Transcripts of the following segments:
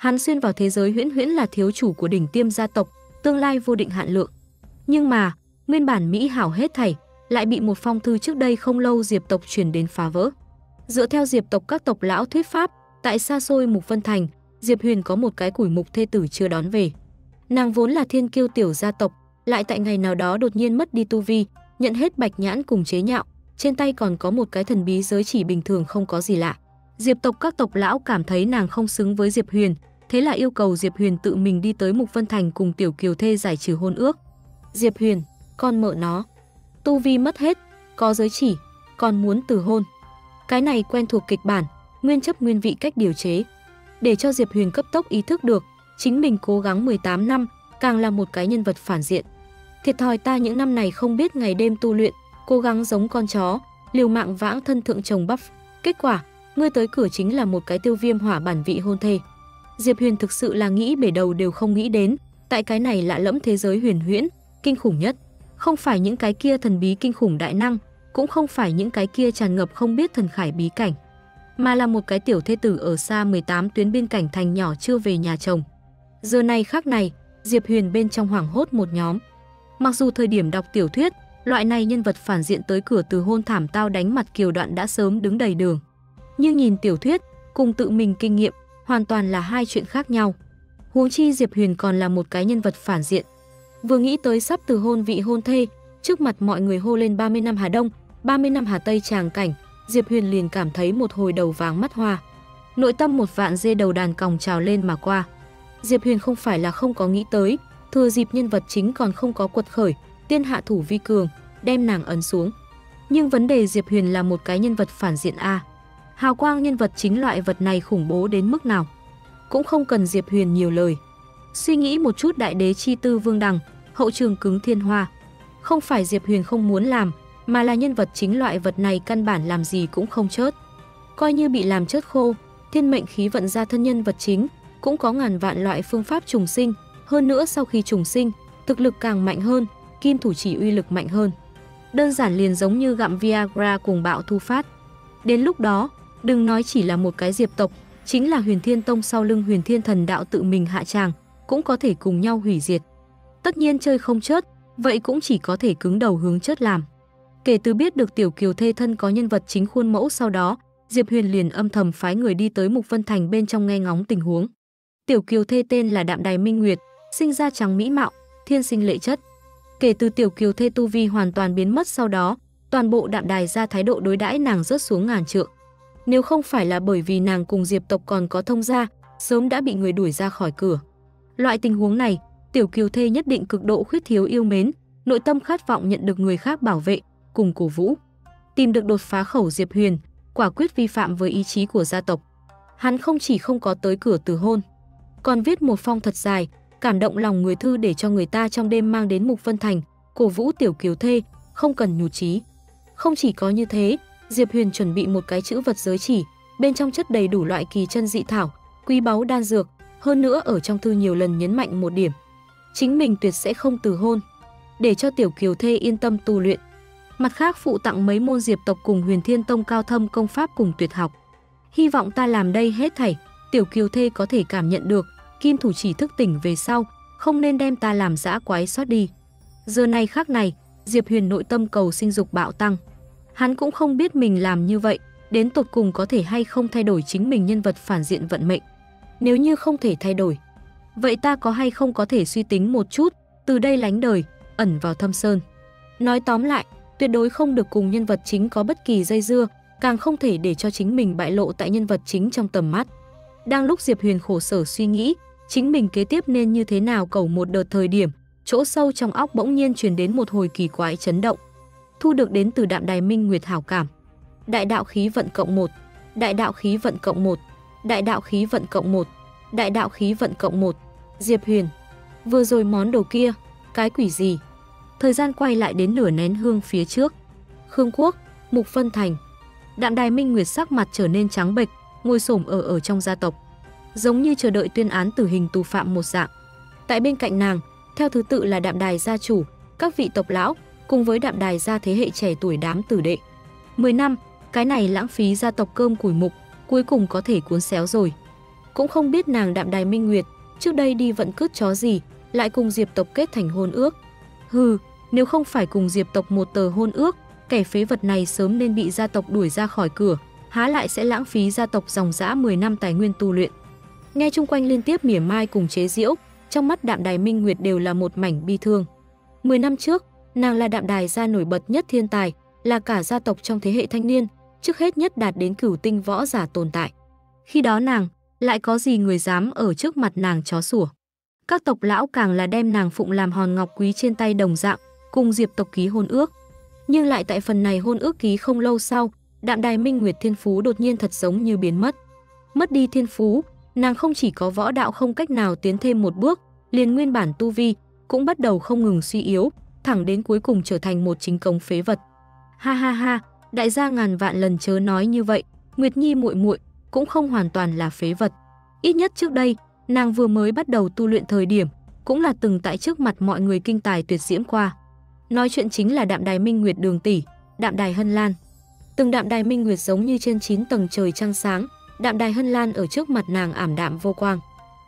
Hắn xuyên vào thế giới huyễn huyễn là thiếu chủ của đỉnh tiêm gia tộc, tương lai vô định hạn lượng. Nhưng mà, nguyên bản mỹ hảo hết thảy lại bị một phong thư trước đây không lâu Diệp tộc truyền đến phá vỡ. Dựa theo Diệp tộc các tộc lão thuyết pháp, tại xa xôi Mục Vân Thành, Diệp Huyền có một cái củi mục thê tử chưa đón về. Nàng vốn là thiên kiêu tiểu gia tộc, lại tại ngày nào đó đột nhiên mất đi tu vi, nhận hết bạch nhãn cùng chế nhạo, trên tay còn có một cái thần bí giới chỉ bình thường không có gì lạ. Diệp tộc các tộc lão cảm thấy nàng không xứng với Diệp Huyền, thế là yêu cầu Diệp Huyền tự mình đi tới Mục Vân Thành cùng tiểu kiều thê giải trừ hôn ước. Diệp Huyền, con mợ nó, tu vi mất hết, có giới chỉ, còn muốn từ hôn. Cái này quen thuộc kịch bản, nguyên chấp nguyên vị cách điều chế. Để cho Diệp Huyền cấp tốc ý thức được, chính mình cố gắng 18 năm, càng là một cái nhân vật phản diện. Thiệt thòi ta những năm này không biết ngày đêm tu luyện, cố gắng giống con chó, liều mạng vãng thân thượng chồng buff. Kết quả, ngươi tới cửa chính là một cái tiêu viêm hỏa bản vị hôn thê. Diệp Huyền thực sự là nghĩ bể đầu đều không nghĩ đến, tại cái này lạ lẫm thế giới huyền huyễn, kinh khủng nhất. Không phải những cái kia thần bí kinh khủng đại năng, cũng không phải những cái kia tràn ngập không biết thần khải bí cảnh, mà là một cái tiểu thê tử ở xa 18 tuyến biên cảnh thành nhỏ chưa về nhà chồng. Giờ này khác này, Diệp Huyền bên trong hoảng hốt một nhóm. Mặc dù thời điểm đọc tiểu thuyết, loại này nhân vật phản diện tới cửa từ hôn thảm tao đánh mặt kiều đoạn đã sớm đứng đầy đường. Nhưng nhìn tiểu thuyết, cùng tự mình kinh nghiệm, hoàn toàn là hai chuyện khác nhau. Huống chi Diệp Huyền còn là một cái nhân vật phản diện. Vừa nghĩ tới sắp từ hôn vị hôn thê, trước mặt mọi người hô lên 30 năm Hà Đông, 30 năm Hà Tây tràng cảnh, Diệp Huyền liền cảm thấy một hồi đầu vàng mắt hoa. Nội tâm một vạn dê đầu đàn còng trào lên mà qua. Diệp Huyền không phải là không có nghĩ tới, thừa dịp nhân vật chính còn không có quật khởi, tiên hạ thủ vi cường, đem nàng ấn xuống. Nhưng vấn đề Diệp Huyền là một cái nhân vật phản diện A. Hào quang nhân vật chính loại vật này khủng bố đến mức nào. Cũng không cần Diệp Huyền nhiều lời. Suy nghĩ một chút đại đế chi tư vương đằng, hậu trường cứng thiên hoa. Không phải Diệp Huyền không muốn làm, mà là nhân vật chính loại vật này căn bản làm gì cũng không chớt. Coi như bị làm chớt khô, thiên mệnh khí vận ra thân nhân vật chính, cũng có ngàn vạn loại phương pháp trùng sinh, hơn nữa sau khi trùng sinh, thực lực càng mạnh hơn, kim thủ chỉ uy lực mạnh hơn. Đơn giản liền giống như gặm Viagra cùng bạo thu phát. Đến lúc đó, đừng nói chỉ là một cái diệp tộc, chính là huyền thiên tông sau lưng huyền thiên thần đạo tự mình hạ tràng, cũng có thể cùng nhau hủy diệt. Tất nhiên chơi không chớt, vậy cũng chỉ có thể cứng đầu hướng chớt làm. Kể từ biết được tiểu kiều thê thân có nhân vật chính khuôn mẫu sau đó, Diệp Huyền liền âm thầm phái người đi tới Mục Vân Thành bên trong nghe ngóng tình huống. Tiểu kiều thê tên là Đạm Đài Minh Nguyệt, sinh ra trắng mỹ mạo, thiên sinh lệ chất. Kể từ tiểu kiều thê tu vi hoàn toàn biến mất sau đó, toàn bộ Đạm Đài ra thái độ đối đãi nàng rớt xuống ngàn trượng. Nếu không phải là bởi vì nàng cùng Diệp tộc còn có thông gia, sớm đã bị người đuổi ra khỏi cửa. Loại tình huống này, tiểu kiều thê nhất định cực độ khuyết thiếu yêu mến, nội tâm khát vọng nhận được người khác bảo vệ, cùng cổ vũ. Tìm được đột phá khẩu Diệp Huyền, quả quyết vi phạm với ý chí của gia tộc. Hắn không chỉ không có tới cửa từ hôn, còn viết một phong thật dài, cảm động lòng người thư để cho người ta trong đêm mang đến Mục Vân Thành, cổ vũ tiểu kiều thê, không cần nhủ trí. Không chỉ có như thế, Diệp Huyền chuẩn bị một cái chữ vật giới chỉ, bên trong chất đầy đủ loại kỳ chân dị thảo, quý báu đan dược, hơn nữa ở trong thư nhiều lần nhấn mạnh một điểm. Chính mình tuyệt sẽ không từ hôn, để cho tiểu kiều thê yên tâm tu luyện. Mặt khác phụ tặng mấy môn diệp tộc cùng huyền thiên tông cao thâm công pháp cùng tuyệt học. Hy vọng ta làm đây hết thảy, tiểu kiều thê có thể cảm nhận được, kim thủ chỉ thức tỉnh về sau, không nên đem ta làm dã quái xót đi. Giờ này khác này, Diệp Huyền nội tâm cầu sinh dục bạo tăng. Hắn cũng không biết mình làm như vậy, đến tột cùng có thể hay không thay đổi chính mình nhân vật phản diện vận mệnh. Nếu như không thể thay đổi, vậy ta có hay không có thể suy tính một chút, từ đây lánh đời, ẩn vào thâm sơn. Nói tóm lại, tuyệt đối không được cùng nhân vật chính có bất kỳ dây dưa, càng không thể để cho chính mình bại lộ tại nhân vật chính trong tầm mắt. Đang lúc Diệp Huyền khổ sở suy nghĩ, chính mình kế tiếp nên như thế nào cầu một đợt thời điểm, chỗ sâu trong óc bỗng nhiên truyền đến một hồi kỳ quái chấn động. Thu được đến từ Đạm Đài Minh Nguyệt hảo cảm. Đại đạo khí vận cộng 1, đại đạo khí vận cộng 1, đại đạo khí vận cộng 1, đại đạo khí vận cộng 1. Diệp Huyền, vừa rồi món đồ kia, cái quỷ gì? Thời gian quay lại đến nửa nén hương phía trước. Khương Quốc, Mục Phân Thành. Đạm Đài Minh Nguyệt sắc mặt trở nên trắng bệch, ngồi xổm ở ở trong gia tộc, giống như chờ đợi tuyên án tử hình tù phạm một dạng. Tại bên cạnh nàng, theo thứ tự là Đạm Đài gia chủ, các vị tộc lão, cùng với Đạm Đài gia thế hệ trẻ tuổi đám tử đệ. 10 năm, cái này lãng phí gia tộc cơm củi mục, cuối cùng có thể cuốn xéo rồi. cũng không biết nàng Đạm Đài Minh Nguyệt trước đây đi vận cướp chó gì, lại cùng Diệp tộc kết thành hôn ước. Hừ, nếu không phải cùng Diệp tộc một tờ hôn ước, kẻ phế vật này sớm nên bị gia tộc đuổi ra khỏi cửa, há lại sẽ lãng phí gia tộc dòng dã 10 năm tài nguyên tu luyện. Nghe chung quanh liên tiếp mỉa mai cùng chế giễu, trong mắt Đạm Đài Minh Nguyệt đều là một mảnh bi thương. 10 năm trước, nàng là Đạm Đài gia nổi bật nhất thiên tài, là cả gia tộc trong thế hệ thanh niên, trước hết nhất đạt đến cửu tinh võ giả tồn tại. Khi đó nàng, lại có gì người dám ở trước mặt nàng chó sủa. Các tộc lão càng là đem nàng phụng làm hòn ngọc quý trên tay đồng dạng, cùng Diệp tộc ký hôn ước. Nhưng lại tại phần này hôn ước ký không lâu sau, Đạm Đài Minh Nguyệt Thiên Phú đột nhiên thật giống như biến mất. Mất đi thiên phú, nàng không chỉ có võ đạo không cách nào tiến thêm một bước, liền nguyên bản tu vi cũng bắt đầu không ngừng suy yếu, thẳng đến cuối cùng trở thành một chính công phế vật. Ha ha ha, đại gia ngàn vạn lần chớ nói như vậy, Nguyệt Nhi muội muội cũng không hoàn toàn là phế vật. Ít nhất trước đây, nàng vừa mới bắt đầu tu luyện thời điểm, cũng là từng tại trước mặt mọi người kinh tài tuyệt diễm qua. Nói chuyện chính là Đạm Đài Minh Nguyệt Đường tỷ, Đạm Đài Hân Lan. Từng Đạm Đài Minh Nguyệt giống như trên 9 tầng trời trăng sáng, Đạm Đài Hân Lan ở trước mặt nàng ảm đạm vô quang.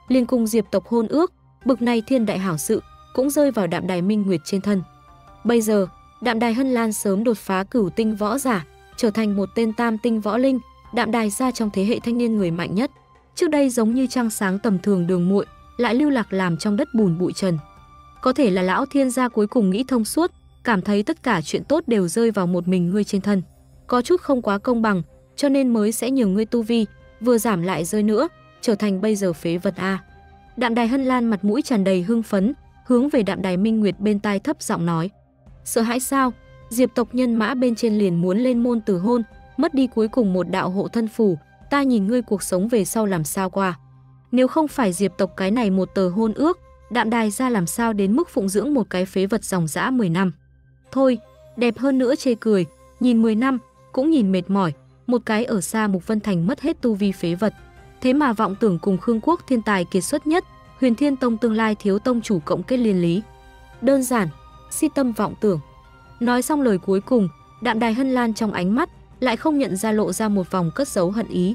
Liên cùng Diệp tộc hôn ước, bực này thiên đại hảo sự cũng rơi vào Đạm Đài Minh Nguyệt trên thân. Bây giờ, Đạm Đài Hân Lan sớm đột phá cửu tinh võ giả, trở thành một tên tam tinh võ linh, Đạm Đài ra trong thế hệ thanh niên người mạnh nhất. Trước đây giống như trăng sáng tầm thường đường muội, lại lưu lạc làm trong đất bùn bụi trần. Có thể là lão thiên gia cuối cùng nghĩ thông suốt, cảm thấy tất cả chuyện tốt đều rơi vào một mình ngươi trên thân. Có chút không quá công bằng, cho nên mới sẽ nhường ngươi tu vi, vừa giảm lại rơi nữa, trở thành bây giờ phế vật a. Đạm Đài Hân Lan mặt mũi tràn đầy hưng phấn, hướng về Đạm Đài Minh Nguyệt bên tai thấp giọng nói: "Sợ hãi sao? Diệp tộc nhân mã bên trên liền muốn lên môn tử hôn, mất đi cuối cùng một đạo hộ thân phù, ta nhìn ngươi cuộc sống về sau làm sao qua. Nếu không phải Diệp tộc cái này một tờ hôn ước, đạm đài ra làm sao đến mức phụng dưỡng một cái phế vật dòng dã 10 năm. Thôi, đẹp hơn nữa chê cười, nhìn 10 năm, cũng nhìn mệt mỏi, một cái ở xa Mục Vân Thành mất hết tu vi phế vật. Thế mà vọng tưởng cùng Khương Quốc thiên tài kiệt xuất nhất, Huyền Thiên Tông tương lai thiếu tông chủ cộng kết liên lý. Đơn giản, si tâm vọng tưởng. Nói xong lời cuối cùng, đạm đài hân lan trong ánh mắt lại không nhận ra lộ ra một vòng cất giấu hận ý.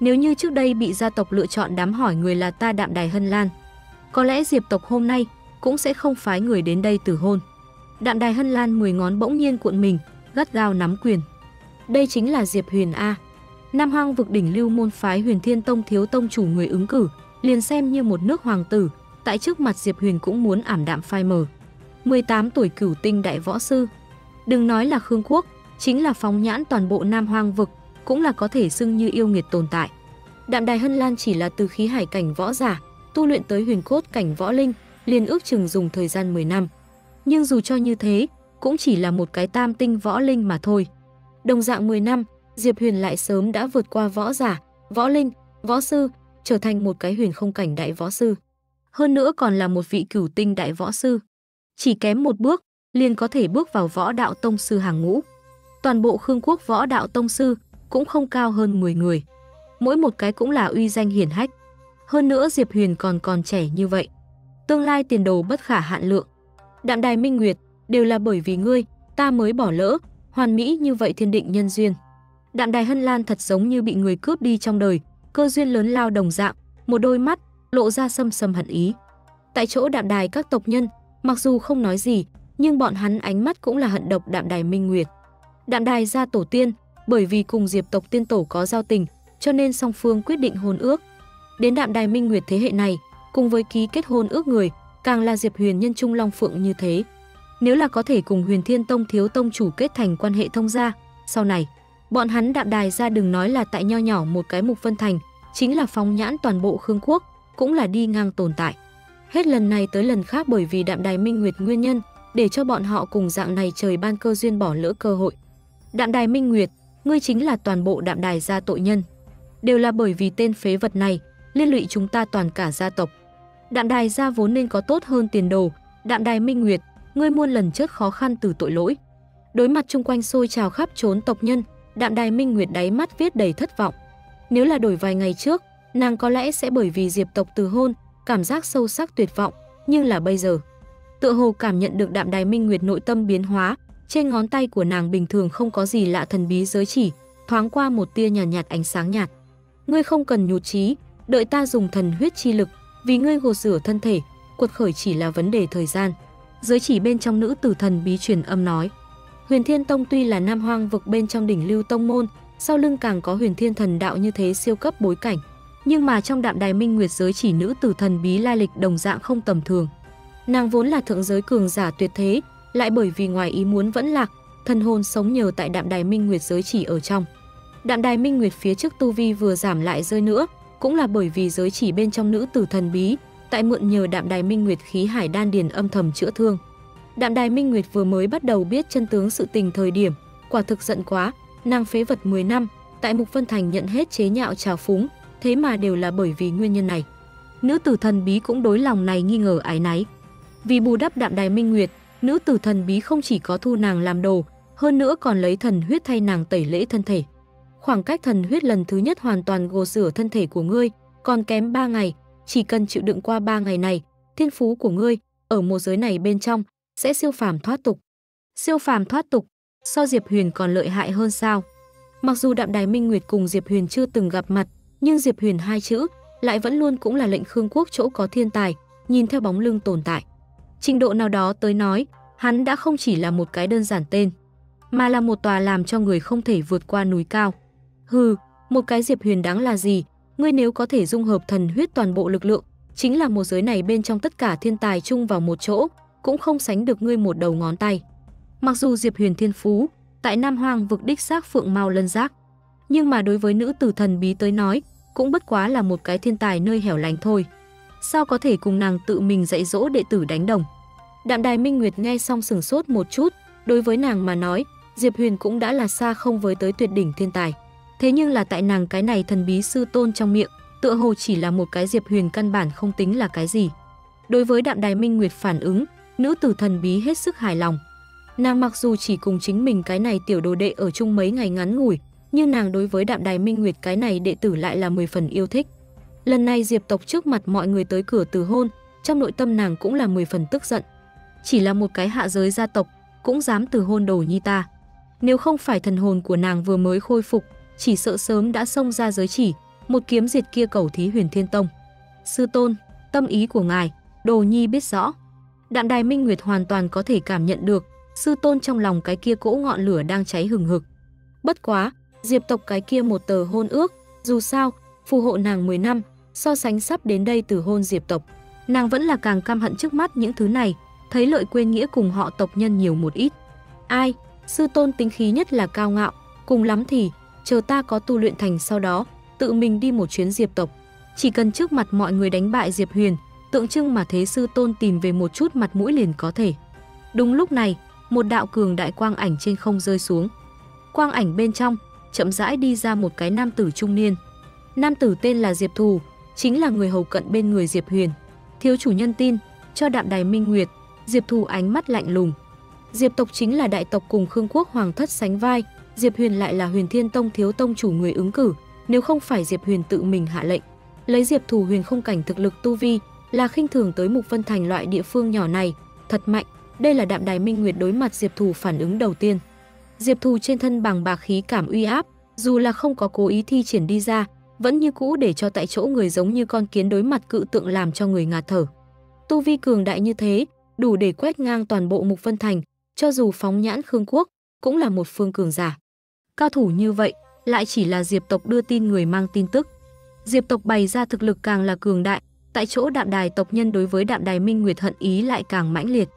Nếu như trước đây bị gia tộc lựa chọn đám hỏi người là ta đạm đài hân lan, có lẽ Diệp tộc hôm nay cũng sẽ không phái người đến đây tử hôn. Đạm đài hân lan mười ngón bỗng nhiên cuộn mình, gắt gao nắm quyền. Đây chính là Diệp Huyền A. Nam Hoang vực đỉnh lưu môn phái Huyền Thiên Tông thiếu tông chủ người ứng cử, liền xem như một nước hoàng tử, tại trước mặt Diệp Huyền cũng muốn ảm đạm phai mờ. 18 tuổi cửu tinh đại võ sư. Đừng nói là Khương Quốc, chính là phóng nhãn toàn bộ Nam Hoang vực, cũng là có thể xưng như yêu nghiệt tồn tại. Đạm Đài Hân Lan chỉ là từ khí hải cảnh võ giả, tu luyện tới huyền cốt cảnh võ linh, liền ước chừng dùng thời gian 10 năm. Nhưng dù cho như thế, cũng chỉ là một cái tam tinh võ linh mà thôi. Đồng dạng 10 năm, Diệp Huyền lại sớm đã vượt qua võ giả, võ linh, võ sư, trở thành một cái huyền không cảnh đại võ sư. Hơn nữa còn là một vị cửu tinh đại võ sư. Chỉ kém một bước, liền có thể bước vào võ đạo tông sư hàng ngũ toàn bộ Khương Quốc võ đạo tông sư cũng không cao hơn 10 người. Mỗi một cái cũng là uy danh hiển hách. Hơn nữa Diệp Huyền còn còn trẻ như vậy. Tương lai tiền đồ bất khả hạn lượng. Đạm đài minh nguyệt đều là bởi vì ngươi, ta mới bỏ lỡ, hoàn mỹ như vậy thiên định nhân duyên. Đạm đài hân lan thật giống như bị người cướp đi trong đời, cơ duyên lớn lao đồng dạng, một đôi mắt lộ ra sâm sâm hận ý. Tại chỗ đạm đài các tộc nhân, mặc dù không nói gì, nhưng bọn hắn ánh mắt cũng là hận độc đạm đài minh nguyệt. Đạm đài ra tổ tiên, bởi vì cùng Diệp tộc tiên tổ có giao tình, cho nên song phương quyết định hôn ước. Đến đạm đài minh nguyệt thế hệ này, cùng với ký kết hôn ước người, càng là Diệp Huyền nhân trung long phượng như thế. Nếu là có thể cùng Huyền Thiên Tông thiếu tông chủ kết thành quan hệ thông gia, sau này, bọn hắn đạm đài ra đừng nói là tại nho nhỏ một cái mục phân thành, chính là phóng nhãn toàn bộ Khương Quốc, cũng là đi ngang tồn tại. Hết lần này tới lần khác bởi vì đạm đài minh nguyệt nguyên nhân, để cho bọn họ cùng dạng này trời ban cơ duyên bỏ lỡ cơ hội. Đạm đài Minh Nguyệt, ngươi chính là toàn bộ đạm đài gia tội nhân. Đều là bởi vì tên phế vật này, liên lụy chúng ta toàn cả gia tộc. Đạm đài gia vốn nên có tốt hơn tiền đồ, đạm đài Minh Nguyệt, ngươi muôn lần trước khó khăn từ tội lỗi. Đối mặt chung quanh xôi trào khắp trốn tộc nhân, đạm đài Minh Nguyệt đáy mắt viết đầy thất vọng. Nếu là đổi vài ngày trước, nàng có lẽ sẽ bởi vì diệp tộc từ hôn, cảm giác sâu sắc tuyệt vọng, nhưng là bây giờ. Tựa hồ cảm nhận được đạm đài Minh Nguyệt nội tâm biến hóa, trên ngón tay của nàng bình thường không có gì lạ thần bí giới chỉ, thoáng qua một tia nhàn nhạt, nhạt ánh sáng nhạt. Ngươi không cần nhụt chí, đợi ta dùng thần huyết chi lực, vì ngươi gột rửa thân thể, cuột khởi chỉ là vấn đề thời gian. Giới chỉ bên trong nữ tử thần bí truyền âm nói. Huyền Thiên Tông tuy là nam hoang vực bên trong đỉnh lưu tông môn, sau lưng càng có huyền thiên thần đạo như thế siêu cấp bối cảnh. Nhưng mà trong đạm đài minh nguyệt giới chỉ nữ tử thần bí lai lịch đồng dạng không tầm thường. Nàng vốn là thượng giới cường giả tuyệt thế, lại bởi vì ngoài ý muốn vẫn lạc, thần hồn sống nhờ tại đạm đài minh nguyệt giới chỉ ở trong. Đạm đài minh nguyệt phía trước tu vi vừa giảm lại rơi nữa, cũng là bởi vì giới chỉ bên trong nữ tử thần bí, tại mượn nhờ đạm đài minh nguyệt khí hải đan điền âm thầm chữa thương. Đạm đài minh nguyệt vừa mới bắt đầu biết chân tướng sự tình thời điểm, quả thực giận quá, nàng phế vật 10 năm, tại Mục Vân Thành nhận hết chế nhạo trào phúng, thế mà đều là bởi vì nguyên nhân này. Nữ tử thần bí cũng đối lòng này nghi ngờ ái náy. Vì bù đắp đạm đài minh nguyệt, nữ tử thần bí không chỉ có thu nàng làm đồ, hơn nữa còn lấy thần huyết thay nàng tẩy lễ thân thể. Khoảng cách thần huyết lần thứ nhất hoàn toàn gồ rửa thân thể của ngươi, còn kém 3 ngày, chỉ cần chịu đựng qua 3 ngày này, thiên phú của ngươi ở một giới này bên trong sẽ siêu phàm thoát tục. Siêu phàm thoát tục, so Diệp Huyền còn lợi hại hơn sao? Mặc dù Đạm Đài Minh Nguyệt cùng Diệp Huyền chưa từng gặp mặt, nhưng Diệp Huyền hai chữ lại vẫn luôn cũng là lệnh Khương Quốc chỗ có thiên tài, nhìn theo bóng lưng tồn tại. Trình độ nào đó tới nói, hắn đã không chỉ là một cái đơn giản tên, mà là một tòa làm cho người không thể vượt qua núi cao. Hừ, một cái Diệp Huyền đáng là gì? Ngươi nếu có thể dung hợp thần huyết toàn bộ lực lượng, chính là một giới này bên trong tất cả thiên tài chung vào một chỗ, cũng không sánh được ngươi một đầu ngón tay. Mặc dù Diệp Huyền thiên phú, tại Nam Hoang vực đích xác phượng mau lân giác, nhưng mà đối với nữ tử thần bí tới nói, cũng bất quá là một cái thiên tài nơi hẻo lánh thôi. Sao có thể cùng nàng tự mình dạy dỗ đệ tử đánh đồng? Đạm Đài Minh Nguyệt nghe xong sừng sốt một chút, đối với nàng mà nói, Diệp Huyền cũng đã là xa không với tới tuyệt đỉnh thiên tài. Thế nhưng là tại nàng cái này thần bí sư tôn trong miệng, tựa hồ chỉ là một cái Diệp Huyền căn bản không tính là cái gì. Đối với Đạm Đài Minh Nguyệt phản ứng, nữ tử thần bí hết sức hài lòng. Nàng mặc dù chỉ cùng chính mình cái này tiểu đồ đệ ở chung mấy ngày ngắn ngủi, nhưng nàng đối với Đạm Đài Minh Nguyệt cái này đệ tử lại là 10 phần yêu thích. Lần này Diệp tộc trước mặt mọi người tới cửa từ hôn, trong nội tâm nàng cũng là 10 phần tức giận. Chỉ là một cái hạ giới gia tộc, cũng dám từ hôn đồ nhi ta. Nếu không phải thần hồn của nàng vừa mới khôi phục, chỉ sợ sớm đã xông ra giới chỉ, một kiếm diệt kia cầu thí huyền thiên tông. Sư tôn, tâm ý của ngài, đồ nhi biết rõ. Đạm đài minh nguyệt hoàn toàn có thể cảm nhận được, sư tôn trong lòng cái kia cỗ ngọn lửa đang cháy hừng hực. Bất quá, diệp tộc cái kia một tờ hôn ước, dù sao, phù hộ nàng 10 năm, so sánh sắp đến đây từ hôn diệp tộc. Nàng vẫn là càng căm hận trước mắt những thứ này, thấy lợi quên nghĩa cùng họ tộc nhân nhiều một ít. Ai, sư tôn tính khí nhất là cao ngạo, cùng lắm thì, chờ ta có tu luyện thành sau đó, tự mình đi một chuyến diệp tộc. Chỉ cần trước mặt mọi người đánh bại Diệp Huyền, tượng trưng mà thế sư tôn tìm về một chút mặt mũi liền có thể. Đúng lúc này, một đạo cường đại quang ảnh trên không rơi xuống. Quang ảnh bên trong, chậm rãi đi ra một cái nam tử trung niên. Nam tử tên là Diệp Thù, chính là người hầu cận bên người Diệp Huyền. Thiếu chủ nhân tin, cho đạm đài minh nguyệt, Diệp Thù ánh mắt lạnh lùng. Diệp tộc chính là đại tộc cùng Khương quốc hoàng thất sánh vai, Diệp Huyền lại là Huyền Thiên Tông thiếu tông chủ người ứng cử, nếu không phải Diệp Huyền tự mình hạ lệnh, lấy Diệp Thù Huyền không cảnh thực lực tu vi, là khinh thường tới Mục Vân Thành loại địa phương nhỏ này, thật mạnh. Đây là Đạm Đài Minh Nguyệt đối mặt Diệp Thù phản ứng đầu tiên. Diệp Thù trên thân bằng bạc khí cảm uy áp, dù là không có cố ý thi triển đi ra, vẫn như cũ để cho tại chỗ người giống như con kiến đối mặt cự tượng làm cho người ngạt thở. Tu vi cường đại như thế, đủ để quét ngang toàn bộ Mục Vân Thành, cho dù phóng nhãn Khương Quốc, cũng là một phương cường giả. Cao thủ như vậy, lại chỉ là Diệp tộc đưa tin người mang tin tức. Diệp tộc bày ra thực lực càng là cường đại, tại chỗ đạm đài tộc nhân đối với đạm đài Minh Nguyệt hận ý lại càng mãnh liệt.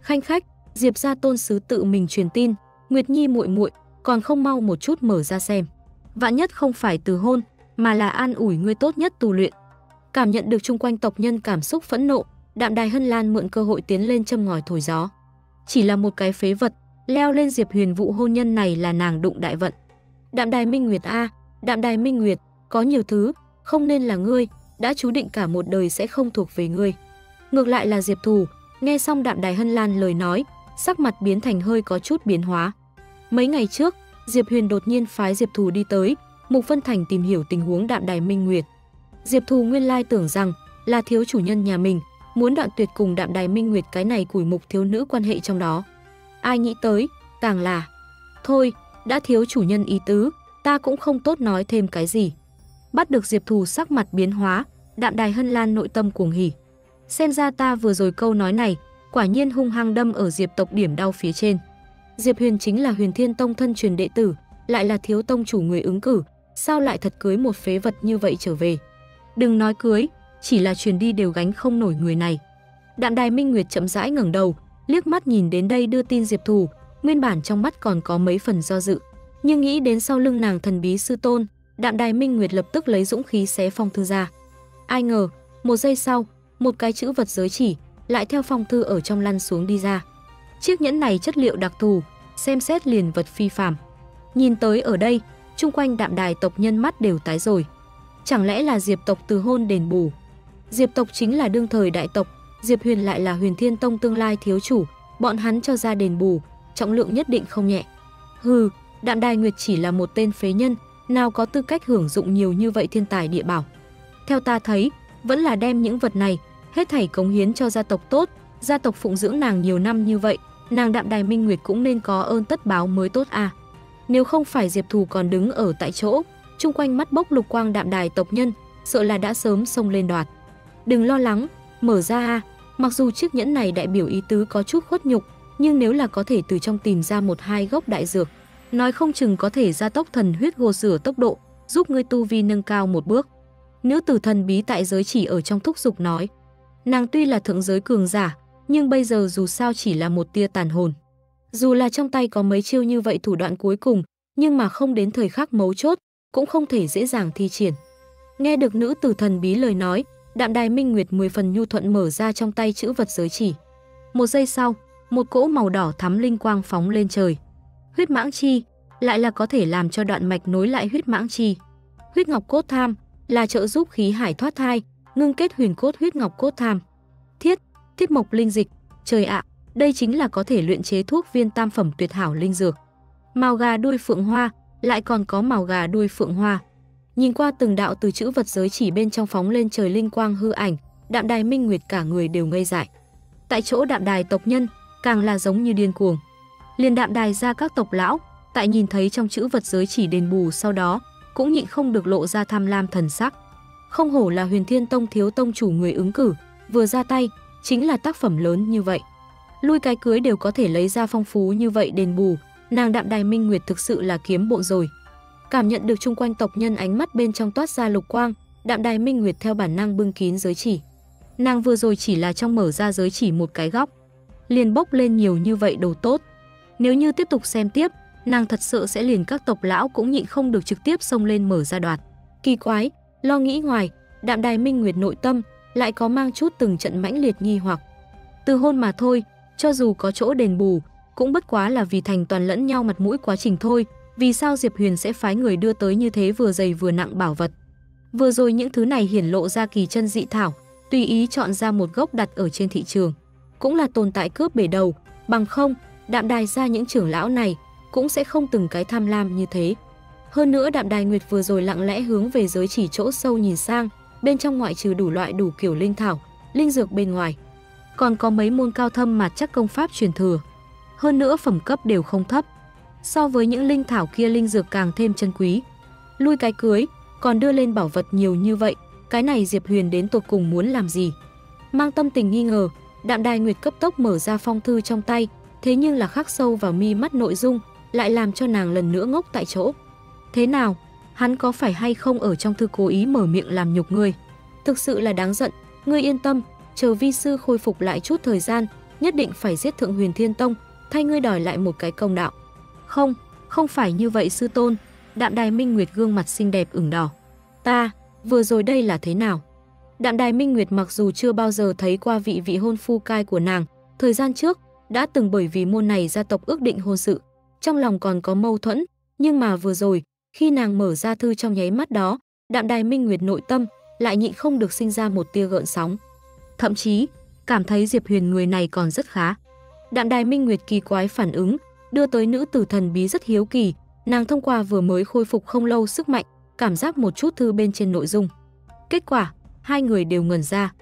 Khanh khách, Diệp gia tôn sứ tự mình truyền tin, Nguyệt Nhi muội muội, còn không mau một chút mở ra xem. Vạn nhất không phải từ hôn, mà là an ủi ngươi tốt nhất tu luyện. Cảm nhận được chung quanh tộc nhân cảm xúc phẫn nộ, Đạm Đài Hân Lan mượn cơ hội tiến lên châm ngòi thổi gió. Chỉ là một cái phế vật, leo lên Diệp Huyền vụ hôn nhân này là nàng đụng đại vận. Đạm Đài Minh Nguyệt a, Đạm Đài Minh Nguyệt, có nhiều thứ không nên là ngươi, đã chú định cả một đời sẽ không thuộc về ngươi. Ngược lại là Diệp Thù, nghe xong Đạm Đài Hân Lan lời nói, sắc mặt biến thành hơi có chút biến hóa. Mấy ngày trước, Diệp Huyền đột nhiên phái Diệp Thù đi tới, Mục Vân Thành tìm hiểu tình huống Đạm Đài Minh Nguyệt. Diệp Thù nguyên lai tưởng rằng là thiếu chủ nhân nhà mình, muốn đoạn tuyệt cùng Đạm Đài Minh Nguyệt cái này củi mục thiếu nữ quan hệ trong đó. Ai nghĩ tới, càng là thôi, đã thiếu chủ nhân ý tứ, ta cũng không tốt nói thêm cái gì bắt được Diệp Thù sắc mặt biến hóa, Đạm Đài Hân Lan nội tâm cuồng hỉ. Xem ra ta vừa rồi câu nói này, quả nhiên hung hăng đâm ở Diệp tộc điểm đau phía trên. Diệp Huyền chính là Huyền Thiên Tông thân truyền đệ tử, lại là thiếu tông chủ người ứng cử, sao lại thật cưới một phế vật như vậy trở về. Đừng nói cưới, chỉ là truyền đi đều gánh không nổi người này. Đạm Đài Minh Nguyệt chậm rãi ngẩng đầu, liếc mắt nhìn đến đây đưa tin Diệp Thù, nguyên bản trong mắt còn có mấy phần do dự, nhưng nghĩ đến sau lưng nàng thần bí sư tôn, Đạm Đài Minh Nguyệt lập tức lấy dũng khí xé phong thư ra. Ai ngờ, một giây sau, một cái chữ vật giới chỉ lại theo phong thư ở trong lăn xuống đi ra. Chiếc nhẫn này chất liệu đặc thù, xem xét liền vật phi phàm. Nhìn tới ở đây, chung quanh đạm đài tộc nhân mắt đều tái rồi. Chẳng lẽ là Diệp tộc từ hôn đền bù? Diệp tộc chính là đương thời đại tộc, Diệp Huyền lại là Huyền Thiên Tông tương lai thiếu chủ, bọn hắn cho ra đền bù, trọng lượng nhất định không nhẹ. Hừ, Đạm Đài Nguyệt chỉ là một tên phế nhân, nào có tư cách hưởng dụng nhiều như vậy thiên tài địa bảo. Theo ta thấy, vẫn là đem những vật này hết thảy cống hiến cho gia tộc tốt, gia tộc phụng dưỡng nàng nhiều năm như vậy, nàng Đạm Đài Minh Nguyệt cũng nên có ơn tất báo mới tốt à. Nếu không phải Diệp Thù còn đứng ở tại chỗ, chung quanh mắt bốc lục quang Đạm Đài tộc nhân, sợ là đã sớm xông lên đoạt. Đừng lo lắng, mở ra a, mặc dù chiếc nhẫn này đại biểu ý tứ có chút khuất nhục, nhưng nếu là có thể từ trong tìm ra một hai gốc đại dược, nói không chừng có thể gia tốc thần huyết gồ rửa tốc độ, giúp ngươi tu vi nâng cao một bước. Nữ tử thần bí tại giới chỉ ở trong thúc dục nói, nàng tuy là thượng giới cường giả, nhưng bây giờ dù sao chỉ là một tia tàn hồn. Dù là trong tay có mấy chiêu như vậy thủ đoạn cuối cùng, nhưng mà không đến thời khắc mấu chốt, cũng không thể dễ dàng thi triển. Nghe được nữ tử thần bí lời nói, đạm đài minh nguyệt 10 phần nhu thuận mở ra trong tay chữ vật giới chỉ. Một giây sau, một cỗ màu đỏ thắm linh quang phóng lên trời. Huyết mãng chi lại là có thể làm cho đoạn mạch nối lại huyết mãng chi. Huyết ngọc cốt tham là trợ giúp khí hải thoát thai, ngưng kết huyền cốt huyết ngọc cốt tham. Thiết, thiết mộc linh dịch, trời ạ, đây chính là có thể luyện chế thuốc viên tam phẩm tuyệt hảo linh dược. Màu gà đuôi phượng hoa, lại còn có màu gà đuôi phượng hoa. Nhìn qua từng đạo từ chữ vật giới chỉ bên trong phóng lên trời linh quang hư ảnh, đạm đài minh nguyệt cả người đều ngây dại. Tại chỗ đạm đài tộc nhân, càng là giống như điên cuồng. Liền đạm đài ra các tộc lão, tại nhìn thấy trong chữ vật giới chỉ đền bù sau đó, cũng nhịn không được lộ ra tham lam thần sắc. Không hổ là huyền thiên tông thiếu tông chủ người ứng cử, vừa ra tay, chính là tác phẩm lớn như vậy. Lui cái cưới đều có thể lấy ra phong phú như vậy đền bù, nàng đạm đài minh nguyệt thực sự là kiếm bộ rồi. Cảm nhận được chung quanh tộc nhân ánh mắt bên trong toát ra lục quang, đạm đài minh nguyệt theo bản năng bưng kín giới chỉ. Nàng vừa rồi chỉ là trong mở ra giới chỉ một cái góc, liền bốc lên nhiều như vậy đồ tốt. Nếu như tiếp tục xem tiếp, nàng thật sự sẽ liền các tộc lão cũng nhịn không được trực tiếp xông lên mở ra đoạt. Kỳ quái, lo nghĩ ngoài, đạm đài minh nguyệt nội tâm lại có mang chút từng trận mãnh liệt nghi hoặc. Từ hôn mà thôi, cho dù có chỗ đền bù, cũng bất quá là vì thành toàn lẫn nhau mặt mũi quá trình thôi, vì sao Diệp Huyền sẽ phái người đưa tới như thế vừa dày vừa nặng bảo vật. Vừa rồi những thứ này hiển lộ ra kỳ chân dị thảo, tùy ý chọn ra một gốc đặt ở trên thị trường. Cũng là tồn tại cướp bể đầu, bằng không, đạm đài ra những trưởng lão này cũng sẽ không từng cái tham lam như thế. Hơn nữa đạm đài nguyệt vừa rồi lặng lẽ hướng về giới chỉ chỗ sâu nhìn sang, bên trong ngoại trừ đủ loại đủ kiểu linh thảo, linh dược bên ngoài. Còn có mấy môn cao thâm mà chắc công pháp truyền thừa. Hơn nữa phẩm cấp đều không thấp. So với những linh thảo kia linh dược càng thêm chân quý. Lui cái cưới, còn đưa lên bảo vật nhiều như vậy, cái này Diệp Huyền đến tột cùng muốn làm gì? Mang tâm tình nghi ngờ, Đạm Đài Nguyệt cấp tốc mở ra phong thư trong tay, thế nhưng là khắc sâu vào mi mắt nội dung, lại làm cho nàng lần nữa ngốc tại chỗ. Thế nào, hắn có phải hay không ở trong thư cố ý mở miệng làm nhục ngươi? Thực sự là đáng giận, ngươi yên tâm, chờ vi sư khôi phục lại chút thời gian, nhất định phải giết thượng huyền thiên tông, thay ngươi đòi lại một cái công đạo. Không, không phải như vậy sư tôn, đạm đài minh nguyệt gương mặt xinh đẹp ửng đỏ. Ta, vừa rồi đây là thế nào? Đạm đài minh nguyệt mặc dù chưa bao giờ thấy qua vị vị hôn phu cai của nàng, thời gian trước, đã từng bởi vì môn này gia tộc ước định hôn sự. Trong lòng còn có mâu thuẫn, nhưng mà vừa rồi, khi nàng mở ra thư trong nháy mắt đó, đạm đài minh nguyệt nội tâm lại nhịn không được sinh ra một tia gợn sóng. Thậm chí, cảm thấy Diệp Huyền người này còn rất khá. Đạm đài minh nguyệt kỳ quái phản ứng, đưa tới nữ tử thần bí rất hiếu kỳ, nàng thông qua vừa mới khôi phục không lâu sức mạnh, cảm giác một chút thư bên trên nội dung. Kết quả, hai người đều ngẩn ra.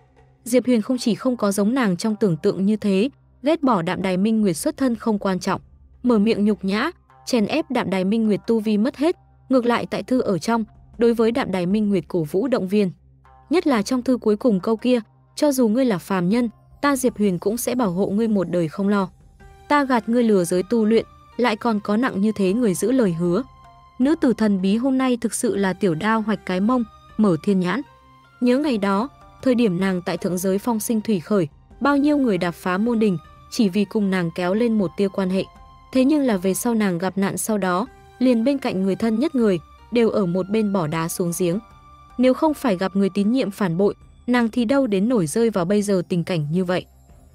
Diệp Huyền không chỉ không có giống nàng trong tưởng tượng như thế, ghét bỏ đạm đài minh nguyệt xuất thân không quan trọng, mở miệng nhục nhã, chèn ép đạm đài minh nguyệt tu vi mất hết, ngược lại tại thư ở trong, đối với Đạm Đài Minh Nguyệt cổ vũ động viên. Nhất là trong thư cuối cùng câu kia, cho dù ngươi là phàm nhân, ta Diệp Huyền cũng sẽ bảo hộ ngươi một đời không lo. Ta gạt ngươi lừa giới tu luyện, lại còn có nặng như thế người giữ lời hứa. Nữ tử thần bí hôm nay thực sự là tiểu đao hoạch cái mông, mở thiên nhãn. Nhớ ngày đó, thời điểm nàng tại thượng giới phong sinh thủy khởi, bao nhiêu người đạp phá môn đình, chỉ vì cùng nàng kéo lên một tia quan hệ. Thế nhưng là về sau nàng gặp nạn sau đó, liền bên cạnh người thân nhất người, đều ở một bên bỏ đá xuống giếng. Nếu không phải gặp người tín nhiệm phản bội, nàng thì đâu đến nổi rơi vào bây giờ tình cảnh như vậy.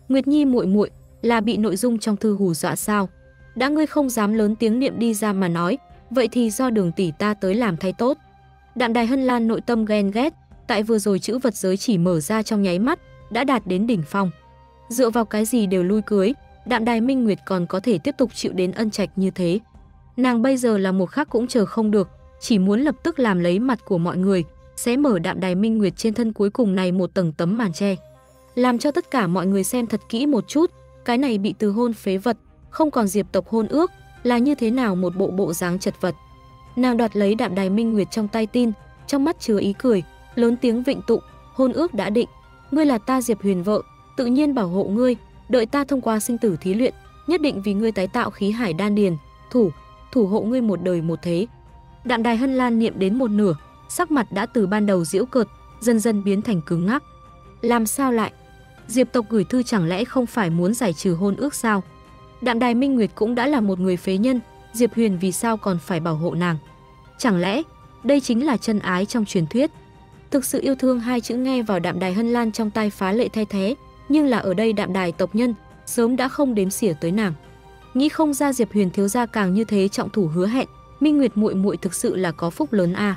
Nguyệt Nhi muội muội là bị nội dung trong thư hù dọa sao? Đã ngươi không dám lớn tiếng niệm đi ra mà nói, vậy thì do đường tỷ ta tới làm thay tốt. Đạm Đài Hân Lan nội tâm ghen ghét, tại vừa rồi chữ vật giới chỉ mở ra trong nháy mắt, đã đạt đến đỉnh phong. Dựa vào cái gì đều lui cưới, Đạm Đài Minh Nguyệt còn có thể tiếp tục chịu đến ân trạch như thế. Nàng bây giờ là một khắc cũng chờ không được, chỉ muốn lập tức làm lấy mặt của mọi người, sẽ mở Đạm Đài Minh Nguyệt trên thân cuối cùng này một tầng tấm màn che. Làm cho tất cả mọi người xem thật kỹ một chút, cái này bị từ hôn phế vật, không còn diệp tộc hôn ước, là như thế nào một bộ bộ dáng chật vật. Nàng đoạt lấy Đạm Đài Minh Nguyệt trong tay tin, trong mắt chứa ý cười, lớn tiếng vịnh tụ, hôn ước đã định, ngươi là ta Diệp Huyền vợ, tự nhiên bảo hộ ngươi, đợi ta thông qua sinh tử thí luyện, nhất định vì ngươi tái tạo khí hải đan điền, thủ, thủ hộ ngươi một đời một thế. Đạm Đài Hân Lan niệm đến một nửa, sắc mặt đã từ ban đầu giễu cợt, dần dần biến thành cứng ngắc. Làm sao lại? Diệp tộc gửi thư chẳng lẽ không phải muốn giải trừ hôn ước sao? Đạm Đài Minh Nguyệt cũng đã là một người phế nhân, Diệp Huyền vì sao còn phải bảo hộ nàng? Chẳng lẽ đây chính là chân ái trong truyền thuyết? Thực sự yêu thương hai chữ nghe vào Đạm Đài Hân Lan trong tai phá lệ thay thế, nhưng là ở đây Đạm Đài tộc nhân sớm đã không đếm xỉa tới nàng. Nghĩ không ra Diệp Huyền thiếu gia càng như thế trọng thủ hứa hẹn, Minh Nguyệt muội muội thực sự là có phúc lớn a.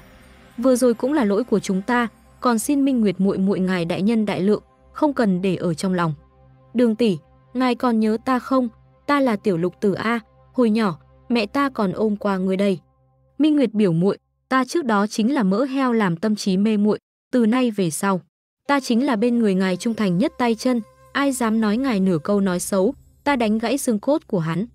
Vừa rồi cũng là lỗi của chúng ta, còn xin Minh Nguyệt muội muội ngài đại nhân đại lượng, không cần để ở trong lòng. Đường tỷ, ngài còn nhớ ta không? Ta là tiểu lục tử a, hồi nhỏ mẹ ta còn ôm qua người đây. Minh Nguyệt biểu muội, ta trước đó chính là mỡ heo làm tâm trí mê muội, từ nay về sau, ta chính là bên người ngài trung thành nhất tay chân, ai dám nói ngài nửa câu nói xấu, ta đánh gãy xương cốt của hắn.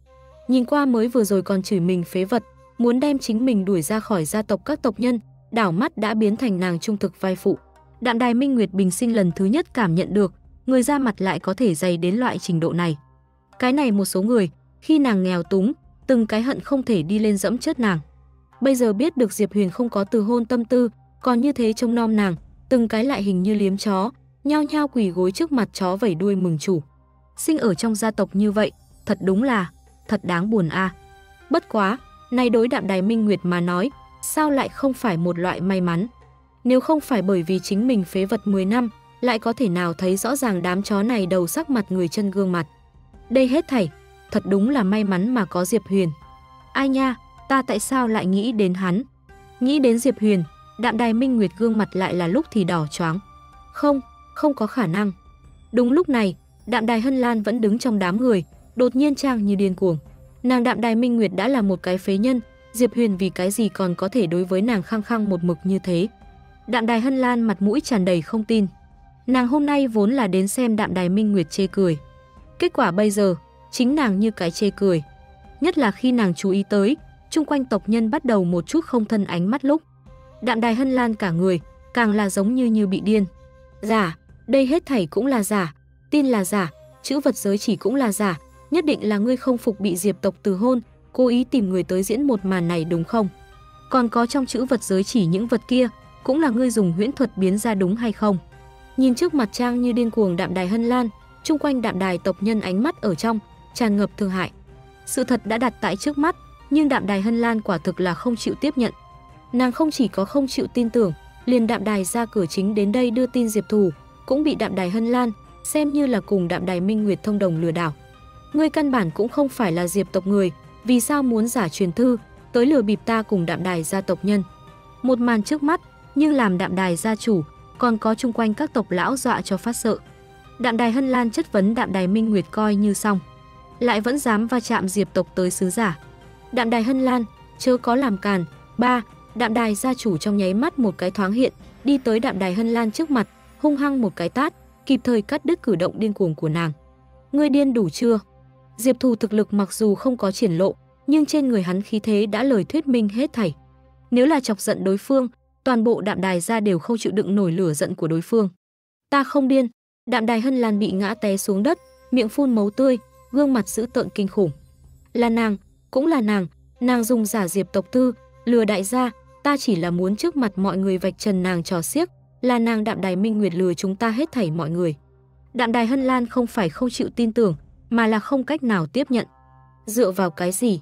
Nhìn qua mới vừa rồi còn chửi mình phế vật, muốn đem chính mình đuổi ra khỏi gia tộc các tộc nhân, đảo mắt đã biến thành nàng trung thực vai phụ. Đạm Đài Minh Nguyệt bình sinh lần thứ nhất cảm nhận được, người ra mặt lại có thể dày đến loại trình độ này. Cái này một số người, khi nàng nghèo túng, từng cái hận không thể đi lên dẫm chết nàng. Bây giờ biết được Diệp Huyền không có từ hôn tâm tư, còn như thế trông nom nàng, từng cái lại hình như liếm chó, nhao nhao quỳ gối trước mặt chó vẩy đuôi mừng chủ. Sinh ở trong gia tộc như vậy, thật đúng là, thật đáng buồn a. Bất quá, nay đối đạm đài minh nguyệt mà nói, sao lại không phải một loại may mắn. Nếu không phải bởi vì chính mình phế vật 10 năm, lại có thể nào thấy rõ ràng đám chó này đầu sắc mặt người chân gương mặt. Đây hết thảy, thật đúng là may mắn mà có Diệp Huyền. Ai nha, ta tại sao lại nghĩ đến hắn? Nghĩ đến Diệp Huyền, đạm đài minh nguyệt gương mặt lại là lúc thì đỏ choáng. Không, không có khả năng. Đúng lúc này, đạm đài hân lan vẫn đứng trong đám người, đột nhiên trang như điên cuồng. Nàng đạm đài minh nguyệt đã là một cái phế nhân, Diệp Huyền vì cái gì còn có thể đối với nàng khăng khăng một mực như thế. Đạm đài hân lan mặt mũi tràn đầy không tin. Nàng hôm nay vốn là đến xem đạm đài minh nguyệt chê cười. Kết quả bây giờ, chính nàng như cái chê cười. Nhất là khi nàng chú ý tới, chung quanh tộc nhân bắt đầu một chút không thân ánh mắt lúc. Đạm đài hân lan cả người, càng là giống như như bị điên. Giả, đây hết thảy cũng là giả, tin là giả, chữ vật giới chỉ cũng là giả, nhất định là ngươi không phục bị diệp tộc từ hôn, cố ý tìm người tới diễn một màn này đúng không? Còn có trong chữ vật giới chỉ những vật kia, cũng là ngươi dùng huyễn thuật biến ra đúng hay không? Nhìn trước mặt trang như điên cuồng đạm đài hân lan, chung quanh đạm đài tộc nhân ánh mắt ở trong, tràn ngập thương hại. Sự thật đã đặt tại trước mắt, nhưng đạm đài hân lan quả thực là không chịu tiếp nhận. Nàng không chỉ có không chịu tin tưởng, liền đạm đài ra cửa chính đến đây đưa tin diệp thù, cũng bị đạm đài hân lan, xem như là cùng đạm đài minh nguyệt thông đồng lừa đảo. Ngươi căn bản cũng không phải là diệp tộc người, vì sao muốn giả truyền thư, tới lừa bịp ta cùng đạm đài gia tộc nhân. Một màn trước mắt, nhưng làm đạm đài gia chủ, còn có chung quanh các tộc lão dọa cho phát sợ. Đạm đài hân lan chất vấn đạm đài minh nguyệt coi như xong. Lại vẫn dám va chạm diệp tộc tới sứ giả. Đạm đài hân lan, chớ có làm càn. ba Đạm đài gia chủ trong nháy mắt một cái thoáng hiện, đi tới đạm đài hân lan trước mặt, hung hăng một cái tát, kịp thời cắt đứt cử động điên cuồng của nàng. Ngươi điên đủ chưa? Diệp Thù thực lực mặc dù không có triển lộ, nhưng trên người hắn khí thế đã lời thuyết minh hết thảy. Nếu là chọc giận đối phương, toàn bộ đạm đài ra đều không chịu đựng nổi lửa giận của đối phương. Ta không điên, đạm đài hân lan bị ngã té xuống đất, miệng phun máu tươi, gương mặt dữ tợn kinh khủng. Là nàng, cũng là nàng, nàng dùng giả diệp tộc tư, lừa đại gia, ta chỉ là muốn trước mặt mọi người vạch trần nàng trò xiếc, là nàng đạm đài minh nguyệt lừa chúng ta hết thảy mọi người. Đạm đài hân lan không phải không chịu tin tưởng, mà là không cách nào tiếp nhận. Dựa vào cái gì?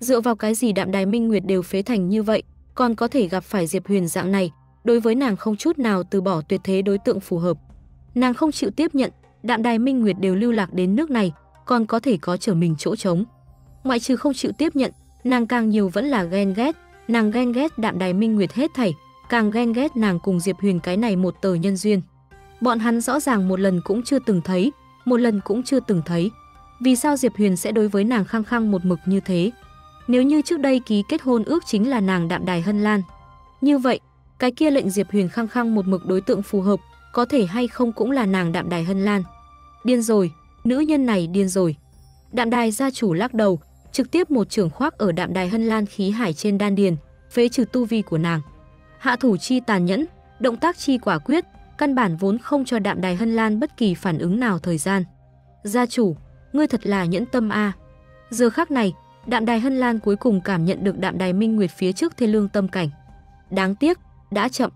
Dựa vào cái gì đạm đài minh nguyệt đều phế thành như vậy, còn có thể gặp phải Diệp Huyền dạng này, đối với nàng không chút nào từ bỏ tuyệt thế đối tượng phù hợp. Nàng không chịu tiếp nhận, đạm đài minh nguyệt đều lưu lạc đến nước này, còn có thể có trở mình chỗ trống. Ngoại trừ không chịu tiếp nhận, nàng càng nhiều vẫn là ghen ghét, nàng ghen ghét đạm đài minh nguyệt hết thảy, càng ghen ghét nàng cùng Diệp Huyền cái này một tờ nhân duyên. Bọn hắn rõ ràng một lần cũng chưa từng thấy, một lần cũng chưa từng thấy. Vì sao Diệp Huyền sẽ đối với nàng khăng khăng một mực như thế? Nếu như trước đây ký kết hôn ước chính là nàng Đạm Đài Hân Lan. Như vậy, cái kia lệnh Diệp Huyền khăng khăng một mực đối tượng phù hợp, có thể hay không cũng là nàng Đạm Đài Hân Lan. Điên rồi, nữ nhân này điên rồi. Đạm Đài gia chủ lắc đầu, trực tiếp một trường khoác ở Đạm Đài Hân Lan khí hải trên đan điền, phế trừ tu vi của nàng. Hạ thủ chi tàn nhẫn, động tác chi quả quyết, căn bản vốn không cho Đạm Đài Hân Lan bất kỳ phản ứng nào thời gian. Gia chủ, ngươi thật là nhẫn tâm a. Giờ khắc này, Đạm Đài Hân Lan cuối cùng cảm nhận được Đạm Đài Minh Nguyệt phía trước thê lương tâm cảnh. Đáng tiếc, đã chậm.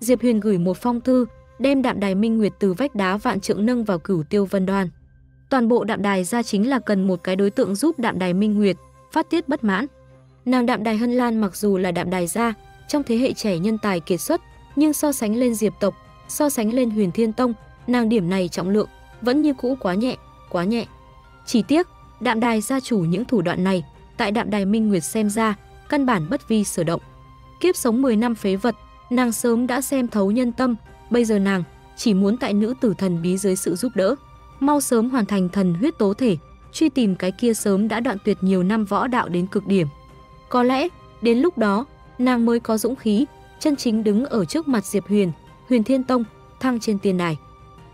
Diệp Huyền gửi một phong thư, đem Đạm Đài Minh Nguyệt từ vách đá vạn trượng nâng vào Cửu Tiêu Vân Đoan. Toàn bộ Đạm Đài ra chính là cần một cái đối tượng giúp Đạm Đài Minh Nguyệt phát tiết bất mãn. Nàng Đạm Đài Hân Lan mặc dù là Đạm Đài gia, trong thế hệ trẻ nhân tài kiệt xuất, nhưng so sánh lên Diệp tộc, so sánh lên Huyền Thiên Tông, nàng điểm này trọng lượng vẫn như cũ quá nhẹ, quá nhẹ. Chỉ tiếc, Đạm Đài gia chủ những thủ đoạn này, tại Đạm Đài Minh Nguyệt xem ra, căn bản bất vi sở động. Kiếp sống 10 năm phế vật, nàng sớm đã xem thấu nhân tâm, bây giờ nàng chỉ muốn tại nữ tử thần bí dưới sự giúp đỡ, mau sớm hoàn thành thần huyết tố thể, truy tìm cái kia sớm đã đoạn tuyệt nhiều năm võ đạo đến cực điểm. Có lẽ, đến lúc đó, nàng mới có dũng khí, chân chính đứng ở trước mặt Diệp Huyền, Huyền Thiên Tông, thăng trên tiền đài.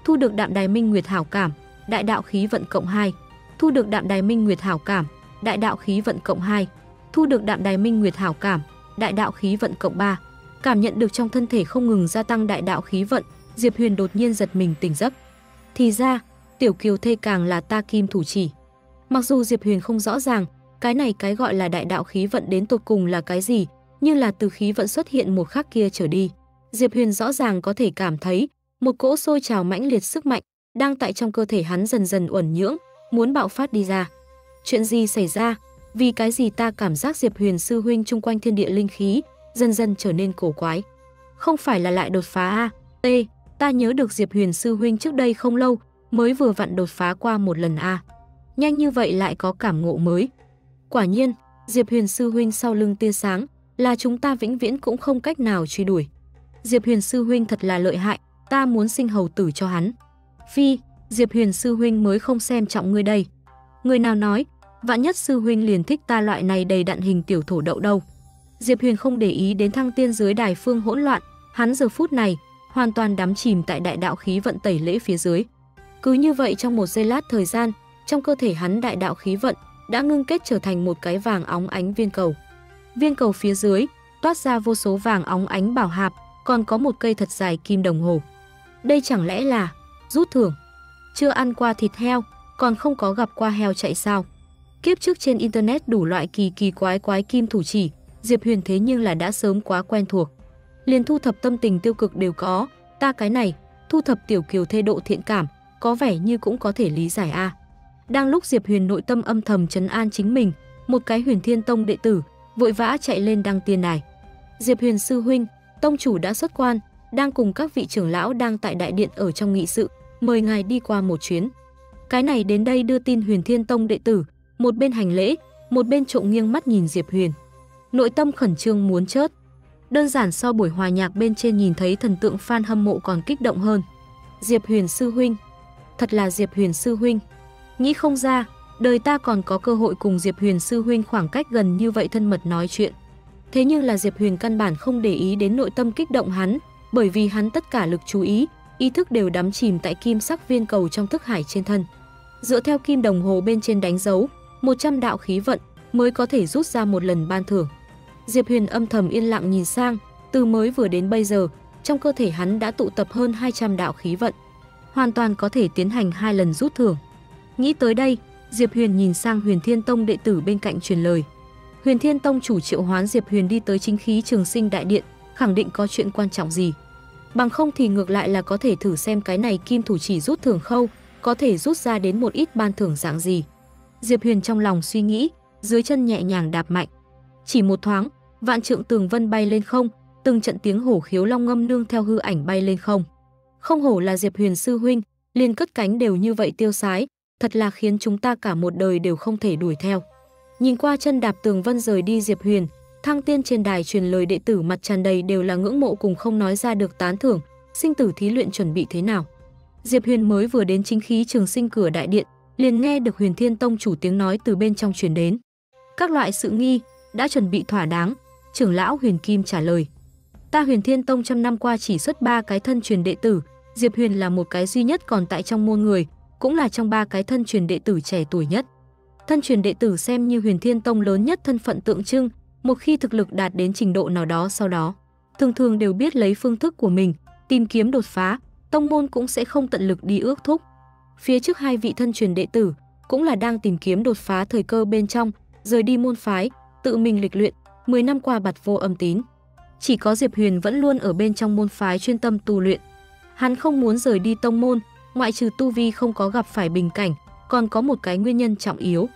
Thu được Đạm Đài Minh Nguyệt hảo cảm, đại đạo khí vận cộng 2. Thu được Đạm Đài Minh Nguyệt hảo cảm, đại đạo khí vận cộng 2. Thu được Đạm Đài Minh Nguyệt hảo cảm, đại đạo khí vận cộng 3. Cảm nhận được trong thân thể không ngừng gia tăng đại đạo khí vận, Diệp Huyền đột nhiên giật mình tỉnh giấc. Thì ra, tiểu kiều thê càng là ta kim thủ chỉ. Mặc dù Diệp Huyền không rõ ràng, cái này cái gọi là đại đạo khí vận đến tột cùng là cái gì, nhưng là từ khí vận xuất hiện một khắc kia trở đi. Diệp Huyền rõ ràng có thể cảm thấy một cỗ sôi trào mãnh liệt sức mạnh đang tại trong cơ thể hắn dần dần uẩn nhưỡng, muốn bạo phát đi ra. Chuyện gì xảy ra? Vì cái gì ta cảm giác Diệp Huyền sư huynh chung quanh thiên địa linh khí dần dần trở nên cổ quái? Không phải là lại đột phá a? T, ta nhớ được Diệp Huyền sư huynh trước đây không lâu mới vừa vặn đột phá qua một lần a. Nhanh như vậy lại có cảm ngộ mới. Quả nhiên, Diệp Huyền sư huynh sau lưng tia sáng là chúng ta vĩnh viễn cũng không cách nào truy đuổi. Diệp Huyền sư huynh thật là lợi hại, ta muốn sinh hầu tử cho hắn. Phi, Diệp Huyền sư huynh mới không xem trọng ngươi đây. Người nào nói, vạn nhất sư huynh liền thích ta loại này đầy đặn hình tiểu thổ đậu đâu. Diệp Huyền không để ý đến thăng tiên dưới đài phương hỗn loạn, hắn giờ phút này hoàn toàn đắm chìm tại đại đạo khí vận tẩy lễ phía dưới. Cứ như vậy trong một giây lát thời gian, trong cơ thể hắn đại đạo khí vận đã ngưng kết trở thành một cái vàng óng ánh viên cầu. Viên cầu phía dưới toát ra vô số vàng óng ánh bảo hạp, còn có một cây thật dài kim đồng hồ. Đây chẳng lẽ là rút thưởng? Chưa ăn qua thịt heo, còn không có gặp qua heo chạy sao? Kiếp trước trên internet đủ loại kỳ kỳ quái quái kim thủ chỉ, Diệp Huyền thế nhưng là đã sớm quá quen thuộc. Liền thu thập tâm tình tiêu cực đều có, ta cái này, thu thập tiểu kiều thê độ thiện cảm, có vẻ như cũng có thể lý giải a. Đang lúc Diệp Huyền nội tâm âm thầm trấn an chính mình, một cái Huyền Thiên Tông đệ tử vội vã chạy lên đăng tiên đài. Diệp Huyền sư huynh, tông chủ đã xuất quan, đang cùng các vị trưởng lão đang tại đại điện ở trong nghị sự, mời ngài đi qua một chuyến. Cái này đến đây đưa tin Huyền Thiên Tông đệ tử, một bên hành lễ, một bên trộm nghiêng mắt nhìn Diệp Huyền. Nội tâm khẩn trương muốn chớt. Đơn giản so buổi hòa nhạc bên trên nhìn thấy thần tượng fan hâm mộ còn kích động hơn. Diệp Huyền sư huynh, thật là Diệp Huyền sư huynh. Nghĩ không ra, đời ta còn có cơ hội cùng Diệp Huyền sư huynh khoảng cách gần như vậy thân mật nói chuyện. Thế nhưng là Diệp Huyền căn bản không để ý đến nội tâm kích động hắn, bởi vì hắn tất cả lực chú ý, ý thức đều đắm chìm tại kim sắc viên cầu trong thức hải trên thân. Dựa theo kim đồng hồ bên trên đánh dấu, 100 đạo khí vận mới có thể rút ra một lần ban thưởng. Diệp Huyền âm thầm yên lặng nhìn sang, từ mới vừa đến bây giờ, trong cơ thể hắn đã tụ tập hơn 200 đạo khí vận, hoàn toàn có thể tiến hành hai lần rút thưởng. Nghĩ tới đây, Diệp Huyền nhìn sang Huyền Thiên Tông đệ tử bên cạnh truyền lời. Huyền Thiên Tông chủ triệu hoán Diệp Huyền đi tới chính khí trường sinh đại điện, khẳng định có chuyện quan trọng gì. Bằng không thì ngược lại là có thể thử xem cái này kim thủ chỉ rút thưởng khâu, có thể rút ra đến một ít ban thưởng dạng gì. Diệp Huyền trong lòng suy nghĩ, dưới chân nhẹ nhàng đạp mạnh. Chỉ một thoáng, vạn trượng tường vân bay lên không, từng trận tiếng hổ khiếu long ngâm nương theo hư ảnh bay lên không. Không hổ là Diệp Huyền sư huynh, liền cất cánh đều như vậy tiêu sái, thật là khiến chúng ta cả một đời đều không thể đuổi theo. Nhìn qua chân đạp tường vân rời đi Diệp Huyền, thăng tiên trên đài truyền lời đệ tử mặt tràn đầy đều là ngưỡng mộ cùng không nói ra được tán thưởng, sinh tử thí luyện chuẩn bị thế nào. Diệp Huyền mới vừa đến chính khí trường sinh cửa đại điện, liền nghe được Huyền Thiên Tông chủ tiếng nói từ bên trong truyền đến. Các loại sự nghi đã chuẩn bị thỏa đáng, trưởng lão Huyền Kim trả lời. Ta Huyền Thiên Tông trăm năm qua chỉ xuất ba cái thân truyền đệ tử, Diệp Huyền là một cái duy nhất còn tại trong môn người, cũng là trong ba cái thân truyền đệ tử trẻ tuổi nhất. Thân truyền đệ tử xem như Huyền Thiên Tông lớn nhất thân phận tượng trưng, một khi thực lực đạt đến trình độ nào đó sau đó, thường thường đều biết lấy phương thức của mình, tìm kiếm đột phá, tông môn cũng sẽ không tận lực đi ước thúc. Phía trước hai vị thân truyền đệ tử cũng là đang tìm kiếm đột phá thời cơ bên trong, rời đi môn phái, tự mình lịch luyện, 10 năm qua bặt vô âm tín. Chỉ có Diệp Huyền vẫn luôn ở bên trong môn phái chuyên tâm tu luyện. Hắn không muốn rời đi tông môn, ngoại trừ tu vi không có gặp phải bình cảnh, còn có một cái nguyên nhân trọng yếu.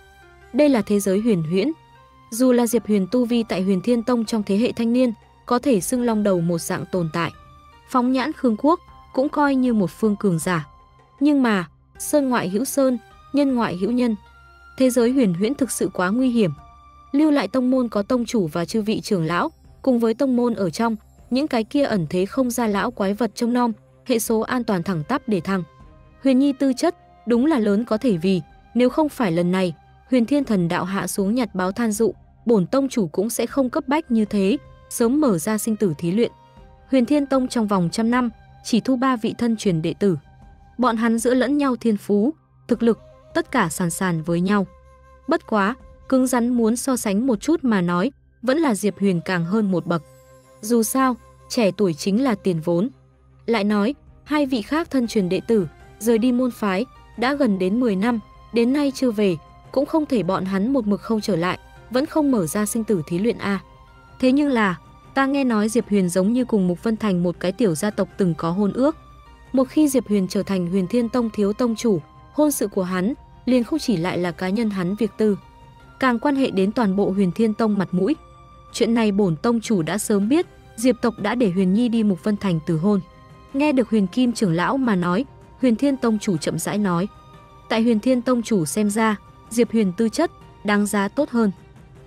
Đây là thế giới huyền huyễn. Dù là Diệp Huyền tu vi tại Huyền Thiên Tông trong thế hệ thanh niên, có thể xưng long đầu một dạng tồn tại. Phóng nhãn Khương Quốc cũng coi như một phương cường giả. Nhưng mà, sơn ngoại hữu sơn, nhân ngoại hữu nhân. Thế giới huyền huyễn thực sự quá nguy hiểm. Lưu lại tông môn có tông chủ và chư vị trưởng lão, cùng với tông môn ở trong, những cái kia ẩn thế không ra lão quái vật trong nom, hệ số an toàn thẳng tắp để thăng. Huyền Nhi tư chất, đúng là lớn có thể vì, nếu không phải lần này, Huyền Thiên Thần đạo hạ xuống nhặt báo than dụ, bổn tông chủ cũng sẽ không cấp bách như thế, sớm mở ra sinh tử thí luyện. Huyền Thiên Tông trong vòng trăm năm chỉ thu ba vị thân truyền đệ tử. Bọn hắn giữa lẫn nhau thiên phú, thực lực, tất cả sàn sàn với nhau. Bất quá, cứng rắn muốn so sánh một chút mà nói, vẫn là Diệp Huyền càng hơn một bậc. Dù sao, trẻ tuổi chính là tiền vốn. Lại nói, hai vị khác thân truyền đệ tử, rời đi môn phái, đã gần đến 10 năm, đến nay chưa về, cũng không thể bọn hắn một mực không trở lại, vẫn không mở ra sinh tử thí luyện A. Thế nhưng là, ta nghe nói Diệp Huyền giống như cùng Mục Vân Thành một cái tiểu gia tộc từng có hôn ước. Một khi Diệp Huyền trở thành Huyền Thiên Tông thiếu tông chủ, hôn sự của hắn liền không chỉ lại là cá nhân hắn việc tư, càng quan hệ đến toàn bộ Huyền Thiên Tông mặt mũi. Chuyện này bổn tông chủ đã sớm biết, Diệp tộc đã để Huyền Nhi đi Mục Vân Thành từ hôn. Nghe được Huyền Kim trưởng lão mà nói, Huyền Thiên Tông chủ chậm rãi nói. Tại Huyền Thiên Tông chủ xem ra, Diệp Huyền tư chất, đáng giá tốt hơn.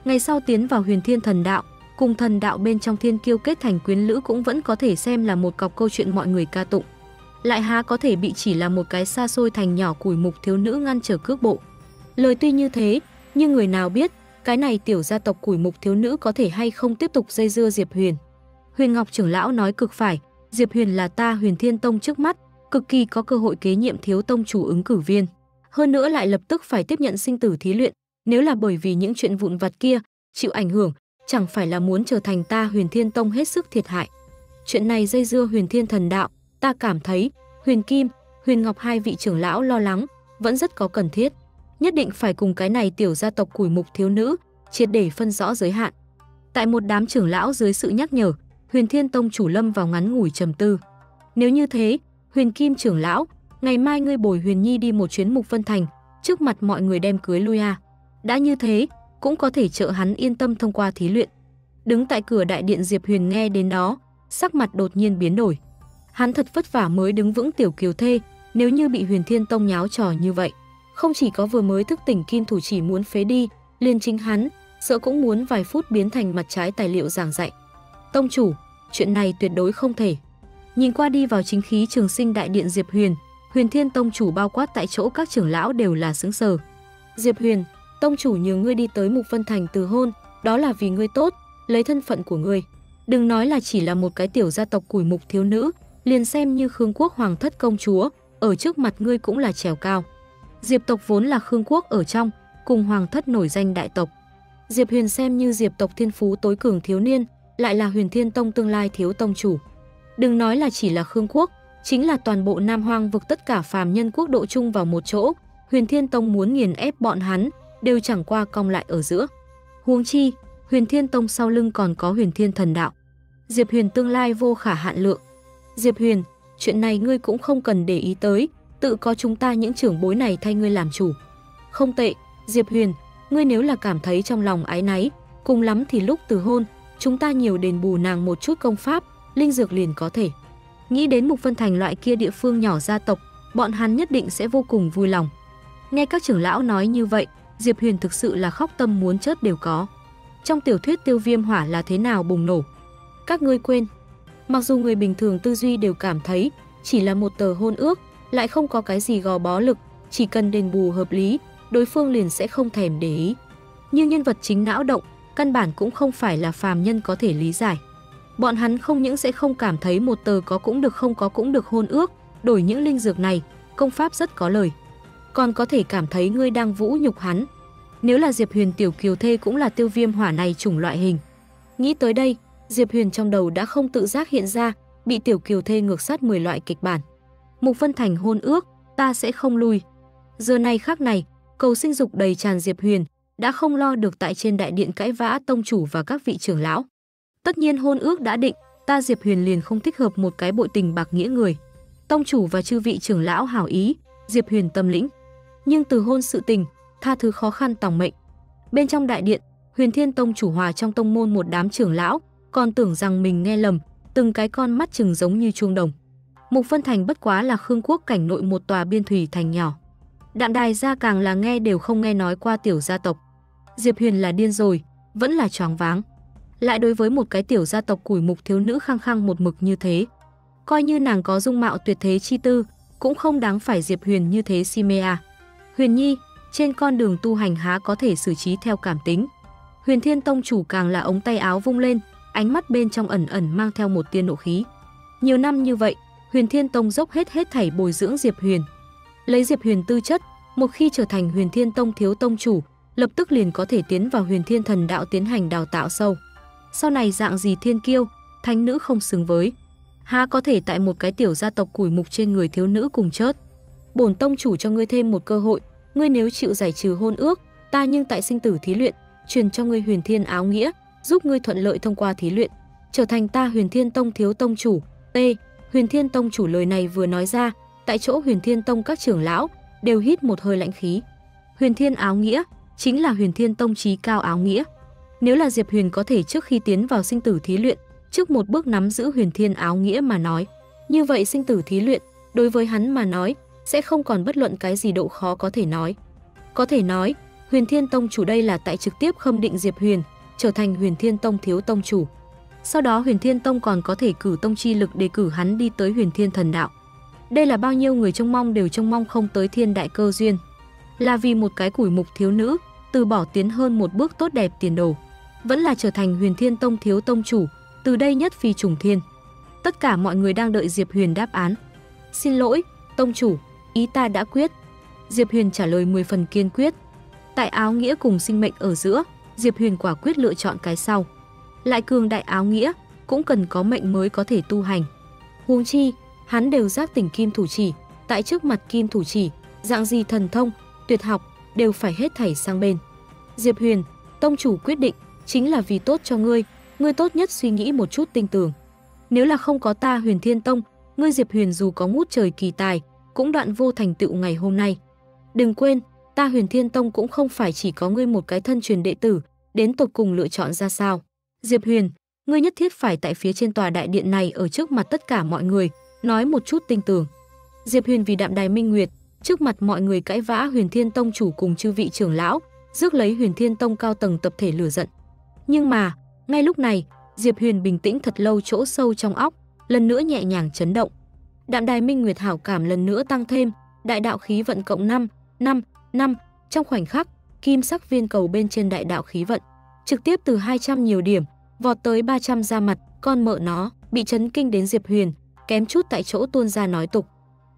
Ngày sau tiến vào Huyền Thiên Thần Đạo, cùng thần đạo bên trong thiên kiêu kết thành quyến lữ cũng vẫn có thể xem là một cọc câu chuyện mọi người ca tụng. Lại há có thể bị chỉ là một cái xa xôi thành nhỏ củi mục thiếu nữ ngăn trở cước bộ. Lời tuy như thế, nhưng người nào biết, cái này tiểu gia tộc củi mục thiếu nữ có thể hay không tiếp tục dây dưa Diệp Huyền. Huyền Ngọc trưởng lão nói cực phải, Diệp Huyền là ta Huyền Thiên Tông trước mắt, cực kỳ có cơ hội kế nhiệm thiếu tông chủ ứng cử viên. Hơn nữa lại lập tức phải tiếp nhận sinh tử thí luyện, nếu là bởi vì những chuyện vụn vặt kia chịu ảnh hưởng, chẳng phải là muốn trở thành ta Huyền Thiên Tông hết sức thiệt hại. Chuyện này dây dưa Huyền Thiên Thần Đạo, ta cảm thấy Huyền Kim, Huyền Ngọc hai vị trưởng lão lo lắng, vẫn rất có cần thiết. Nhất định phải cùng cái này tiểu gia tộc củi mục thiếu nữ, triệt để phân rõ giới hạn. Tại một đám trưởng lão dưới sự nhắc nhở, Huyền Thiên Tông chủ lâm vào ngắn ngủi trầm tư. Nếu như thế, Huyền Kim trưởng lão, ngày mai ngươi bồi Huyền Nhi đi một chuyến mục phân thành, trước mặt mọi người đem cưới lui à. Đã như thế, cũng có thể trợ hắn yên tâm thông qua thí luyện. Đứng tại cửa đại điện Diệp Huyền nghe đến đó, sắc mặt đột nhiên biến đổi. Hắn thật vất vả mới đứng vững tiểu kiều thê, nếu như bị Huyền Thiên Tông nháo trò như vậy, không chỉ có vừa mới thức tỉnh kim thủ chỉ muốn phế đi, liền chính hắn, sợ cũng muốn vài phút biến thành mặt trái tài liệu giảng dạy. Tông chủ, chuyện này tuyệt đối không thể. Nhìn qua đi vào chính khí trường sinh đại điện Diệp Huyền, Huyền Thiên Tông chủ bao quát tại chỗ các trưởng lão đều là xứng sờ. Diệp Huyền, tông chủ nhờ ngươi đi tới Mục Vân Thành từ hôn, đó là vì ngươi tốt, lấy thân phận của ngươi. Đừng nói là chỉ là một cái tiểu gia tộc củi mục thiếu nữ, liền xem như Khương Quốc hoàng thất công chúa, ở trước mặt ngươi cũng là trèo cao. Diệp tộc vốn là Khương Quốc ở trong, cùng hoàng thất nổi danh đại tộc. Diệp Huyền xem như Diệp tộc thiên phú tối cường thiếu niên, lại là Huyền Thiên Tông tương lai thiếu tông chủ. Đừng nói là chỉ là Khương quốc, chính là toàn bộ Nam Hoang vực tất cả phàm nhân quốc độ chung vào một chỗ, Huyền Thiên Tông muốn nghiền ép bọn hắn, đều chẳng qua cong lại ở giữa. Huống chi, Huyền Thiên Tông sau lưng còn có Huyền Thiên Thần Đạo. Diệp Huyền tương lai vô khả hạn lượng. Diệp Huyền, chuyện này ngươi cũng không cần để ý tới, tự có chúng ta những trưởng bối này thay ngươi làm chủ. Không tệ, Diệp Huyền, ngươi nếu là cảm thấy trong lòng ái náy, cùng lắm thì lúc từ hôn, chúng ta nhiều đền bù nàng một chút công pháp, linh dược liền có thể. Nghĩ đến Mục Vân Thành loại kia địa phương nhỏ gia tộc, bọn hắn nhất định sẽ vô cùng vui lòng. Nghe các trưởng lão nói như vậy, Diệp Huyền thực sự là khóc tâm muốn chết đều có. Trong tiểu thuyết tiêu viêm hỏa là thế nào bùng nổ? Các ngươi quên, mặc dù người bình thường tư duy đều cảm thấy chỉ là một tờ hôn ước, lại không có cái gì gò bó lực, chỉ cần đền bù hợp lý, đối phương liền sẽ không thèm để ý. Nhưng nhân vật chính não động, căn bản cũng không phải là phàm nhân có thể lý giải. Bọn hắn không những sẽ không cảm thấy một tờ có cũng được không có cũng được hôn ước, đổi những linh dược này, công pháp rất có lời. Còn có thể cảm thấy ngươi đang vũ nhục hắn. Nếu là Diệp Huyền tiểu kiều thê cũng là tiêu viêm hỏa này chủng loại hình. Nghĩ tới đây, Diệp Huyền trong đầu đã không tự giác hiện ra, bị tiểu kiều thê ngược sát 10 loại kịch bản. Mục Vân Thành hôn ước, ta sẽ không lui. Giờ này khác này, cầu sinh dục đầy tràn Diệp Huyền, đã không lo được tại trên đại điện cãi vã tông chủ và các vị trưởng lão. Tất nhiên hôn ước đã định, ta Diệp Huyền liền không thích hợp một cái bội tình bạc nghĩa người. Tông chủ và chư vị trưởng lão hảo ý, Diệp Huyền tâm lĩnh. Nhưng từ hôn sự tình, tha thứ khó khăn tòng mệnh. Bên trong đại điện, Huyền Thiên Tông chủ hòa trong tông môn một đám trưởng lão, còn tưởng rằng mình nghe lầm, từng cái con mắt chừng giống như chuông đồng. Mục Vân Thành bất quá là Khương Quốc cảnh nội một tòa biên thủy thành nhỏ. Đạm đài ra càng là nghe đều không nghe nói qua tiểu gia tộc. Diệp Huyền là điên rồi, vẫn là choáng váng. Lại đối với một cái tiểu gia tộc củi mục thiếu nữ khăng khăng một mực như thế. Coi như nàng có dung mạo tuyệt thế chi tư, cũng không đáng phải Diệp Huyền như thế si mê à. Huyền Nhi, trên con đường tu hành há có thể xử trí theo cảm tính. Huyền Thiên Tông chủ càng là ống tay áo vung lên, ánh mắt bên trong ẩn ẩn mang theo một tia nộ khí. Nhiều năm như vậy, Huyền Thiên Tông dốc hết hết thảy bồi dưỡng Diệp Huyền. Lấy Diệp Huyền tư chất, một khi trở thành Huyền Thiên Tông thiếu tông chủ, lập tức liền có thể tiến vào Huyền Thiên Thần Đạo tiến hành đào tạo sâu. Sau này dạng gì thiên kiêu, thánh nữ không xứng với. Há có thể tại một cái tiểu gia tộc củi mục trên người thiếu nữ cùng chớt. Bổn tông chủ cho ngươi thêm một cơ hội, ngươi nếu chịu giải trừ hôn ước, ta nhưng tại sinh tử thí luyện, truyền cho ngươi Huyền Thiên áo nghĩa, giúp ngươi thuận lợi thông qua thí luyện, trở thành ta Huyền Thiên Tông thiếu tông chủ. T. Huyền Thiên Tông chủ lời này vừa nói ra, tại chỗ Huyền Thiên Tông các trưởng lão đều hít một hơi lạnh khí. Huyền Thiên áo nghĩa chính là Huyền Thiên Tông trí cao áo nghĩa. Nếu là Diệp Huyền có thể trước khi tiến vào sinh tử thí luyện, trước một bước nắm giữ Huyền Thiên áo nghĩa mà nói, như vậy sinh tử thí luyện đối với hắn mà nói sẽ không còn bất luận cái gì độ khó có thể nói. Có thể nói, Huyền Thiên Tông chủ đây là tại trực tiếp khâm định Diệp Huyền trở thành Huyền Thiên Tông thiếu tông chủ. Sau đó Huyền Thiên Tông còn có thể cử tông chi lực để cử hắn đi tới Huyền Thiên Thần Đạo. Đây là bao nhiêu người trông mong đều trông mong không tới thiên đại cơ duyên. Là vì một cái củi mục thiếu nữ, từ bỏ tiến hơn một bước tốt đẹp tiền đồ. Vẫn là trở thành Huyền Thiên Tông thiếu tông chủ, từ đây nhất phi trùng thiên. Tất cả mọi người đang đợi Diệp Huyền đáp án. Xin lỗi, tông chủ, ý ta đã quyết. Diệp Huyền trả lời 10 phần kiên quyết. Tại áo nghĩa cùng sinh mệnh ở giữa, Diệp Huyền quả quyết lựa chọn cái sau. Lại cường đại áo nghĩa, cũng cần có mệnh mới có thể tu hành. Huống chi, hắn đều giác tỉnh kim thủ chỉ, tại trước mặt kim thủ chỉ, dạng gì thần thông, tuyệt học đều phải hết thảy sang bên. Diệp Huyền, tông chủ quyết định, chính là vì tốt cho ngươi, ngươi tốt nhất suy nghĩ một chút tinh tường. Nếu là không có ta Huyền Thiên Tông, ngươi Diệp Huyền dù có ngút trời kỳ tài, cũng đoạn vô thành tựu ngày hôm nay. Đừng quên, ta Huyền Thiên Tông cũng không phải chỉ có ngươi một cái thân truyền đệ tử, đến tột cùng lựa chọn ra sao. Diệp Huyền, ngươi nhất thiết phải tại phía trên tòa đại điện này ở trước mặt tất cả mọi người, nói một chút tinh tường. Diệp Huyền vì đạm đài minh nguyệt, trước mặt mọi người cãi vã Huyền Thiên Tông chủ cùng chư vị trưởng lão, rước lấy Huyền Thiên Tông cao tầng tập thể lửa giận. Nhưng mà, ngay lúc này, Diệp Huyền bình tĩnh thật lâu chỗ sâu trong óc, lần nữa nhẹ nhàng chấn động. Đạm đài minh nguyệt hảo cảm lần nữa tăng thêm, đại đạo khí vận cộng 5, 5, 5, trong khoảnh khắc, kim sắc viên cầu bên trên đại đạo khí vận, trực tiếp từ 200 nhiều điểm, vọt tới 300 ra mặt, con mợ nó, bị chấn kinh đến Diệp Huyền, kém chút tại chỗ tuôn ra nói tục.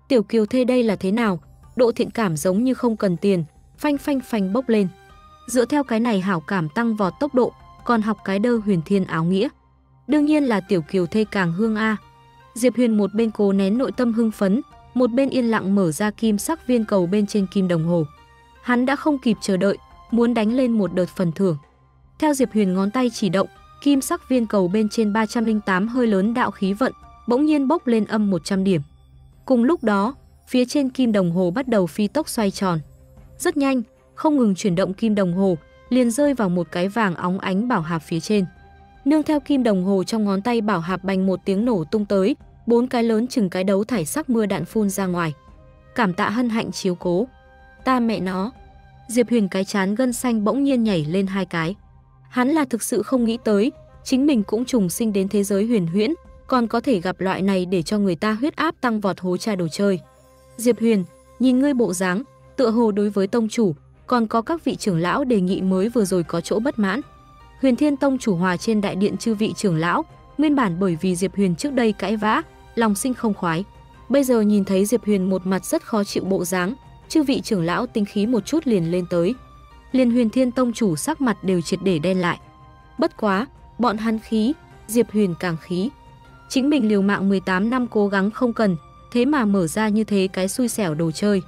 Tiểu Kiều thê đây là thế nào? Độ thiện cảm giống như không cần tiền, phanh phanh phanh bốc lên. Dựa theo cái này hảo cảm tăng vọt tốc độ, còn học cái đơ huyền thiên áo nghĩa. Đương nhiên là tiểu kiều thê càng hương a. Diệp Huyền một bên cố nén nội tâm hưng phấn, một bên yên lặng mở ra kim sắc viên cầu bên trên kim đồng hồ. Hắn đã không kịp chờ đợi, muốn đánh lên một đợt phần thưởng. Theo Diệp Huyền ngón tay chỉ động, kim sắc viên cầu bên trên 308 hơi lớn đạo khí vận, bỗng nhiên bốc lên âm 100 điểm. Cùng lúc đó, phía trên kim đồng hồ bắt đầu phi tốc xoay tròn. Rất nhanh, không ngừng chuyển động kim đồng hồ, liền rơi vào một cái vàng óng ánh bảo hạp phía trên. Nương theo kim đồng hồ trong ngón tay bảo hạp bành một tiếng nổ tung tới, bốn cái lớn chừng cái đấu thải sắc mưa đạn phun ra ngoài. Cảm tạ hân hạnh chiếu cố. Ta mẹ nó. Diệp Huyền cái chán gân xanh bỗng nhiên nhảy lên hai cái. Hắn là thực sự không nghĩ tới, chính mình cũng trùng sinh đến thế giới huyền huyễn, còn có thể gặp loại này để cho người ta huyết áp tăng vọt hố cha đồ chơi. Diệp Huyền, nhìn ngươi bộ dáng, tựa hồ đối với tông chủ, còn có các vị trưởng lão đề nghị mới vừa rồi có chỗ bất mãn. Huyền Thiên Tông chủ hòa trên đại điện chư vị trưởng lão, nguyên bản bởi vì Diệp Huyền trước đây cãi vã, lòng sinh không khoái. Bây giờ nhìn thấy Diệp Huyền một mặt rất khó chịu bộ dáng, chư vị trưởng lão tinh khí một chút liền lên tới. Liên Huyền Thiên Tông chủ sắc mặt đều triệt để đen lại. Bất quá, bọn hắn khí, Diệp Huyền càng khí. Chính mình liều mạng 18 năm cố gắng không cần, thế mà mở ra như thế cái xui xẻo đồ chơi.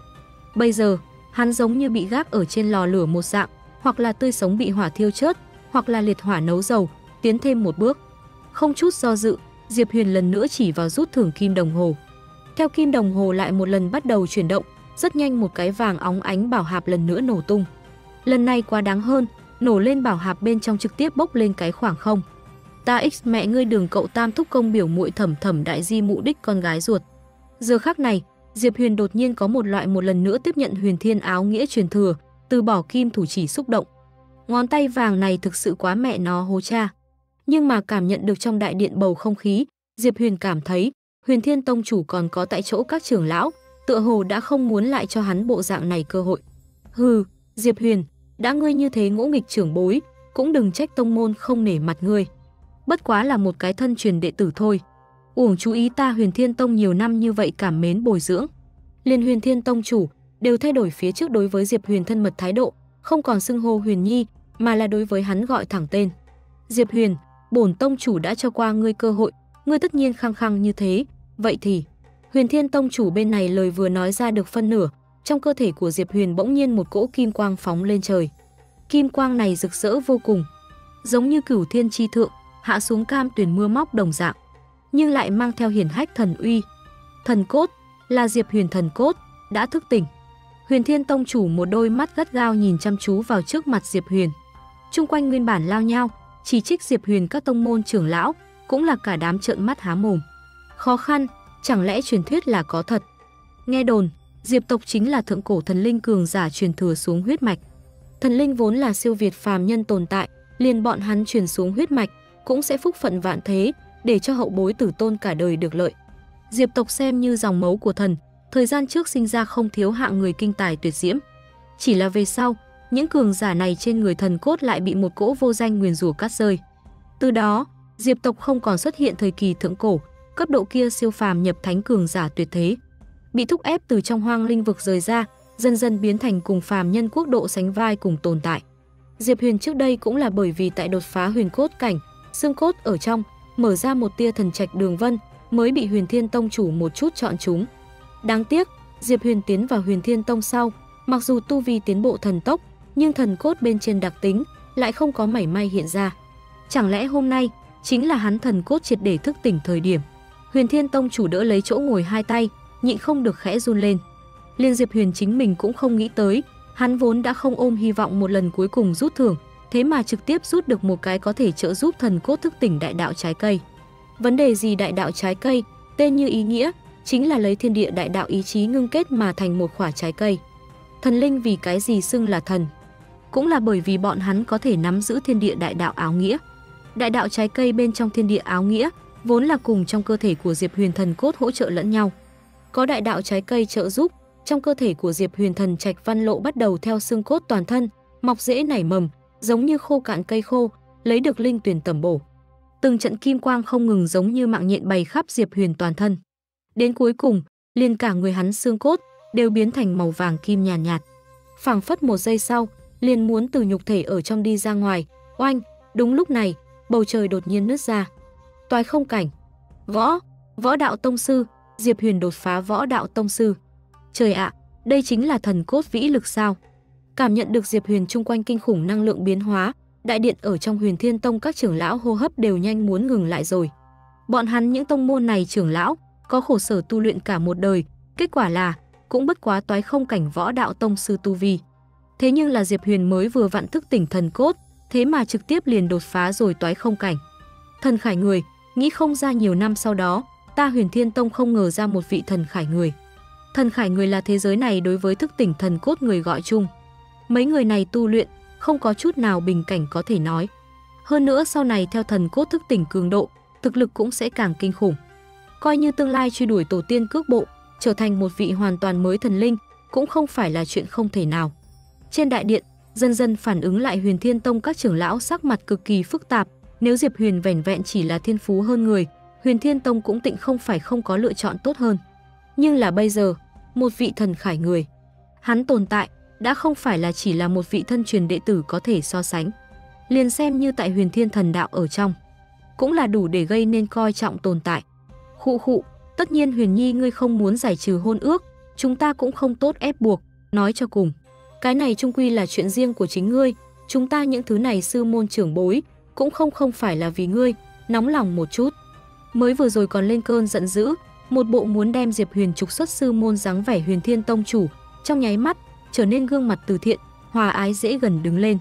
Bây giờ, hắn giống như bị gác ở trên lò lửa một dạng, hoặc là tươi sống bị hỏa thiêu chết, hoặc là liệt hỏa nấu dầu, tiến thêm một bước. Không chút do dự, Diệp Huyền lần nữa chỉ vào rút thưởng kim đồng hồ. Theo kim đồng hồ lại một lần bắt đầu chuyển động, rất nhanh một cái vàng óng ánh bảo hạp lần nữa nổ tung. Lần này quá đáng hơn, nổ lên bảo hạp bên trong trực tiếp bốc lên cái khoảng không. Ta x mẹ ngươi đường cậu tam thúc công biểu muội thẩm thẩm đại di mụ đích con gái ruột. Giờ khắc này, Diệp Huyền đột nhiên có một loại một lần nữa tiếp nhận huyền thiên áo nghĩa truyền thừa, từ bỏ kim thủ chỉ xúc động. Ngón tay vàng này thực sự quá mẹ nó hố cha. Nhưng mà cảm nhận được trong đại điện bầu không khí, Diệp Huyền cảm thấy Huyền Thiên Tông chủ còn có tại chỗ các trưởng lão, tựa hồ đã không muốn lại cho hắn bộ dạng này cơ hội. Hừ, Diệp Huyền, đã ngươi như thế ngỗ nghịch trưởng bối, cũng đừng trách tông môn không nể mặt ngươi. Bất quá là một cái thân truyền đệ tử thôi. Uổng chú ý ta Huyền Thiên Tông nhiều năm như vậy cảm mến bồi dưỡng. Liên Huyền Thiên Tông chủ đều thay đổi phía trước đối với Diệp Huyền thân mật thái độ, không còn xưng hô Huyền Nhi, mà là đối với hắn gọi thẳng tên. Diệp Huyền, bổn tông chủ đã cho qua ngươi cơ hội, ngươi tất nhiên khăng khăng như thế, vậy thì Huyền Thiên tông chủ bên này lời vừa nói ra được phân nửa, trong cơ thể của Diệp Huyền bỗng nhiên một cỗ kim quang phóng lên trời. Kim quang này rực rỡ vô cùng, giống như cửu thiên chi thượng, hạ xuống cam tuyển mưa móc đồng dạng, nhưng lại mang theo hiển hách thần uy. Thần cốt là Diệp Huyền thần cốt đã thức tỉnh. Huyền Thiên tông chủ một đôi mắt gắt gao nhìn chăm chú vào trước mặt Diệp Huyền. Trung quanh nguyên bản lao nhau, chỉ trích Diệp Huyền các tông môn trưởng lão, cũng là cả đám trợn mắt há mồm. Khó khăn, chẳng lẽ truyền thuyết là có thật? Nghe đồn, Diệp tộc chính là thượng cổ thần linh cường giả truyền thừa xuống huyết mạch. Thần linh vốn là siêu việt phàm nhân tồn tại, liền bọn hắn truyền xuống huyết mạch, cũng sẽ phúc phận vạn thế, để cho hậu bối tử tôn cả đời được lợi. Diệp tộc xem như dòng máu của thần, thời gian trước sinh ra không thiếu hạng người kinh tài tuyệt diễm. Chỉ là về sau, những cường giả này trên người thần cốt lại bị một cỗ vô danh nguyền rủa cắt rơi. Từ đó, Diệp tộc không còn xuất hiện thời kỳ thượng cổ, cấp độ kia siêu phàm nhập thánh cường giả tuyệt thế. Bị thúc ép từ trong hoang linh vực rời ra, dần dần biến thành cùng phàm nhân quốc độ sánh vai cùng tồn tại. Diệp Huyền trước đây cũng là bởi vì tại đột phá huyền cốt cảnh, xương cốt ở trong, mở ra một tia thần trạch đường vân, mới bị Huyền Thiên Tông chủ một chút chọn chúng. Đáng tiếc, Diệp Huyền tiến vào Huyền Thiên Tông sau, mặc dù tu vi tiến bộ thần tốc, nhưng thần cốt bên trên đặc tính lại không có mảy may hiện ra. Chẳng lẽ hôm nay chính là hắn thần cốt triệt để thức tỉnh thời điểm. Huyền Thiên Tông chủ đỡ lấy chỗ ngồi hai tay, nhịn không được khẽ run lên. Liên Diệp Huyền chính mình cũng không nghĩ tới, hắn vốn đã không ôm hy vọng một lần cuối cùng rút thưởng, thế mà trực tiếp rút được một cái có thể trợ giúp thần cốt thức tỉnh đại đạo trái cây. Vấn đề gì đại đạo trái cây, tên như ý nghĩa, chính là lấy thiên địa đại đạo ý chí ngưng kết mà thành một quả trái cây. Thần linh vì cái gì xưng là thần? cũng là bởi vì bọn hắn có thể nắm giữ thiên địa đại đạo áo nghĩa. Đại đạo trái cây bên trong thiên địa áo nghĩa vốn là cùng trong cơ thể của Diệp Huyền Thần cốt hỗ trợ lẫn nhau. Có đại đạo trái cây trợ giúp, trong cơ thể của Diệp Huyền Thần Trạch Văn Lộ bắt đầu theo xương cốt toàn thân, mọc rễ nảy mầm, giống như khô cạn cây khô, lấy được linh tuyển tầm bổ. Từng trận kim quang không ngừng giống như mạng nhện bày khắp Diệp Huyền toàn thân. Đến cuối cùng, liền cả người hắn xương cốt đều biến thành màu vàng kim nhàn nhạt, nhạt. Phảng phất một giây sau, liền muốn từ nhục thể ở trong đi ra ngoài. Oanh, đúng lúc này, bầu trời đột nhiên nứt ra. Toái không cảnh. Võ, võ đạo tông sư, Diệp Huyền đột phá võ đạo tông sư. Trời ạ, đây chính là thần cốt vĩ lực sao? Cảm nhận được Diệp Huyền chung quanh kinh khủng năng lượng biến hóa, đại điện ở trong Huyền Thiên Tông các trưởng lão hô hấp đều nhanh muốn ngừng lại rồi. Bọn hắn những tông môn này trưởng lão có khổ sở tu luyện cả một đời, kết quả là cũng bất quá toái không cảnh võ đạo tông sư tu vi. Thế nhưng là Diệp Huyền mới vừa vặn thức tỉnh thần cốt, thế mà trực tiếp liền đột phá rồi toái không cảnh. Thần khải người, nghĩ không ra nhiều năm sau đó, ta Huyền Thiên Tông không ngờ ra một vị thần khải người. Thần khải người là thế giới này đối với thức tỉnh thần cốt người gọi chung. Mấy người này tu luyện, không có chút nào bình cảnh có thể nói. Hơn nữa sau này theo thần cốt thức tỉnh cường độ, thực lực cũng sẽ càng kinh khủng. Coi như tương lai truy đuổi tổ tiên cước bộ, trở thành một vị hoàn toàn mới thần linh, cũng không phải là chuyện không thể nào. Trên đại điện, dần dần phản ứng lại Huyền Thiên Tông các trưởng lão sắc mặt cực kỳ phức tạp, nếu Diệp Huyền vẻn vẹn chỉ là thiên phú hơn người, Huyền Thiên Tông cũng tịnh không phải không có lựa chọn tốt hơn. Nhưng là bây giờ, một vị thần khải người, hắn tồn tại đã không phải là chỉ là một vị thân truyền đệ tử có thể so sánh. Liền xem như tại Huyền Thiên Thần Đạo ở trong, cũng là đủ để gây nên coi trọng tồn tại. Khụ khụ, tất nhiên Huyền Nhi ngươi không muốn giải trừ hôn ước, chúng ta cũng không tốt ép buộc, nói cho cùng. Cái này trung quy là chuyện riêng của chính ngươi, chúng ta những thứ này sư môn trưởng bối, cũng không không phải là vì ngươi, nóng lòng một chút. Mới vừa rồi còn lên cơn giận dữ, một bộ muốn đem Diệp Huyền trục xuất sư môn dáng vẻ Huyền Thiên Tông chủ, trong nháy mắt trở nên gương mặt từ thiện, hòa ái dễ gần đứng lên.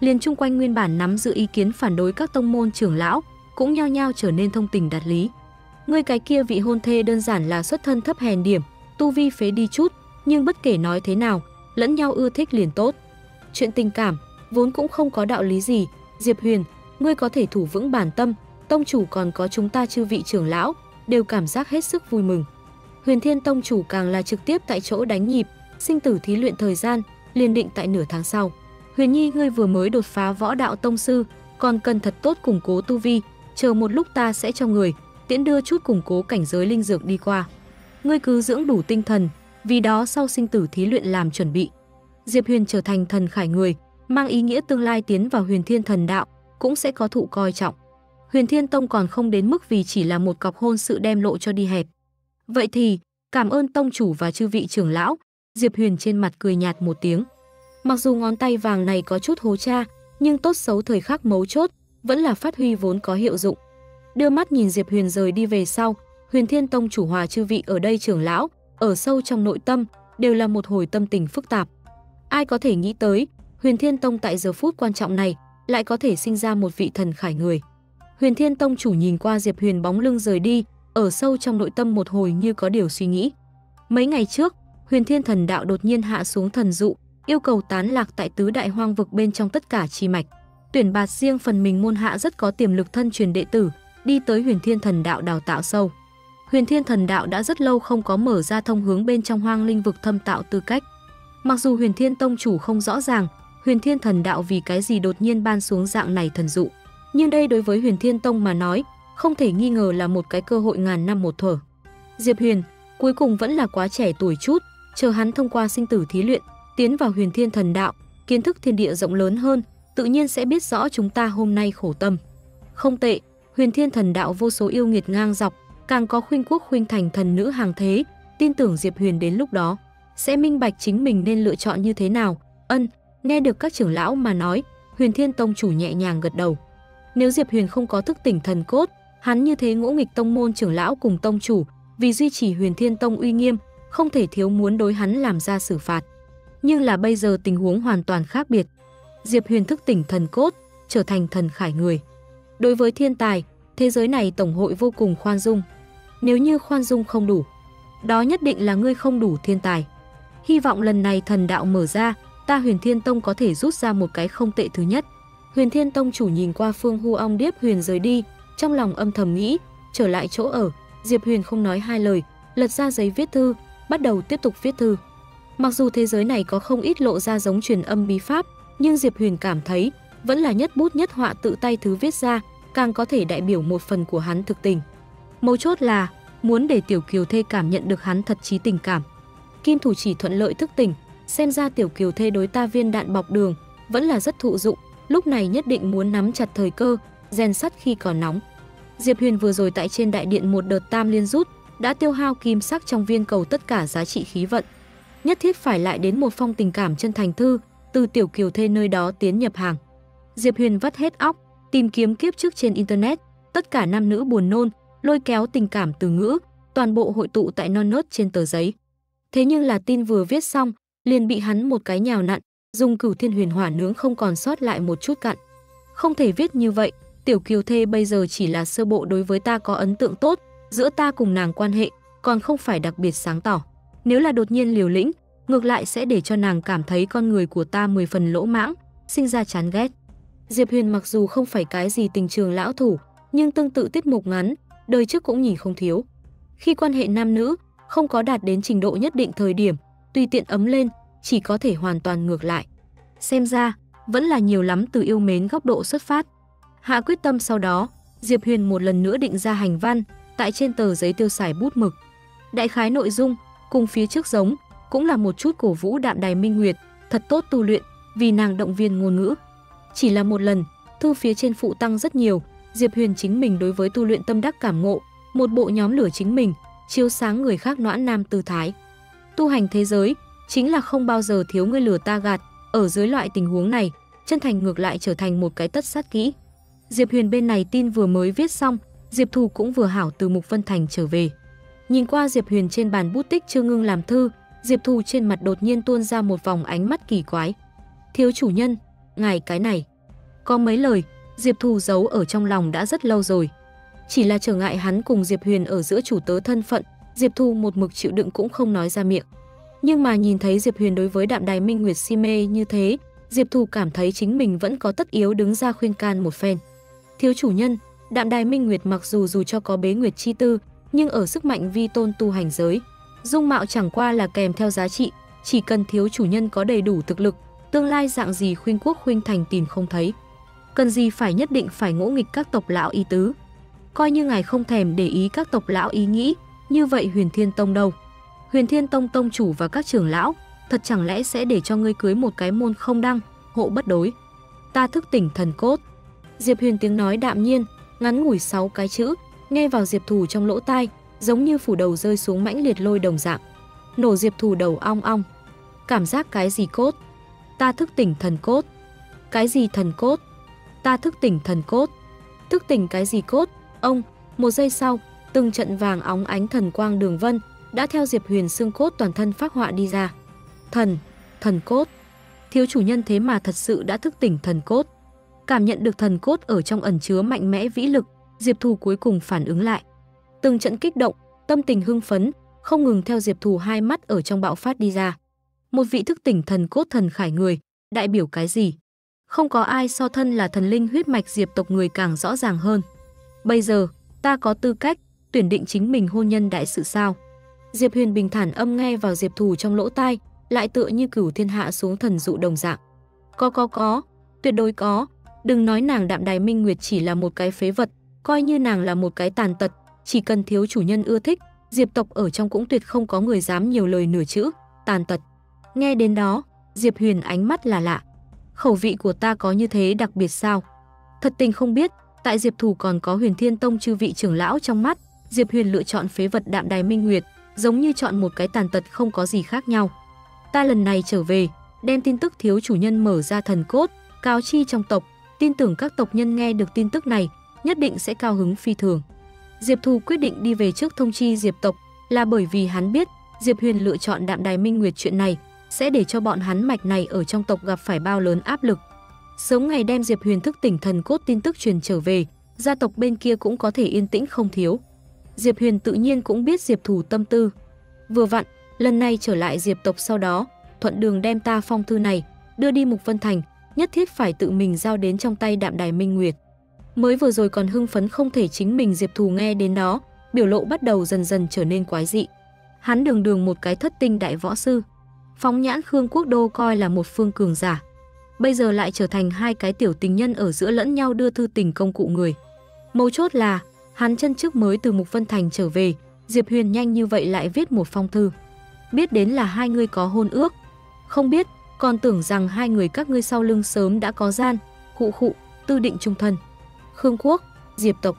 Liền chung quanh nguyên bản nắm giữ ý kiến phản đối các tông môn trưởng lão, cũng nhao nhao trở nên thông tình đạt lý. Ngươi cái kia vị hôn thê đơn giản là xuất thân thấp hèn điểm, tu vi phế đi chút, nhưng bất kể nói thế nào, lẫn nhau ưa thích liền tốt. Chuyện tình cảm vốn cũng không có đạo lý gì, Diệp Huyền, ngươi có thể thủ vững bản tâm, tông chủ còn có chúng ta chư vị trưởng lão, đều cảm giác hết sức vui mừng. Huyền Thiên tông chủ càng là trực tiếp tại chỗ đánh nhịp, sinh tử thí luyện thời gian, liền định tại nửa tháng sau. Huyền Nhi ngươi vừa mới đột phá võ đạo tông sư, còn cần thật tốt củng cố tu vi, chờ một lúc ta sẽ cho người tiễn đưa chút củng cố cảnh giới linh dược đi qua. Ngươi cứ dưỡng đủ tinh thần, vì đó sau sinh tử thí luyện làm chuẩn bị. Diệp Huyền trở thành thần khải người, mang ý nghĩa tương lai tiến vào Huyền Thiên thần đạo cũng sẽ có thụ coi trọng. Huyền Thiên Tông còn không đến mức vì chỉ là một cọc hôn sự đem lộ cho đi hẹp. Vậy thì, cảm ơn tông chủ và chư vị trưởng lão, Diệp Huyền trên mặt cười nhạt một tiếng. Mặc dù ngón tay vàng này có chút hố cha, nhưng tốt xấu thời khắc mấu chốt, vẫn là phát huy vốn có hiệu dụng. Đưa mắt nhìn Diệp Huyền rời đi về sau, Huyền Thiên Tông chủ hòa chư vị ở đây trưởng lão, ở sâu trong nội tâm, đều là một hồi tâm tình phức tạp. Ai có thể nghĩ tới, Huyền Thiên Tông tại giờ phút quan trọng này, lại có thể sinh ra một vị thần khải người. Huyền Thiên Tông chủ nhìn qua Diệp Huyền bóng lưng rời đi, ở sâu trong nội tâm một hồi như có điều suy nghĩ. Mấy ngày trước, Huyền Thiên Thần Đạo đột nhiên hạ xuống thần dụ, yêu cầu tán lạc tại tứ đại hoang vực bên trong tất cả chi mạch. Tuyển bạt riêng phần mình môn hạ rất có tiềm lực thân truyền đệ tử, đi tới Huyền Thiên Thần Đạo đào tạo sâu. Huyền Thiên Thần Đạo đã rất lâu không có mở ra thông hướng bên trong hoang linh vực thâm tạo tư cách. Mặc dù Huyền Thiên Tông chủ không rõ ràng, Huyền Thiên Thần Đạo vì cái gì đột nhiên ban xuống dạng này thần dụ, nhưng đây đối với Huyền Thiên Tông mà nói, không thể nghi ngờ là một cái cơ hội ngàn năm một thở. Diệp Huyền cuối cùng vẫn là quá trẻ tuổi chút, chờ hắn thông qua sinh tử thí luyện, tiến vào huyền thiên thần đạo, kiến thức thiên địa rộng lớn hơn, tự nhiên sẽ biết rõ chúng ta hôm nay khổ tâm. Không tệ, huyền thiên thần đạo vô số yêu nghiệt ngang dọc, càng có khuynh quốc khuynh thành thần nữ hàng thế, tin tưởng Diệp Huyền đến lúc đó sẽ minh bạch chính mình nên lựa chọn như thế nào. Ân, nghe được các trưởng lão mà nói, Huyền Thiên Tông chủ nhẹ nhàng gật đầu. Nếu Diệp Huyền không có thức tỉnh thần cốt, hắn như thế ngỗ nghịch tông môn trưởng lão cùng tông chủ, vì duy trì Huyền Thiên Tông uy nghiêm, không thể thiếu muốn đối hắn làm ra xử phạt. Nhưng là bây giờ tình huống hoàn toàn khác biệt. Diệp Huyền thức tỉnh thần cốt, trở thành thần khải người. Đối với thiên tài, thế giới này tổng hội vô cùng khoan dung. Nếu như khoan dung không đủ, đó nhất định là ngươi không đủ thiên tài. Hy vọng lần này thần đạo mở ra, ta Huyền Thiên Tông có thể rút ra một cái không tệ thứ nhất. Huyền Thiên Tông chủ nhìn qua Phương Hu Ong Điếp Huyền rời đi, trong lòng âm thầm nghĩ, trở lại chỗ ở, Diệp Huyền không nói hai lời, lật ra giấy viết thư, bắt đầu tiếp tục viết thư. Mặc dù thế giới này có không ít lộ ra giống truyền âm bí pháp, nhưng Diệp Huyền cảm thấy vẫn là nhất bút nhất họa tự tay thứ viết ra, càng có thể đại biểu một phần của hắn thực tình. Mấu chốt là muốn để Tiểu Kiều Thê cảm nhận được hắn thật trí tình cảm. Kim thủ chỉ thuận lợi thức tỉnh, xem ra Tiểu Kiều Thê đối ta viên đạn bọc đường vẫn là rất thụ dụng, lúc này nhất định muốn nắm chặt thời cơ, rèn sắt khi còn nóng. Diệp Huyền vừa rồi tại trên đại điện một đợt tam liên rút, đã tiêu hao kim sắc trong viên cầu tất cả giá trị khí vận. Nhất thiết phải lại đến một phong tình cảm chân thành thư, từ tiểu kiều thê nơi đó tiến nhập hàng. Diệp Huyền vắt hết óc, tìm kiếm kiếp trước trên internet, tất cả nam nữ buồn nôn, lôi kéo tình cảm từ ngữ, toàn bộ hội tụ tại non nớt trên tờ giấy. Thế nhưng là tin vừa viết xong, liền bị hắn một cái nhào nặn, dùng cửu thiên huyền hỏa nướng không còn sót lại một chút cặn. Không thể viết như vậy, tiểu kiều thê bây giờ chỉ là sơ bộ đối với ta có ấn tượng tốt, giữa ta cùng nàng quan hệ, còn không phải đặc biệt sáng tỏ. Nếu là đột nhiên liều lĩnh, ngược lại sẽ để cho nàng cảm thấy con người của ta mười phần lỗ mãng, sinh ra chán ghét. Diệp Huyền mặc dù không phải cái gì tình trường lão thủ, nhưng tương tự tiết mục ngắn, đời trước cũng nhìn không thiếu. Khi quan hệ nam nữ không có đạt đến trình độ nhất định thời điểm, tùy tiện ấm lên, chỉ có thể hoàn toàn ngược lại. Xem ra, vẫn là nhiều lắm từ yêu mến góc độ xuất phát. Hạ quyết tâm sau đó, Diệp Huyền một lần nữa định ra hành văn, tại trên tờ giấy tiêu xài bút mực. Đại khái nội dung, cùng phía trước giống, cũng là một chút cổ vũ đạm đài minh nguyệt, thật tốt tu luyện, vì nàng động viên ngôn ngữ. Chỉ là một lần, thư phía trên phụ tăng rất nhiều, Diệp Huyền chính mình đối với tu luyện tâm đắc cảm ngộ, một bộ nhóm lửa chính mình, chiếu sáng người khác noãn nam tư thái. Tu hành thế giới, chính là không bao giờ thiếu người lừa ta gạt, ở dưới loại tình huống này, chân thành ngược lại trở thành một cái tất sát kỹ. Diệp Huyền bên này tin vừa mới viết xong, Diệp Thù cũng vừa hảo từ Mục Vân Thành trở về. Nhìn qua Diệp Huyền trên bàn bút tích chưa ngưng làm thư, Diệp Thù trên mặt đột nhiên tuôn ra một vòng ánh mắt kỳ quái. Thiếu chủ nhân, ngài cái này. Có mấy lời, Diệp Thù giấu ở trong lòng đã rất lâu rồi. Chỉ là trở ngại hắn cùng Diệp Huyền ở giữa chủ tớ thân phận, Diệp Thù một mực chịu đựng cũng không nói ra miệng. Nhưng mà nhìn thấy Diệp Huyền đối với đạm đài minh nguyệt si mê như thế, Diệp Thù cảm thấy chính mình vẫn có tất yếu đứng ra khuyên can một phen. Thiếu chủ nhân, đạm đài minh nguyệt mặc dù dù cho có bế nguyệt chi tư, nhưng ở sức mạnh vi tôn tu hành giới, dung mạo chẳng qua là kèm theo giá trị, chỉ cần thiếu chủ nhân có đầy đủ thực lực, tương lai dạng gì khuyên quốc khuyên thành tìm không thấy. Cần gì phải nhất định phải ngỗ nghịch các tộc lão ý tứ. Coi như ngài không thèm để ý các tộc lão ý nghĩ, như vậy huyền thiên tông đâu. Huyền Thiên Tông tông chủ và các trưởng lão, thật chẳng lẽ sẽ để cho ngươi cưới một cái môn không đăng, hộ bất đối. Ta thức tỉnh thần cốt. Diệp Huyền tiếng nói đạm nhiên, ngắn ngủi sáu cái chữ, nghe vào Diệp Thủ trong lỗ tai, giống như phủ đầu rơi xuống mãnh liệt lôi đồng dạng. Nổ Diệp Thủ đầu ong ong. Cảm giác cái gì cốt? Ta thức tỉnh thần cốt. Cái gì thần cốt? Ta thức tỉnh thần cốt. Thức tỉnh cái gì cốt? Ông, một giây sau, từng trận vàng óng ánh thần quang đường vân, đã theo Diệp Huyền xương cốt toàn thân phát họa đi ra. Thần, thần cốt. Thiếu chủ nhân thế mà thật sự đã thức tỉnh thần cốt. Cảm nhận được thần cốt ở trong ẩn chứa mạnh mẽ vĩ lực, Diệp Thù cuối cùng phản ứng lại. Từng trận kích động, tâm tình hưng phấn, không ngừng theo Diệp Thù hai mắt ở trong bạo phát đi ra. Một vị thức tỉnh thần cốt thần khải người, đại biểu cái gì? Không có ai so thân là thần linh huyết mạch Diệp tộc người càng rõ ràng hơn. Bây giờ, ta có tư cách tuyển định chính mình hôn nhân đại sự sao? Diệp Huyền bình thản âm nghe vào Diệp Thù trong lỗ tai, lại tựa như cửu thiên hạ xuống thần dụ đồng dạng. Có có có, tuyệt đối có, đừng nói nàng Đạm Đài Minh Nguyệt chỉ là một cái phế vật, coi như nàng là một cái tàn tật, chỉ cần thiếu chủ nhân ưa thích, Diệp tộc ở trong cũng tuyệt không có người dám nhiều lời nửa chữ, tàn tật. Nghe đến đó, Diệp Huyền ánh mắt là lạ. Khẩu vị của ta có như thế đặc biệt sao? Thật tình không biết, tại Diệp Thủ còn có Huyền Thiên Tông chư vị trưởng lão trong mắt, Diệp Huyền lựa chọn phế vật Đạm Đài Minh Nguyệt, giống như chọn một cái tàn tật không có gì khác nhau. Ta lần này trở về, đem tin tức thiếu chủ nhân mở ra thần cốt, cáo chi trong tộc, tin tưởng các tộc nhân nghe được tin tức này, nhất định sẽ cao hứng phi thường. Diệp Thù quyết định đi về trước thông chi Diệp tộc là bởi vì hắn biết Diệp Huyền lựa chọn Đạm Đài Minh Nguyệt chuyện này sẽ để cho bọn hắn mạch này ở trong tộc gặp phải bao lớn áp lực. Sớm ngày đem Diệp Huyền thức tỉnh thần cốt tin tức truyền trở về, gia tộc bên kia cũng có thể yên tĩnh không thiếu. Diệp Huyền tự nhiên cũng biết Diệp Thủ tâm tư. Vừa vặn, lần này trở lại Diệp tộc sau đó, thuận đường đem ta phong thư này, đưa đi Mục Vân Thành, nhất thiết phải tự mình giao đến trong tay Đạm Đài Minh Nguyệt. Mới vừa rồi còn hưng phấn không thể chính mình Diệp Thù nghe đến đó, biểu lộ bắt đầu dần dần trở nên quái dị. Hắn đường đường một cái thất tinh đại võ sư, phóng nhãn Khương Quốc Đô coi là một phương cường giả. Bây giờ lại trở thành hai cái tiểu tình nhân ở giữa lẫn nhau đưa thư tình công cụ người. Mấu chốt là Hắn chân trước mới từ Mục Vân Thành trở về, Diệp Huyền nhanh như vậy lại viết một phong thư. Biết đến là hai người có hôn ước. Không biết, còn tưởng rằng hai người các ngươi sau lưng sớm đã có gian, khụ khụ, tư định trung thân. Khương Quốc, Diệp tộc.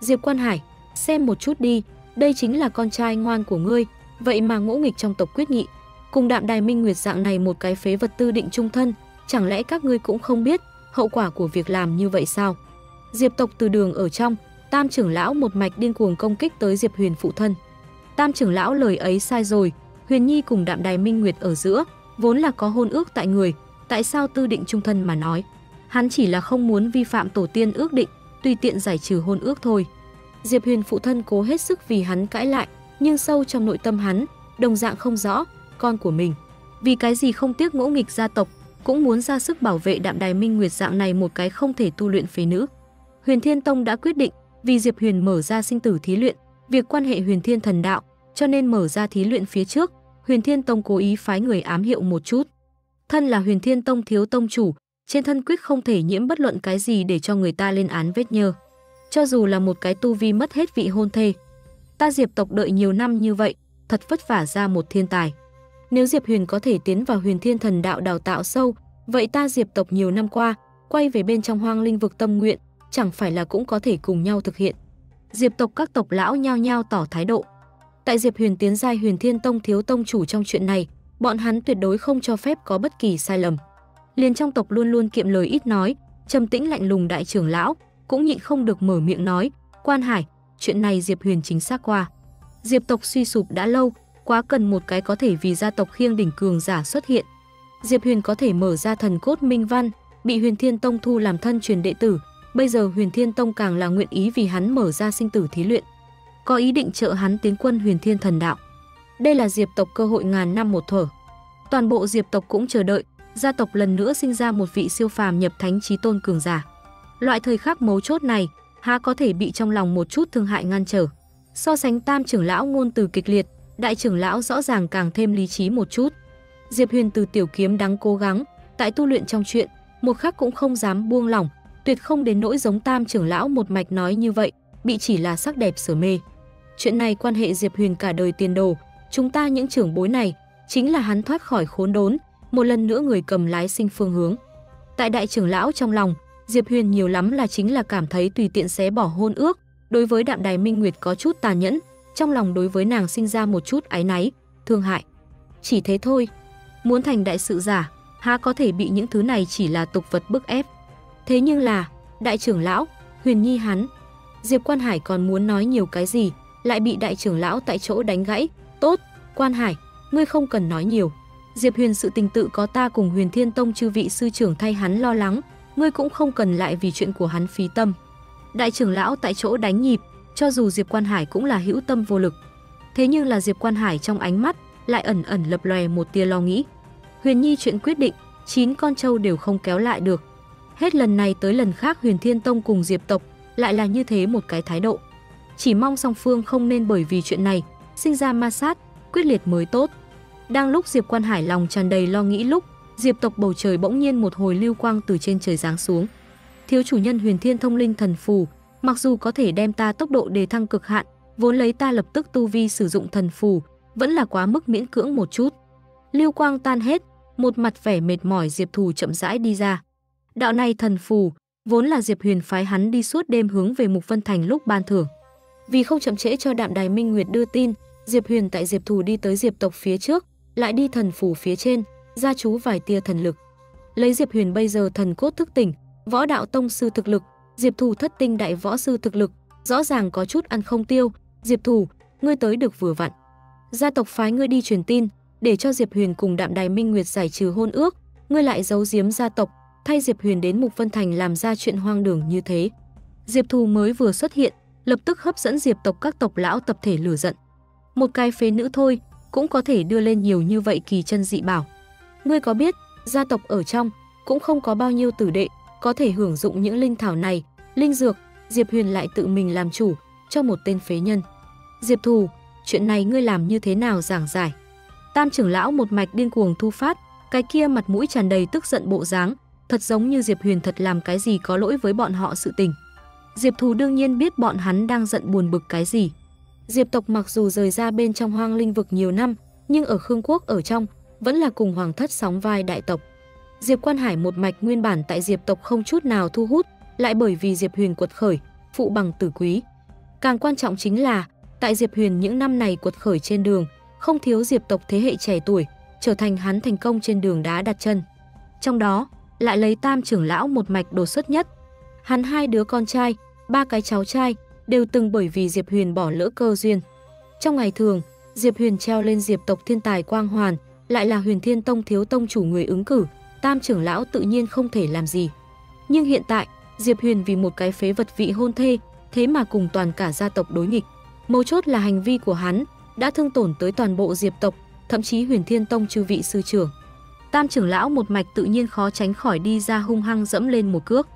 Diệp Quan Hải, xem một chút đi, đây chính là con trai ngoan của ngươi, vậy mà ngỗ nghịch trong tộc quyết nghị. Cùng đạm đài minh nguyệt dạng này một cái phế vật tư định trung thân, chẳng lẽ các ngươi cũng không biết hậu quả của việc làm như vậy sao? Diệp tộc từ đường ở trong, Tam trưởng lão một mạch điên cuồng công kích tới Diệp Huyền phụ thân. Tam trưởng lão lời ấy sai rồi, Huyền Nhi cùng Đạm Đài Minh Nguyệt ở giữa, vốn là có hôn ước tại người, tại sao tư định trung thân mà nói? Hắn chỉ là không muốn vi phạm tổ tiên ước định, tùy tiện giải trừ hôn ước thôi. Diệp Huyền phụ thân cố hết sức vì hắn cãi lại, nhưng sâu trong nội tâm hắn, đồng dạng không rõ, con của mình. Vì cái gì không tiếc ngỗ nghịch gia tộc, cũng muốn ra sức bảo vệ đạm đài minh nguyệt dạng này một cái không thể tu luyện phế nữ. Huyền Thiên Tông đã quyết định, vì Diệp Huyền mở ra sinh tử thí luyện, việc quan hệ Huyền Thiên thần đạo, cho nên mở ra thí luyện phía trước, Huyền Thiên Tông cố ý phái người ám hiệu một chút. Thân là Huyền Thiên Tông thiếu tông chủ, trên thân quyết không thể nhiễm bất luận cái gì để cho người ta lên án vết nhơ. Cho dù là một cái tu vi mất hết vị hôn thê. Ta Diệp tộc đợi nhiều năm như vậy, thật vất vả ra một thiên tài. Nếu Diệp Huyền có thể tiến vào huyền thiên thần đạo đào tạo sâu, vậy ta Diệp tộc nhiều năm qua, quay về bên trong hoang linh vực tâm nguyện, chẳng phải là cũng có thể cùng nhau thực hiện. Diệp tộc các tộc lão nhao nhao tỏ thái độ. Tại Diệp Huyền tiến giai huyền thiên tông thiếu tông chủ trong chuyện này, bọn hắn tuyệt đối không cho phép có bất kỳ sai lầm. Liền trong tộc luôn luôn kiệm lời ít nói, trầm tĩnh lạnh lùng đại trưởng lão, cũng nhịn không được mở miệng nói, quan hải, chuyện này Diệp Huyền chính xác qua. Diệp tộc suy sụp đã lâu, quá cần một cái có thể vì gia tộc khiêng đỉnh cường giả xuất hiện. Diệp Huyền có thể mở ra thần cốt minh văn, bị Huyền Thiên Tông thu làm thân truyền đệ tử, bây giờ Huyền Thiên Tông càng là nguyện ý vì hắn mở ra sinh tử thí luyện, có ý định trợ hắn tiến quân Huyền Thiên Thần Đạo. Đây là Diệp tộc cơ hội ngàn năm một thở. Toàn bộ Diệp tộc cũng chờ đợi, gia tộc lần nữa sinh ra một vị siêu phàm nhập thánh chí tôn cường giả. Loại thời khắc mấu chốt này, há có thể bị trong lòng một chút thương hại ngăn trở. So sánh tam trưởng lão ngôn từ kịch liệt, đại trưởng lão rõ ràng càng thêm lý trí một chút. Diệp Huyền từ tiểu kiếm đáng cố gắng, tại tu luyện trong chuyện, một khắc cũng không dám buông lỏng, tuyệt không đến nỗi giống tam trưởng lão một mạch nói như vậy, bị chỉ là sắc đẹp sở mê. Chuyện này quan hệ Diệp Huyền cả đời tiền đồ, chúng ta những trưởng bối này, chính là hắn thoát khỏi khốn đốn, một lần nữa người cầm lái sinh phương hướng. Tại đại trưởng lão trong lòng, Diệp Huyền nhiều lắm là chính là cảm thấy tùy tiện xé bỏ hôn ước, đối với Đạm Đài Minh Nguyệt có chút tàn nhẫn, trong lòng đối với nàng sinh ra một chút áy náy, thương hại. Chỉ thế thôi, muốn thành đại sự giả, há có thể bị những thứ này chỉ là tục vật bức ép. Thế nhưng là, đại trưởng lão, Huyền Nhi hắn, Diệp Quan Hải còn muốn nói nhiều cái gì, lại bị đại trưởng lão tại chỗ đánh gãy. Tốt, Quan Hải, ngươi không cần nói nhiều. Diệp Huyền sự tình tự có ta cùng Huyền Thiên Tông chư vị sư trưởng thay hắn lo lắng, ngươi cũng không cần lại vì chuyện của hắn phí tâm. Đại trưởng lão tại chỗ đánh nhịp, cho dù Diệp Quan Hải cũng là hữu tâm vô lực. Thế nhưng là Diệp Quan Hải trong ánh mắt lại ẩn ẩn lập lòe một tia lo nghĩ. Huyền Nhi chuyện quyết định, chín con trâu đều không kéo lại được. Hết lần này tới lần khác Huyền Thiên Tông cùng Diệp tộc lại là như thế một cái thái độ. Chỉ mong song phương không nên bởi vì chuyện này sinh ra ma sát, quyết liệt mới tốt. Đang lúc Diệp Quan Hải lòng tràn đầy lo nghĩ lúc, Diệp tộc bầu trời bỗng nhiên một hồi lưu quang từ trên trời giáng xuống. Thiếu chủ nhân Huyền Thiên Thông Linh Thần Phù, mặc dù có thể đem ta tốc độ đề thăng cực hạn, vốn lấy ta lập tức tu vi sử dụng thần phù, vẫn là quá mức miễn cưỡng một chút. Lưu quang tan hết, một mặt vẻ mệt mỏi Diệp Thù chậm rãi đi ra. Đạo này thần phù, vốn là Diệp Huyền phái hắn đi suốt đêm hướng về Mục Vân Thành lúc ban thưởng. Vì không chậm trễ cho Đạm Đài Minh Nguyệt đưa tin, Diệp Huyền tại Diệp Thù đi tới Diệp tộc phía trước, lại đi thần phù phía trên, ra chú vài tia thần lực. Lấy Diệp Huyền bây giờ thần cốt thức tỉnh, võ đạo tông sư thực lực, Diệp Thù thất tinh đại võ sư thực lực, rõ ràng có chút ăn không tiêu, Diệp Thù, ngươi tới được vừa vặn. Gia tộc phái ngươi đi truyền tin, để cho Diệp Huyền cùng Đạm Đài Minh Nguyệt giải trừ hôn ước, ngươi lại giấu giếm gia tộc, thay Diệp Huyền đến Mục Vân Thành làm ra chuyện hoang đường như thế. Diệp Thù mới vừa xuất hiện, lập tức hấp dẫn Diệp tộc các tộc lão tập thể lửa giận. Một cái phế nữ thôi, cũng có thể đưa lên nhiều như vậy kỳ chân dị bảo. Ngươi có biết, gia tộc ở trong cũng không có bao nhiêu tử đệ có thể hưởng dụng những linh thảo này, linh dược, Diệp Huyền lại tự mình làm chủ cho một tên phế nhân. Diệp Thù, chuyện này ngươi làm như thế nào giảng giải? Tam trưởng lão một mạch điên cuồng thu phát, cái kia mặt mũi tràn đầy tức giận bộ dáng, thật giống như Diệp Huyền thật làm cái gì có lỗi với bọn họ sự tình. Diệp Thù đương nhiên biết bọn hắn đang giận buồn bực cái gì. Diệp tộc mặc dù rời ra bên trong hoang linh vực nhiều năm, nhưng ở Khương Quốc ở trong vẫn là cùng hoàng thất sóng vai đại tộc. Diệp Quan Hải một mạch nguyên bản tại Diệp tộc không chút nào thu hút, lại bởi vì Diệp Huyền quật khởi, phụ bằng tử quý. Càng quan trọng chính là, tại Diệp Huyền những năm này quật khởi trên đường, không thiếu Diệp tộc thế hệ trẻ tuổi, trở thành hắn thành công trên đường đá đặt chân. Trong đó, lại lấy Tam trưởng lão một mạch đột xuất nhất. Hắn hai đứa con trai, ba cái cháu trai đều từng bởi vì Diệp Huyền bỏ lỡ cơ duyên. Trong ngày thường, Diệp Huyền treo lên Diệp tộc thiên tài quang hoàn, lại là Huyền Thiên Tông thiếu tông chủ người ứng cử, Tam trưởng lão tự nhiên không thể làm gì. Nhưng hiện tại, Diệp Huyền vì một cái phế vật vị hôn thê, thế mà cùng toàn cả gia tộc đối nghịch. Mấu chốt là hành vi của hắn đã thương tổn tới toàn bộ Diệp tộc, thậm chí Huyền Thiên Tông chư vị sư trưởng. Tam trưởng lão một mạch tự nhiên khó tránh khỏi đi ra hung hăng dẫm lên một cước.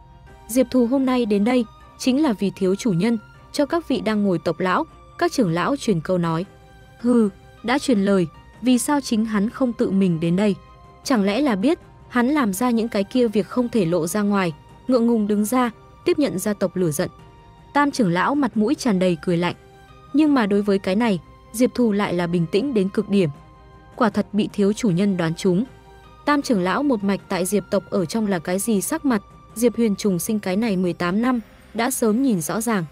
Diệp Thù hôm nay đến đây chính là vì thiếu chủ nhân, cho các vị đang ngồi tộc lão, các trưởng lão truyền câu nói. Hừ, đã truyền lời, vì sao chính hắn không tự mình đến đây? Chẳng lẽ là biết hắn làm ra những cái kia việc không thể lộ ra ngoài, ngượng ngùng đứng ra, tiếp nhận gia tộc lửa giận. Tam trưởng lão mặt mũi tràn đầy cười lạnh. Nhưng mà đối với cái này, Diệp Thù lại là bình tĩnh đến cực điểm. Quả thật bị thiếu chủ nhân đoán trúng. Tam trưởng lão một mạch tại Diệp tộc ở trong là cái gì sắc mặt, Diệp Huyền trùng sinh cái này 18 năm, đã sớm nhìn rõ ràng.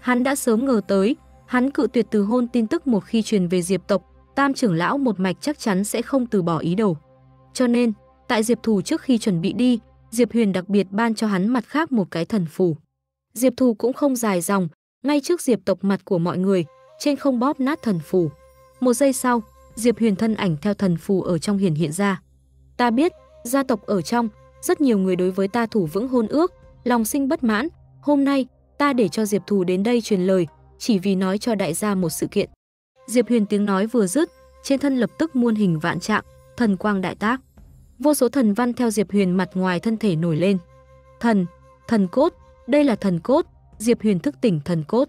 Hắn đã sớm ngờ tới, hắn cự tuyệt từ hôn tin tức một khi truyền về Diệp tộc, Tam trưởng lão một mạch chắc chắn sẽ không từ bỏ ý đồ. Cho nên, tại Diệp Thù trước khi chuẩn bị đi, Diệp Huyền đặc biệt ban cho hắn mặt khác một cái thần phù. Diệp Thù cũng không dài dòng, ngay trước Diệp tộc mặt của mọi người, trên không bóp nát thần phù. Một giây sau, Diệp Huyền thân ảnh theo thần phù ở trong hiển hiện ra. Ta biết, gia tộc ở trong, rất nhiều người đối với ta thủ vững hôn ước, lòng sinh bất mãn. Hôm nay, ta để cho Diệp Thù đến đây truyền lời, chỉ vì nói cho đại gia một sự kiện. Diệp Huyền tiếng nói vừa dứt, trên thân lập tức muôn hình vạn trạng, thần quang đại tác. Vô số thần văn theo Diệp Huyền mặt ngoài thân thể nổi lên. Thần, thần cốt, đây là thần cốt, Diệp Huyền thức tỉnh thần cốt.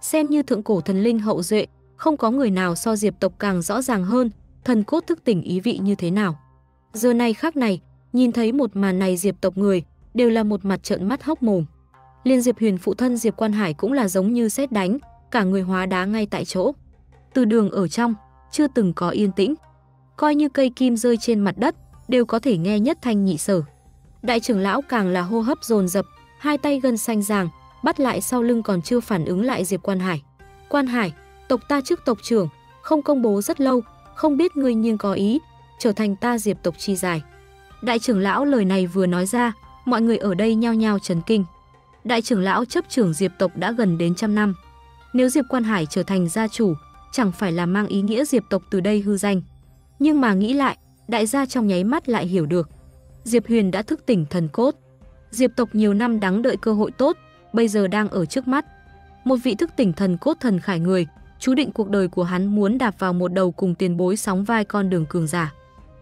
Xem như thượng cổ thần linh hậu duệ, không có người nào so Diệp tộc càng rõ ràng hơn thần cốt thức tỉnh ý vị như thế nào. Giờ này khác này, nhìn thấy một màn này Diệp tộc người, đều là một mặt trợn mắt hốc mồm. Liên Diệp Huyền phụ thân Diệp Quan Hải cũng là giống như xét đánh, cả người hóa đá ngay tại chỗ. Từ đường ở trong, chưa từng có yên tĩnh. Coi như cây kim rơi trên mặt đất, đều có thể nghe nhất thanh nhị sở. Đại trưởng lão càng là hô hấp dồn dập, hai tay gân xanh ràng, bắt lại sau lưng còn chưa phản ứng lại Diệp Quan Hải. Quan Hải, tộc ta trước tộc trưởng, không công bố rất lâu, không biết ngươi nhưng có ý, trở thành ta Diệp tộc chi dài. Đại trưởng lão lời này vừa nói ra, mọi người ở đây nhao nhao chấn kinh. Đại trưởng lão chấp trưởng Diệp tộc đã gần đến trăm năm. Nếu Diệp Quan Hải trở thành gia chủ, chẳng phải là mang ý nghĩa Diệp tộc từ đây hư danh. Nhưng mà nghĩ lại, đại gia trong nháy mắt lại hiểu được. Diệp Huyền đã thức tỉnh thần cốt. Diệp tộc nhiều năm đắng đợi cơ hội tốt, bây giờ đang ở trước mắt. Một vị thức tỉnh thần cốt thần khải người, chú định cuộc đời của hắn muốn đạp vào một đầu cùng tiền bối sóng vai con đường cường giả.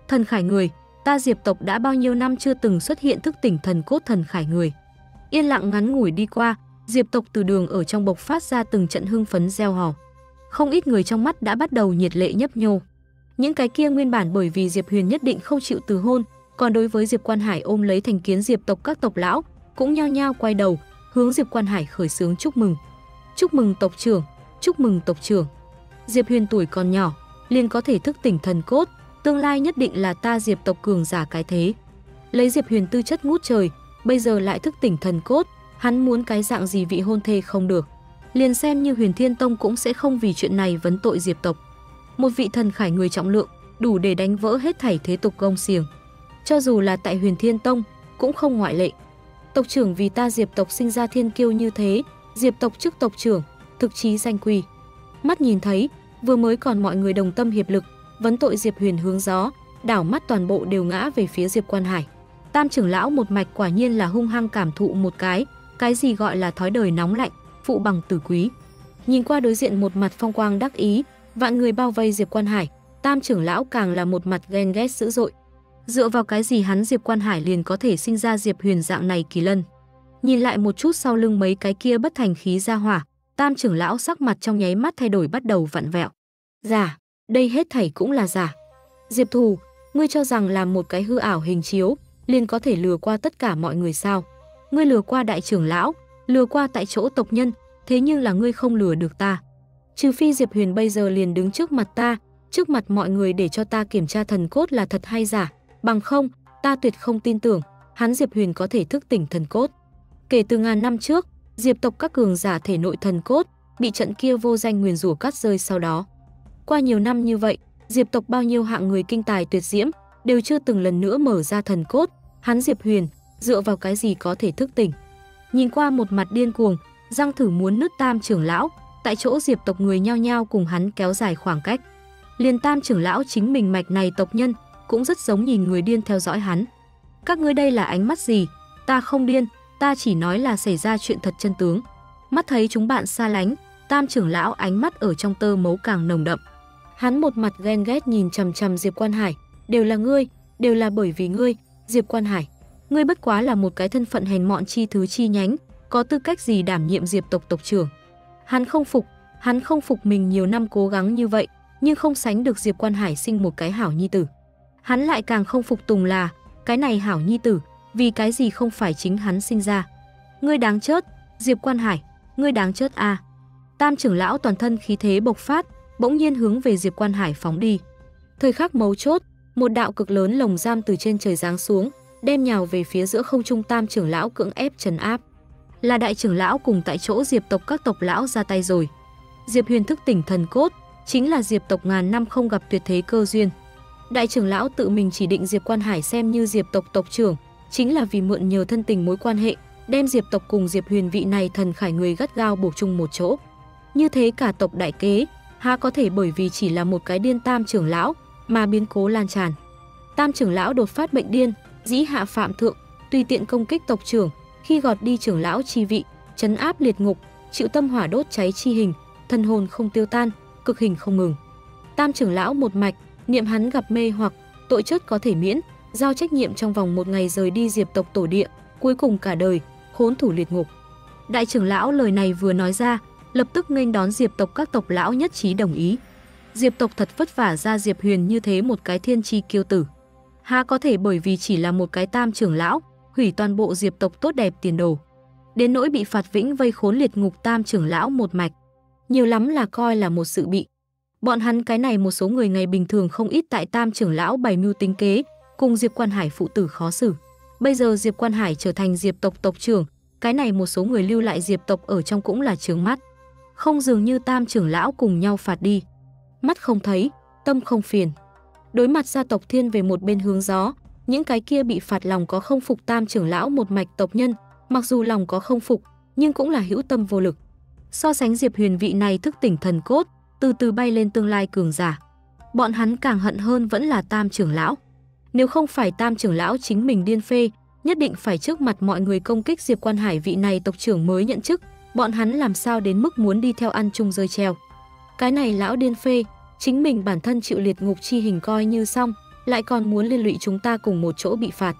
Thần khải người, ta Diệp tộc đã bao nhiêu năm chưa từng xuất hiện thức tỉnh thần cốt thần khải người. Yên lặng ngắn ngủi đi qua, Diệp tộc từ đường ở trong bộc phát ra từng trận hưng phấn gieo hò. Không ít người trong mắt đã bắt đầu nhiệt lệ nhấp nhô. Những cái kia nguyên bản bởi vì Diệp Huyền nhất định không chịu từ hôn, còn đối với Diệp Quan Hải ôm lấy thành kiến Diệp tộc các tộc lão, cũng nhao nhao quay đầu, hướng Diệp Quan Hải khởi sướng chúc mừng. Chúc mừng tộc trưởng, chúc mừng tộc trưởng. Diệp Huyền tuổi còn nhỏ, liền có thể thức tỉnh thần cốt, tương lai nhất định là ta Diệp tộc cường giả cái thế. Lấy Diệp Huyền tư chất ngút trời, bây giờ lại thức tỉnh thần cốt, hắn muốn cái dạng gì vị hôn thê không được. Liền xem như Huyền Thiên Tông cũng sẽ không vì chuyện này vấn tội Diệp tộc. Một vị thần khải người trọng lượng, đủ để đánh vỡ hết thảy thế tục gông xiềng. Cho dù là tại Huyền Thiên Tông, cũng không ngoại lệ. Tộc trưởng vì ta Diệp tộc sinh ra thiên kiêu như thế, Diệp tộc chức tộc trưởng, thực chí danh quy. Mắt nhìn thấy, vừa mới còn mọi người đồng tâm hiệp lực, vấn tội Diệp Huyền hướng gió, đảo mắt toàn bộ đều ngã về phía Diệp Quan Hải. Tam trưởng lão một mạch quả nhiên là hung hăng cảm thụ một cái, cái gì gọi là thói đời nóng lạnh, phụ bằng tử quý. Nhìn qua đối diện một mặt phong quang đắc ý, vạn người bao vây Diệp Quan Hải, Tam trưởng lão càng là một mặt ghen ghét dữ dội. Dựa vào cái gì hắn Diệp Quan Hải liền có thể sinh ra Diệp Huyền dạng này kỳ lân. Nhìn lại một chút sau lưng mấy cái kia bất thành khí ra hỏa, Tam trưởng lão sắc mặt trong nháy mắt thay đổi bắt đầu vặn vẹo. Giả, đây hết thảy cũng là giả. Diệp Thù, ngươi cho rằng làm một cái hư ảo hình chiếu, liền có thể lừa qua tất cả mọi người sao? Ngươi lừa qua đại trưởng lão, lừa qua tại chỗ tộc nhân, thế nhưng là ngươi không lừa được ta. Trừ phi Diệp Huyền bây giờ liền đứng trước mặt ta, trước mặt mọi người để cho ta kiểm tra thần cốt là thật hay giả, bằng không, ta tuyệt không tin tưởng, hắn Diệp Huyền có thể thức tỉnh thần cốt. Kể từ ngàn năm trước, Diệp tộc các cường giả thể nội thần cốt bị trận kia vô danh nguyền rủa cắt rơi sau đó. Qua nhiều năm như vậy, Diệp tộc bao nhiêu hạng người kinh tài tuyệt diễm đều chưa từng lần nữa mở ra thần cốt, hắn Diệp Huyền dựa vào cái gì có thể thức tỉnh. Nhìn qua một mặt điên cuồng, răng thử muốn nứt tam trưởng lão, tại chỗ Diệp tộc người nhao nhao cùng hắn kéo dài khoảng cách. Liền tam trưởng lão chính mình mạch này tộc nhân cũng rất giống nhìn người điên theo dõi hắn. Các ngươi đây là ánh mắt gì? Ta không điên, ta chỉ nói là xảy ra chuyện thật chân tướng. Mắt thấy chúng bạn xa lánh, tam trưởng lão ánh mắt ở trong tơ mấu càng nồng đậm. Hắn một mặt ghen ghét nhìn chằm chằm Diệp Quan Hải, đều là ngươi, đều là bởi vì ngươi, Diệp Quan Hải. Ngươi bất quá là một cái thân phận hèn mọn chi thứ chi nhánh, có tư cách gì đảm nhiệm Diệp tộc tộc trưởng. Hắn không phục, hắn không phục mình nhiều năm cố gắng như vậy, nhưng không sánh được Diệp Quan Hải sinh một cái hảo nhi tử. Hắn lại càng không phục tùng là, cái này hảo nhi tử, vì cái gì không phải chính hắn sinh ra. Ngươi đáng chết, Diệp Quan Hải, ngươi đáng chết a. À. Tam trưởng lão toàn thân khí thế bộc phát, bỗng nhiên hướng về Diệp Quan Hải phóng đi. Thời khắc mấu chốt, một đạo cực lớn lồng giam từ trên trời giáng xuống, đem nhào về phía giữa không trung Tam trưởng lão cưỡng ép trấn áp. Là đại trưởng lão cùng tại chỗ Diệp tộc các tộc lão ra tay rồi. Diệp Huyền thức tỉnh thần cốt, chính là Diệp tộc ngàn năm không gặp tuyệt thế cơ duyên. Đại trưởng lão tự mình chỉ định Diệp Quan Hải xem như Diệp tộc tộc trưởng, chính là vì mượn nhờ thân tình mối quan hệ, đem Diệp tộc cùng Diệp Huyền vị này thần khải người gắt gao buộc chung một chỗ. Như thế cả tộc đại kế, há có thể bởi vì chỉ là một cái điên tam trưởng lão mà biến cố lan tràn. Tam trưởng lão đột phát bệnh điên, dĩ hạ phạm thượng, tùy tiện công kích tộc trưởng, khi gọt đi trưởng lão chi vị, chấn áp liệt ngục, chịu tâm hỏa đốt cháy chi hình, thân hồn không tiêu tan, cực hình không ngừng. Tam trưởng lão một mạch, niệm hắn gặp mê hoặc tội chất có thể miễn, giao trách nhiệm trong vòng một ngày rời đi diệp tộc tổ địa, cuối cùng cả đời khốn thủ liệt ngục. Đại trưởng lão lời này vừa nói ra, lập tức nghênh đón diệp tộc các tộc lão nhất trí đồng ý. Diệp tộc thật vất vả ra Diệp Huyền như thế một cái thiên chi kiêu tử. Ha có thể bởi vì chỉ là một cái tam trưởng lão, hủy toàn bộ Diệp tộc tốt đẹp tiền đồ. Đến nỗi bị phạt vĩnh vây khốn liệt ngục tam trưởng lão một mạch. Nhiều lắm là coi là một sự bị. Bọn hắn cái này một số người ngày bình thường không ít tại tam trưởng lão bày mưu tính kế, cùng Diệp Quan Hải phụ tử khó xử. Bây giờ Diệp Quan Hải trở thành Diệp tộc tộc trưởng, cái này một số người lưu lại Diệp tộc ở trong cũng là trướng mắt. Không dường như tam trưởng lão cùng nhau phạt đi. Mắt không thấy, tâm không phiền. Đối mặt gia tộc thiên về một bên hướng gió, những cái kia bị phạt lòng có không phục tam trưởng lão một mạch tộc nhân, mặc dù lòng có không phục, nhưng cũng là hữu tâm vô lực. So sánh Diệp Huyền vị này thức tỉnh thần cốt, từ từ bay lên tương lai cường giả. Bọn hắn càng hận hơn vẫn là tam trưởng lão. Nếu không phải tam trưởng lão chính mình điên phê, nhất định phải trước mặt mọi người công kích Diệp Quan Hải vị này tộc trưởng mới nhận chức, bọn hắn làm sao đến mức muốn đi theo ăn chung rơi treo. Cái này lão điên phê, chính mình bản thân chịu liệt ngục chi hình coi như xong, lại còn muốn liên lụy chúng ta cùng một chỗ bị phạt.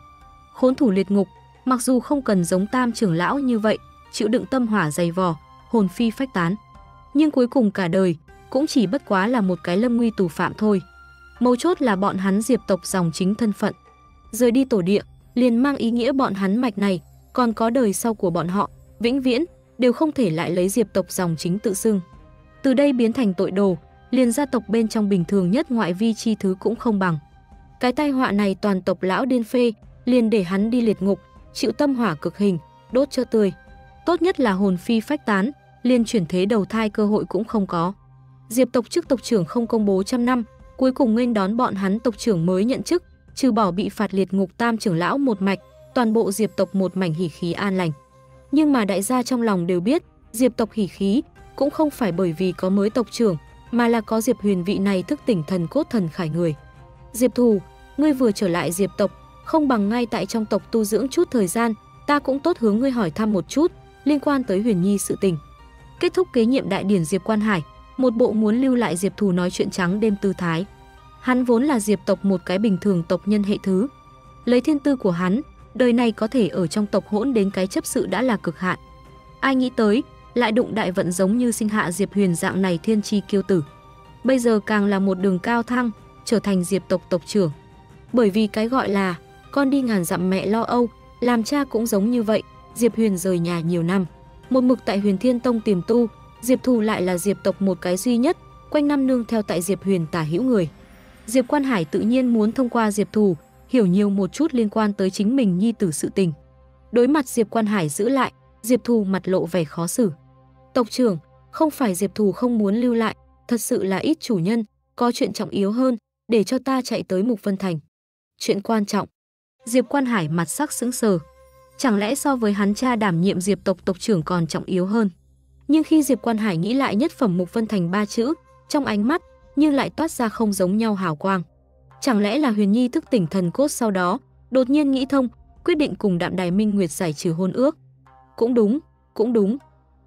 Khốn thủ liệt ngục, mặc dù không cần giống tam trưởng lão như vậy, chịu đựng tâm hỏa dày vò, hồn phi phách tán. Nhưng cuối cùng cả đời, cũng chỉ bất quá là một cái lâm nguy tù phạm thôi. Mấu chốt là bọn hắn diệp tộc dòng chính thân phận. Rời đi tổ địa, liền mang ý nghĩa bọn hắn mạch này, còn có đời sau của bọn họ, vĩnh viễn, đều không thể lại lấy diệp tộc dòng chính tự xưng. Từ đây biến thành tội đồ, liền gia tộc bên trong bình thường nhất ngoại vi chi thứ cũng không bằng. Cái tai họa này toàn tộc lão điên phê, liền để hắn đi liệt ngục, chịu tâm hỏa cực hình, đốt cho tươi. Tốt nhất là hồn phi phách tán, liền chuyển thế đầu thai cơ hội cũng không có. Diệp tộc chức tộc trưởng không công bố trăm năm, cuối cùng nên đón bọn hắn tộc trưởng mới nhận chức, trừ bỏ bị phạt liệt ngục tam trưởng lão một mạch, toàn bộ Diệp tộc một mảnh hỉ khí an lành. Nhưng mà đại gia trong lòng đều biết, Diệp tộc hỉ khí cũng không phải bởi vì có mới tộc trưởng, mà là có Diệp Huyền vị này thức tỉnh thần cốt thần khải người. Diệp Thù, ngươi vừa trở lại Diệp tộc, không bằng ngay tại trong tộc tu dưỡng chút thời gian, ta cũng tốt hướng ngươi hỏi thăm một chút liên quan tới Huyền Nhi sự tình. Kết thúc kế nhiệm đại điển Diệp Quan Hải, một bộ muốn lưu lại Diệp Thù nói chuyện trắng đêm tư thái. Hắn vốn là Diệp tộc một cái bình thường tộc nhân hệ thứ. Lấy thiên tư của hắn, đời này có thể ở trong tộc hỗn đến cái chấp sự đã là cực hạn. Ai nghĩ tới, lại đụng đại vận giống như sinh hạ Diệp Huyền dạng này thiên chi kiêu tử. Bây giờ càng là một đường cao thăng, trở thành Diệp tộc tộc trưởng. Bởi vì cái gọi là con đi ngàn dặm mẹ lo âu, làm cha cũng giống như vậy, Diệp Huyền rời nhà nhiều năm. Một mực tại Huyền Thiên Tông tìm tu, Diệp Thù lại là Diệp tộc một cái duy nhất, quanh năm nương theo tại Diệp Huyền tả hữu người. Diệp Quan Hải tự nhiên muốn thông qua Diệp Thù, hiểu nhiều một chút liên quan tới chính mình nhi tử sự tình. Đối mặt Diệp Quan Hải giữ lại, Diệp Thù mặt lộ vẻ khó xử. Tộc trưởng, Không phải Diệp Thù không muốn lưu lại, thật sự là ít chủ nhân, có chuyện trọng yếu hơn, để cho ta chạy tới Mục Vân Thành. Chuyện quan trọng. Diệp Quan Hải mặt sắc sững sờ. Chẳng lẽ so với hắn cha đảm nhiệm Diệp tộc tộc trưởng còn trọng yếu hơn? Nhưng khi Diệp Quan Hải nghĩ lại nhất phẩm Mục Vân Thành ba chữ, trong ánh mắt nhưng lại toát ra không giống nhau hào quang. Chẳng lẽ là Huyền Nhi thức tỉnh thần cốt sau đó, đột nhiên nghĩ thông, quyết định cùng Đạm Đài Minh Nguyệt giải trừ hôn ước. Cũng đúng, cũng đúng.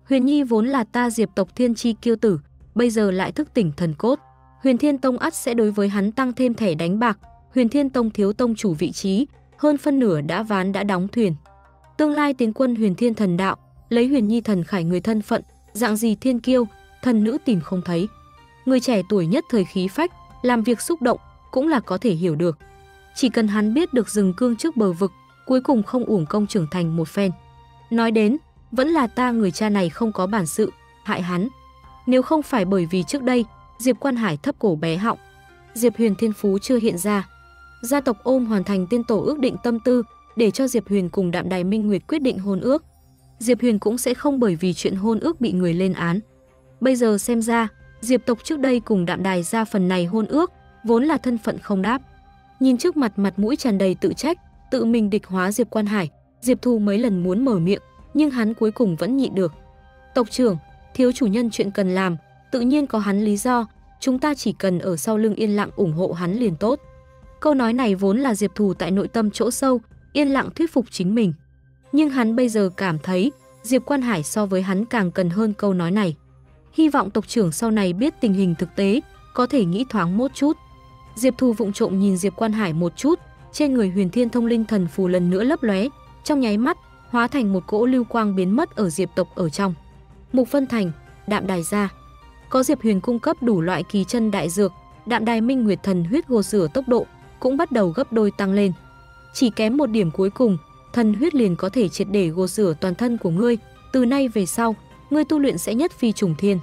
Huyền Nhi vốn là ta Diệp tộc thiên chi kiêu tử, bây giờ lại thức tỉnh thần cốt. Huyền Thiên Tông ắt sẽ đối với hắn tăng thêm thẻ đánh bạc, Huyền Thiên Tông thiếu tông chủ vị trí, hơn phân nửa đã ván đã đóng thuyền. Tương lai tiến quân Huyền Thiên Thần Đạo, lấy Huyền Nhi thần khải người thân phận, dạng gì thiên kiêu, thần nữ tìm không thấy. Người trẻ tuổi nhất thời khí phách, làm việc xúc động, cũng là có thể hiểu được. Chỉ cần hắn biết được dừng cương trước bờ vực, cuối cùng không uổng công trưởng thành một phen. Nói đến, vẫn là ta người cha này không có bản sự, hại hắn. Nếu không phải bởi vì trước đây, Diệp Quan Hải thấp cổ bé họng, Diệp Huyền thiên phú chưa hiện ra. Gia tộc ôm hoàn thành tiên tổ ước định tâm tư để cho Diệp Huyền cùng Đạm Đài Minh Nguyệt quyết định hôn ước. Diệp Huyền cũng sẽ không bởi vì chuyện hôn ước bị người lên án. Bây giờ xem ra, Diệp tộc trước đây cùng Đạm Đài ra phần này hôn ước, vốn là thân phận không đáp. Nhìn trước mặt mặt mũi tràn đầy tự trách, tự mình địch hóa Diệp Quan Hải, Diệp Thu mấy lần muốn mở miệng, nhưng hắn cuối cùng vẫn nhịn được. Tộc trưởng, thiếu chủ nhân chuyện cần làm, tự nhiên có hắn lý do, chúng ta chỉ cần ở sau lưng yên lặng ủng hộ hắn liền tốt. Câu nói này vốn là Diệp Thù tại nội tâm chỗ sâu, yên lặng thuyết phục chính mình. Nhưng hắn bây giờ cảm thấy Diệp Quan Hải so với hắn càng cần hơn câu nói này. Hy vọng tộc trưởng sau này biết tình hình thực tế, có thể nghĩ thoáng một chút. Diệp Thu vụng trộm nhìn Diệp Quan Hải một chút, trên người Huyền Thiên Thông Linh Thần phù lần nữa lấp lóe, trong nháy mắt hóa thành một cỗ lưu quang biến mất ở Diệp tộc ở trong. Mục Vân Thành, Đạm Đài gia. Có Diệp Huyền cung cấp đủ loại kỳ chân đại dược, Đạm Đài Minh Nguyệt Thần huyết gồ rửa tốc độ cũng bắt đầu gấp đôi tăng lên. Chỉ kém một điểm cuối cùng, thần huyết liền có thể triệt để gồ rửa toàn thân của ngươi, từ nay về sau, ngươi tu luyện sẽ nhất phi trùng thiên.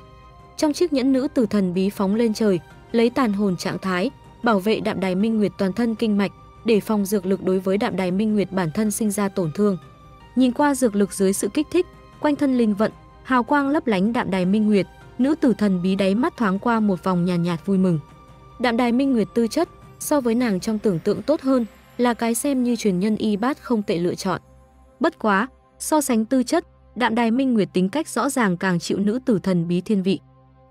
Trong chiếc nhẫn nữ từ thần bí phóng lên trời, lấy tàn hồn trạng thái, bảo vệ đạm đài minh nguyệt toàn thân kinh mạch, để phòng dược lực đối với đạm đài minh nguyệt bản thân sinh ra tổn thương. Nhìn qua dược lực dưới sự kích thích, quanh thân linh vận, hào quang lấp lánh đạm đài minh nguyệt, nữ tử thần bí đáy mắt thoáng qua một vòng nhàn nhạt, nhạt vui mừng. Đạm đài minh nguyệt tư chất, so với nàng trong tưởng tượng tốt hơn, là cái xem như truyền nhân y bát không tệ lựa chọn. Bất quá, so sánh tư chất, Đạm Đài Minh Nguyệt tính cách rõ ràng càng chịu nữ tử thần bí thiên vị.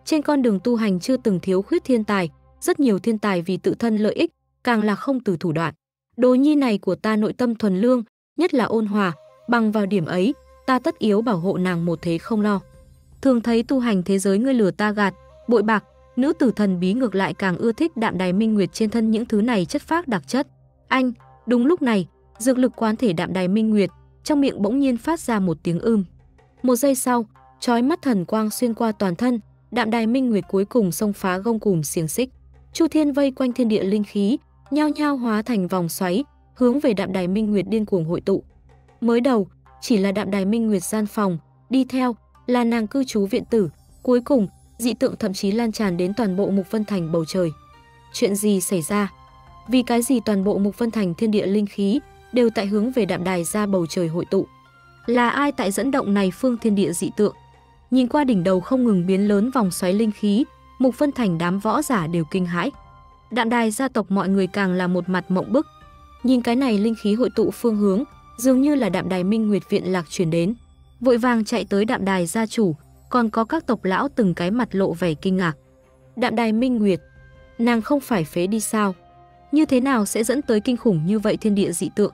Trên con đường tu hành chưa từng thiếu khuyết thiên tài, rất nhiều thiên tài vì tự thân lợi ích, càng là không từ thủ đoạn. Đồ nhi này của ta nội tâm thuần lương, nhất là ôn hòa, bằng vào điểm ấy, ta tất yếu bảo hộ nàng một thế không lo. Thường thấy tu hành thế giới ngươi lừa ta gạt, bội bạc, nữ tử thần bí ngược lại càng ưa thích đạm đài minh nguyệt trên thân những thứ này chất phác đặc chất. Anh, đúng lúc này, dược lực quán thể đạm đài minh nguyệt, trong miệng bỗng nhiên phát ra một tiếng ưm. Một giây sau, chói mắt thần quang xuyên qua toàn thân, đạm đài minh nguyệt cuối cùng xông phá gông cùm xiềng xích. Chu Thiên vây quanh thiên địa linh khí, nhao nhao hóa thành vòng xoáy, hướng về đạm đài minh nguyệt điên cuồng hội tụ. Mới đầu, chỉ là đạm đài minh nguyệt gian phòng, đi theo là nàng cư trú viện tử, cuối cùng dị tượng thậm chí lan tràn đến toàn bộ Mục Vân Thành bầu trời. Chuyện gì xảy ra? Vì cái gì toàn bộ Mục Vân Thành thiên địa linh khí đều tại hướng về đạm đài ra bầu trời hội tụ? Là ai tại dẫn động này phương thiên địa dị tượng? Nhìn qua đỉnh đầu không ngừng biến lớn vòng xoáy linh khí, Mục Vân Thành đám võ giả đều kinh hãi. Đạm đài gia tộc mọi người càng là một mặt mộng bức. Nhìn cái này linh khí hội tụ phương hướng, dường như là đạm đài minh nguyệt viện lạc truyền đến. Vội vàng chạy tới đạm đài gia chủ, còn có các tộc lão từng cái mặt lộ vẻ kinh ngạc. Đạm đài minh nguyệt, nàng không phải phế đi sao? Như thế nào sẽ dẫn tới kinh khủng như vậy thiên địa dị tượng?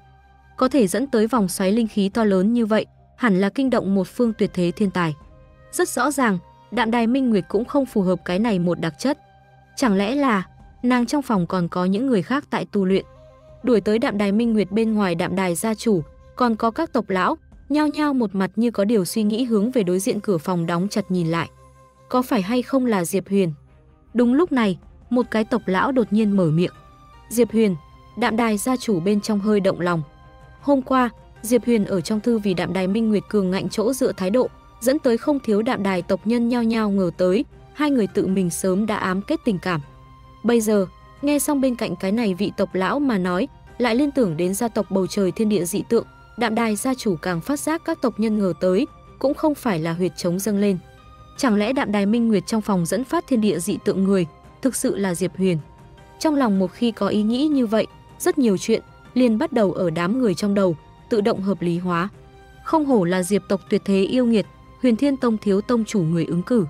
Có thể dẫn tới vòng xoáy linh khí to lớn như vậy, hẳn là kinh động một phương tuyệt thế thiên tài. Rất rõ ràng, đạm đài minh nguyệt cũng không phù hợp cái này một đặc chất. Chẳng lẽ là nàng trong phòng còn có những người khác tại tu luyện? Đuổi tới đạm đài minh nguyệt bên ngoài đạm đài gia chủ, còn có các tộc lão, nhao nhao một mặt như có điều suy nghĩ hướng về đối diện cửa phòng đóng chặt nhìn lại. Có phải hay không là Diệp Huyền? Đúng lúc này, một cái tộc lão đột nhiên mở miệng. Diệp Huyền, đạm đài gia chủ bên trong hơi động lòng. Hôm qua, Diệp Huyền ở trong thư vì đạm đài Minh Nguyệt Cường ngạnh chỗ dựa thái độ, dẫn tới không thiếu đạm đài tộc nhân nhao nhao ngờ tới, hai người tự mình sớm đã ám kết tình cảm. Bây giờ, nghe xong bên cạnh cái này vị tộc lão mà nói, lại liên tưởng đến gia tộc bầu trời thiên địa dị tượng, đạm đài gia chủ càng phát giác các tộc nhân ngờ tới, cũng không phải là huyệt chống dâng lên. Chẳng lẽ Đạm Đài Minh Nguyệt trong phòng dẫn phát thiên địa dị tượng người, thực sự là Diệp Huyền? Trong lòng một khi có ý nghĩ như vậy, rất nhiều chuyện liền bắt đầu ở đám người trong đầu, tự động hợp lý hóa. Không hổ là Diệp tộc tuyệt thế yêu nghiệt, Huyền Thiên Tông thiếu tông chủ người ứng cử.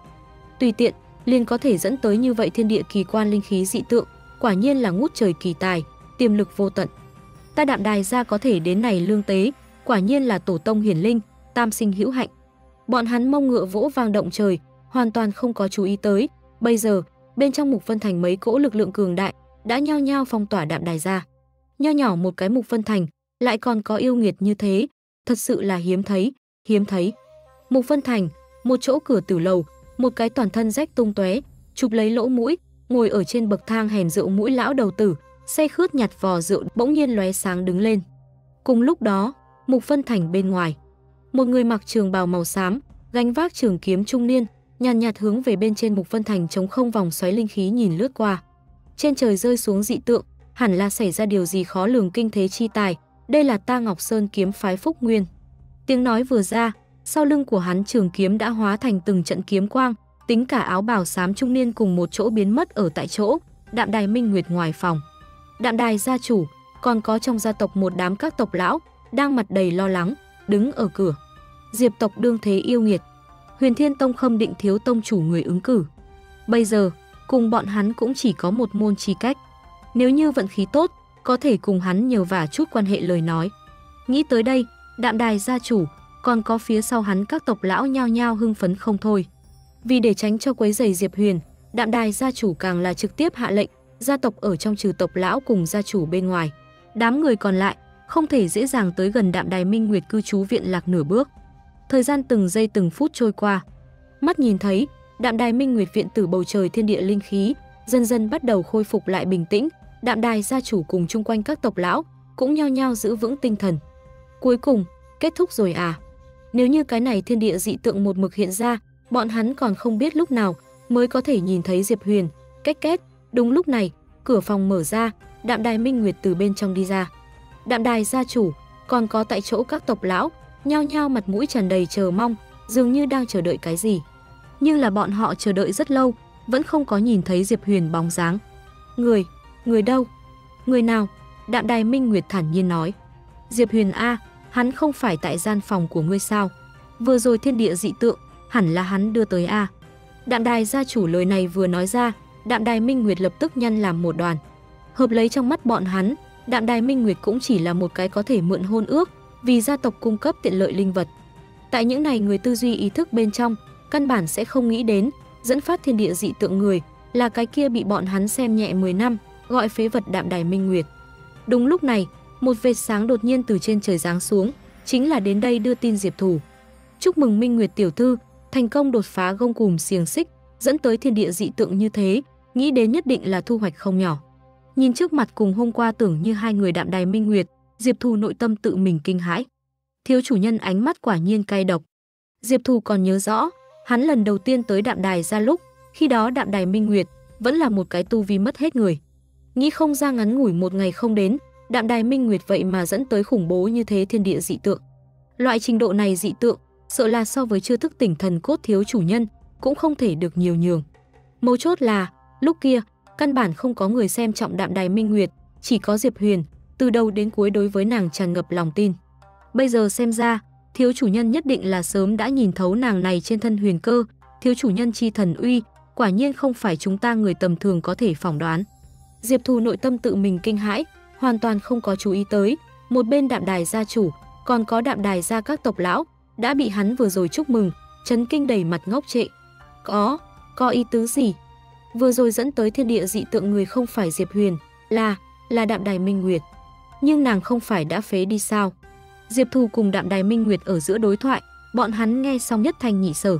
Tùy tiện, liền có thể dẫn tới như vậy thiên địa kỳ quan linh khí dị tượng, quả nhiên là ngút trời kỳ tài, tiềm lực vô tận. Ta đạm đài ra có thể đến này lương tế, quả nhiên là tổ tông hiển linh, tam sinh hữu hạnh. Bọn hắn mông ngựa vỗ vang động trời, hoàn toàn không có chú ý tới. Bây giờ, bên trong mục phân thành mấy cỗ lực lượng cường đại đã nhao nhao phong tỏa đạm đài ra. Nho nhỏ một cái mục phân thành, lại còn có yêu nghiệt như thế, thật sự là hiếm thấy, hiếm thấy. Mục Vân thành, một chỗ cửa tử lầu, một cái toàn thân rách tung tóe, chụp lấy lỗ mũi, ngồi ở trên bậc thang hèn rượu mũi lão đầu tử, say khướt nhặt vò rượu bỗng nhiên lóe sáng đứng lên. Cùng lúc đó, Mục Vân Thành bên ngoài, một người mặc trường bào màu xám, gánh vác trường kiếm trung niên, nhàn nhạt hướng về bên trên Mục Vân Thành chống không vòng xoáy linh khí nhìn lướt qua. Trên trời rơi xuống dị tượng, hẳn là xảy ra điều gì khó lường kinh thế chi tài, đây là ta Ngọc Sơn kiếm phái Phúc Nguyên. Tiếng nói vừa ra, sau lưng của hắn trường kiếm đã hóa thành từng trận kiếm quang, tính cả áo bào xám trung niên cùng một chỗ biến mất ở tại chỗ, đạm đài minh nguyệt ngoài phòng. Đạm đài gia chủ, còn có trong gia tộc một đám các tộc lão, đang mặt đầy lo lắng, đứng ở cửa. Diệp tộc đương thế yêu nghiệt. Huyền Thiên Tông khâm định thiếu tông chủ người ứng cử. Bây giờ, cùng bọn hắn cũng chỉ có một môn chi cách. Nếu như vận khí tốt, có thể cùng hắn nhờ vả chút quan hệ lời nói. Nghĩ tới đây, đạm đài gia chủ, còn có phía sau hắn các tộc lão nhao nhao hưng phấn không thôi. Vì để tránh cho quấy giày Diệp Huyền, đạm đài gia chủ càng là trực tiếp hạ lệnh, gia tộc ở trong trừ tộc lão cùng gia chủ bên ngoài. Đám người còn lại không thể dễ dàng tới gần đạm đài minh nguyệt cư trú viện lạc nửa bước. Thời gian từng giây từng phút trôi qua. Mắt nhìn thấy, đạm đài minh nguyệt viện tử bầu trời thiên địa linh khí, dần dần bắt đầu khôi phục lại bình tĩnh, đạm đài gia chủ cùng chung quanh các tộc lão cũng nhao nhao giữ vững tinh thần. Cuối cùng, kết thúc rồi à? Nếu như cái này thiên địa dị tượng một mực hiện ra, bọn hắn còn không biết lúc nào mới có thể nhìn thấy Diệp Huyền. Cách kết đúng lúc này, cửa phòng mở ra, Đạm Đài Minh Nguyệt từ bên trong đi ra. Đạm Đài gia chủ, còn có tại chỗ các tộc lão, nhao nhao mặt mũi tràn đầy chờ mong, dường như đang chờ đợi cái gì. Nhưng là bọn họ chờ đợi rất lâu, vẫn không có nhìn thấy Diệp Huyền bóng dáng. Người, người đâu? Người nào? Đạm Đài Minh Nguyệt thản nhiên nói. Diệp Huyền A, hắn không phải tại gian phòng của ngươi sao? Vừa rồi thiên địa dị tượng, hẳn là hắn đưa tới A. Đạm đài gia chủ lời này vừa nói ra, đạm đài Minh Nguyệt lập tức nhăn làm một đoàn. Hợp lấy trong mắt bọn hắn, đạm đài Minh Nguyệt cũng chỉ là một cái có thể mượn hôn ước vì gia tộc cung cấp tiện lợi linh vật. Tại những này người tư duy ý thức bên trong, căn bản sẽ không nghĩ đến dẫn phát thiên địa dị tượng người là cái kia bị bọn hắn xem nhẹ 10 năm, gọi phế vật đạm đài Minh Nguyệt. Đúng lúc này, một vệt sáng đột nhiên từ trên trời giáng xuống, chính là đến đây đưa tin Diệp Thủ. Chúc mừng Minh Nguyệt tiểu thư, thành công đột phá gông cùm xiềng xích, dẫn tới thiên địa dị tượng như thế, nghĩ đến nhất định là thu hoạch không nhỏ. Nhìn trước mặt cùng hôm qua tưởng như hai người đạm đài Minh Nguyệt, Diệp Thù nội tâm tự mình kinh hãi. Thiếu chủ nhân ánh mắt quả nhiên cay độc. Diệp Thù còn nhớ rõ, hắn lần đầu tiên tới đạm đài ra lúc, khi đó đạm đài Minh Nguyệt vẫn là một cái tu vi mất hết người. Nghĩ không ra ngắn ngủi một ngày không đến, đạm đài Minh Nguyệt vậy mà dẫn tới khủng bố như thế thiên địa dị tượng. Loại trình độ này dị tượng, sợ là so với chưa thức tỉnh thần cốt thiếu chủ nhân, cũng không thể được nhiều nhường. Mấu chốt là, lúc kia, căn bản không có người xem trọng đạm đài Minh Nguyệt, chỉ có Diệp Huyền, từ đầu đến cuối đối với nàng tràn ngập lòng tin. Bây giờ xem ra, thiếu chủ nhân nhất định là sớm đã nhìn thấu nàng này trên thân huyền cơ, thiếu chủ nhân chi thần uy, quả nhiên không phải chúng ta người tầm thường có thể phỏng đoán. Diệp Thù nội tâm tự mình kinh hãi, hoàn toàn không có chú ý tới, một bên đạm đài gia chủ, còn có đạm đài gia các tộc lão, đã bị hắn vừa rồi chúc mừng, chấn kinh đầy mặt ngốc trệ. Có, có ý tứ gì? Vừa rồi dẫn tới thiên địa dị tượng người không phải Diệp Huyền, là, là đạm đài Minh Nguyệt. Nhưng nàng không phải đã phế đi sao? Diệp Thù cùng đạm đài Minh Nguyệt ở giữa đối thoại, bọn hắn nghe xong nhất thành nhị sở.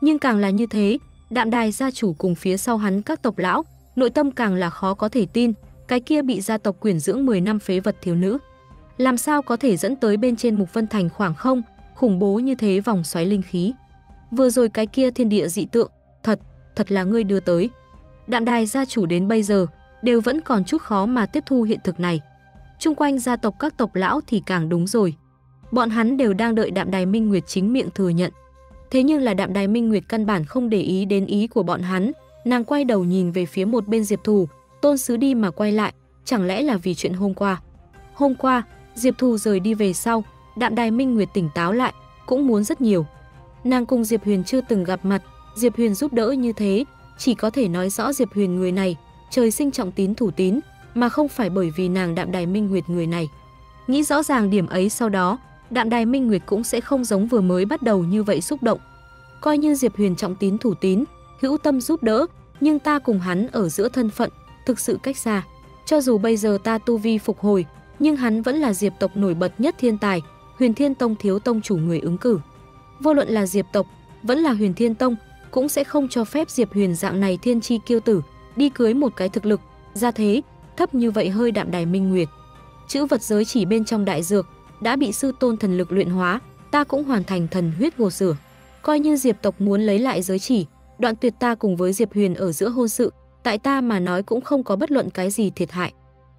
Nhưng càng là như thế, đạm đài gia chủ cùng phía sau hắn các tộc lão, nội tâm càng là khó có thể tin, cái kia bị gia tộc quyền dưỡng 10 năm phế vật thiếu nữ. Làm sao có thể dẫn tới bên trên Mục Vân Thành khoảng không, khủng bố như thế vòng xoáy linh khí. Vừa rồi cái kia thiên địa dị tượng, thật, thật là ngươi đưa tới. Đạm đài gia chủ đến bây giờ, đều vẫn còn chút khó mà tiếp thu hiện thực này. Trung quanh gia tộc các tộc lão thì càng đúng rồi. Bọn hắn đều đang đợi đạm đài minh nguyệt chính miệng thừa nhận. Thế nhưng là Đạm Đài Minh Nguyệt căn bản không để ý đến ý của bọn hắn, nàng quay đầu nhìn về phía một bên Diệp Thù, Tôn Sứ đi mà quay lại, chẳng lẽ là vì chuyện hôm qua. Hôm qua, Diệp Thù rời đi về sau, Đạm Đài Minh Nguyệt tỉnh táo lại, cũng muốn rất nhiều. Nàng cùng Diệp Huyền chưa từng gặp mặt, Diệp Huyền giúp đỡ như thế, chỉ có thể nói rõ Diệp Huyền người này, trời sinh trọng tín thủ tín, mà không phải bởi vì nàng Đạm Đài Minh Nguyệt người này. Nghĩ rõ ràng điểm ấy sau đó, Đạm Đài Minh Nguyệt cũng sẽ không giống vừa mới bắt đầu như vậy xúc động. Coi như Diệp Huyền trọng tín thủ tín, hữu tâm giúp đỡ, nhưng ta cùng hắn ở giữa thân phận, thực sự cách xa. Cho dù bây giờ ta tu vi phục hồi, nhưng hắn vẫn là Diệp tộc nổi bật nhất thiên tài, Huyền Thiên Tông thiếu tông chủ người ứng cử. Vô luận là Diệp tộc, vẫn là Huyền Thiên Tông, cũng sẽ không cho phép Diệp Huyền dạng này thiên chi kiêu tử đi cưới một cái thực lực, ra thế, thấp như vậy hơi đạm đài minh nguyệt. Chữ vật giới chỉ bên trong đại dược đã bị sư tôn thần lực luyện hóa, ta cũng hoàn thành thần huyết gồ sửa. Coi như Diệp tộc muốn lấy lại giới chỉ, đoạn tuyệt ta cùng với Diệp Huyền ở giữa hôn sự, tại ta mà nói cũng không có bất luận cái gì thiệt hại.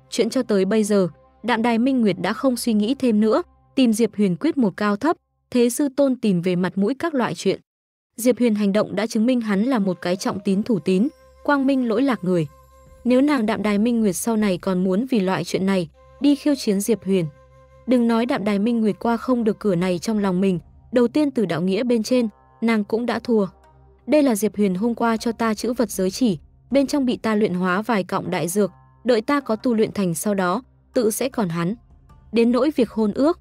Chuyện cho tới bây giờ, Đạm Đài Minh Nguyệt đã không suy nghĩ thêm nữa, tìm Diệp Huyền quyết một cao thấp, thế sư tôn tìm về mặt mũi các loại chuyện. Diệp Huyền hành động đã chứng minh hắn là một cái trọng tín thủ tín, quang minh lỗi lạc người. Nếu nàng Đạm Đài Minh Nguyệt sau này còn muốn vì loại chuyện này đi khiêu chiến Diệp Huyền, đừng nói Đạm Đài Minh Nguyệt qua không được cửa này trong lòng mình, đầu tiên từ đạo nghĩa bên trên, nàng cũng đã thua. Đây là Diệp Huyền hôm qua cho ta chữ vật giới chỉ, bên trong bị ta luyện hóa vài cọng đại dược, đợi ta có tu luyện thành sau đó, tự sẽ còn hắn. Đến nỗi việc hôn ước,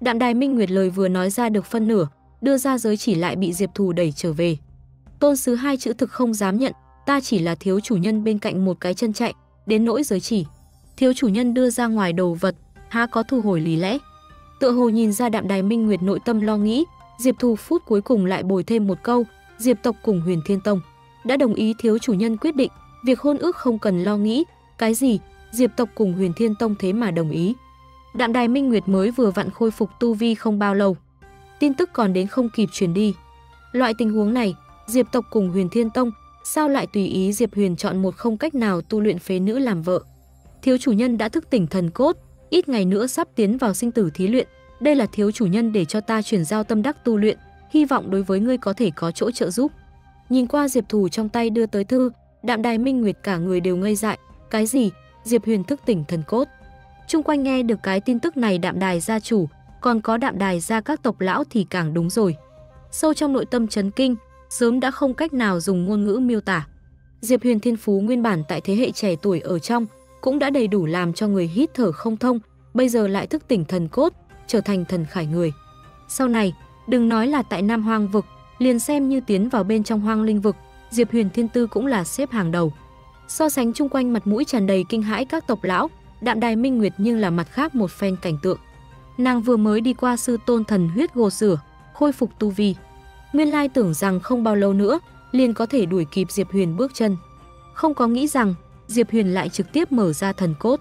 Đạm Đài Minh Nguyệt lời vừa nói ra được phân nửa, đưa ra giới chỉ lại bị Diệp Thù đẩy trở về. Tôn sứ hai chữ thực không dám nhận, ta chỉ là thiếu chủ nhân bên cạnh một cái chân chạy, đến nỗi giới chỉ. Thiếu chủ nhân đưa ra ngoài đồ vật, há có thu hồi lý lẽ. Tựa hồ nhìn ra Đạm Đài Minh Nguyệt nội tâm lo nghĩ, Diệp Thù phút cuối cùng lại bồi thêm một câu, Diệp tộc cùng Huyền Thiên Tông đã đồng ý thiếu chủ nhân quyết định, việc hôn ước không cần lo nghĩ, cái gì, Diệp tộc cùng Huyền Thiên Tông thế mà đồng ý. Đạm Đài Minh Nguyệt mới vừa vặn khôi phục tu vi không bao lâu. Tin tức còn đến không kịp truyền đi. Loại tình huống này, Diệp tộc cùng Huyền Thiên Tông sao lại tùy ý Diệp Huyền chọn một không cách nào tu luyện phế nữ làm vợ. Thiếu chủ nhân đã thức tỉnh thần cốt, ít ngày nữa sắp tiến vào sinh tử thí luyện, đây là thiếu chủ nhân để cho ta chuyển giao tâm đắc tu luyện, hy vọng đối với ngươi có thể có chỗ trợ giúp. Nhìn qua Diệp Thủ trong tay đưa tới thư, Đạm Đài Minh Nguyệt cả người đều ngây dại, cái gì? Diệp Huyền thức tỉnh thần cốt. Trung quanh nghe được cái tin tức này Đạm Đài gia chủ, còn có Đạm Đài gia các tộc lão thì càng đúng rồi. Sâu trong nội tâm chấn kinh, sớm đã không cách nào dùng ngôn ngữ miêu tả. Diệp Huyền thiên phú nguyên bản tại thế hệ trẻ tuổi ở trong cũng đã đầy đủ làm cho người hít thở không thông, bây giờ lại thức tỉnh thần cốt, trở thành thần khải người. Sau này, đừng nói là tại Nam Hoang vực, liền xem như tiến vào bên trong Hoang Linh vực, Diệp Huyền Thiên Tư cũng là xếp hàng đầu. So sánh chung quanh mặt mũi tràn đầy kinh hãi các tộc lão, Đạm Đài Minh Nguyệt nhưng là mặt khác một phen cảnh tượng. Nàng vừa mới đi qua sư tôn thần huyết gồ sửa, khôi phục tu vi. Nguyên lai tưởng rằng không bao lâu nữa, liền có thể đuổi kịp Diệp Huyền bước chân. Không có nghĩ rằng, Diệp Huyền lại trực tiếp mở ra thần cốt.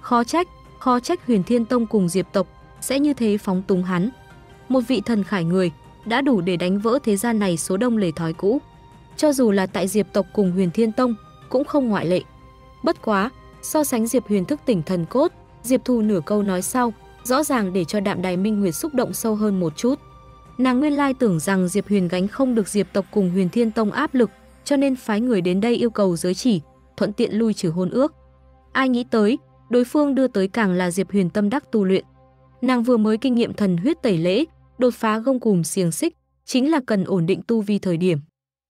Khó trách, khó trách Huyền Thiên Tông cùng Diệp tộc sẽ như thế phóng túng hắn. Một vị thần khải người đã đủ để đánh vỡ thế gian này số đông lề thói cũ. Cho dù là tại Diệp tộc cùng Huyền Thiên Tông cũng không ngoại lệ. Bất quá, so sánh Diệp Huyền thức tỉnh thần cốt, Diệp Thu nửa câu nói sau, rõ ràng để cho Đạm Đài Minh Nguyệt xúc động sâu hơn một chút. Nàng nguyên lai tưởng rằng Diệp Huyền gánh không được Diệp tộc cùng Huyền Thiên Tông áp lực, cho nên phái người đến đây yêu cầu giới chỉ, thuận tiện lui trừ hôn ước. Ai nghĩ tới, đối phương đưa tới càng là Diệp Huyền tâm đắc tu luyện. Nàng vừa mới kinh nghiệm thần huyết tẩy lễ, đột phá gông cùm xiềng xích, chính là cần ổn định tu vi thời điểm.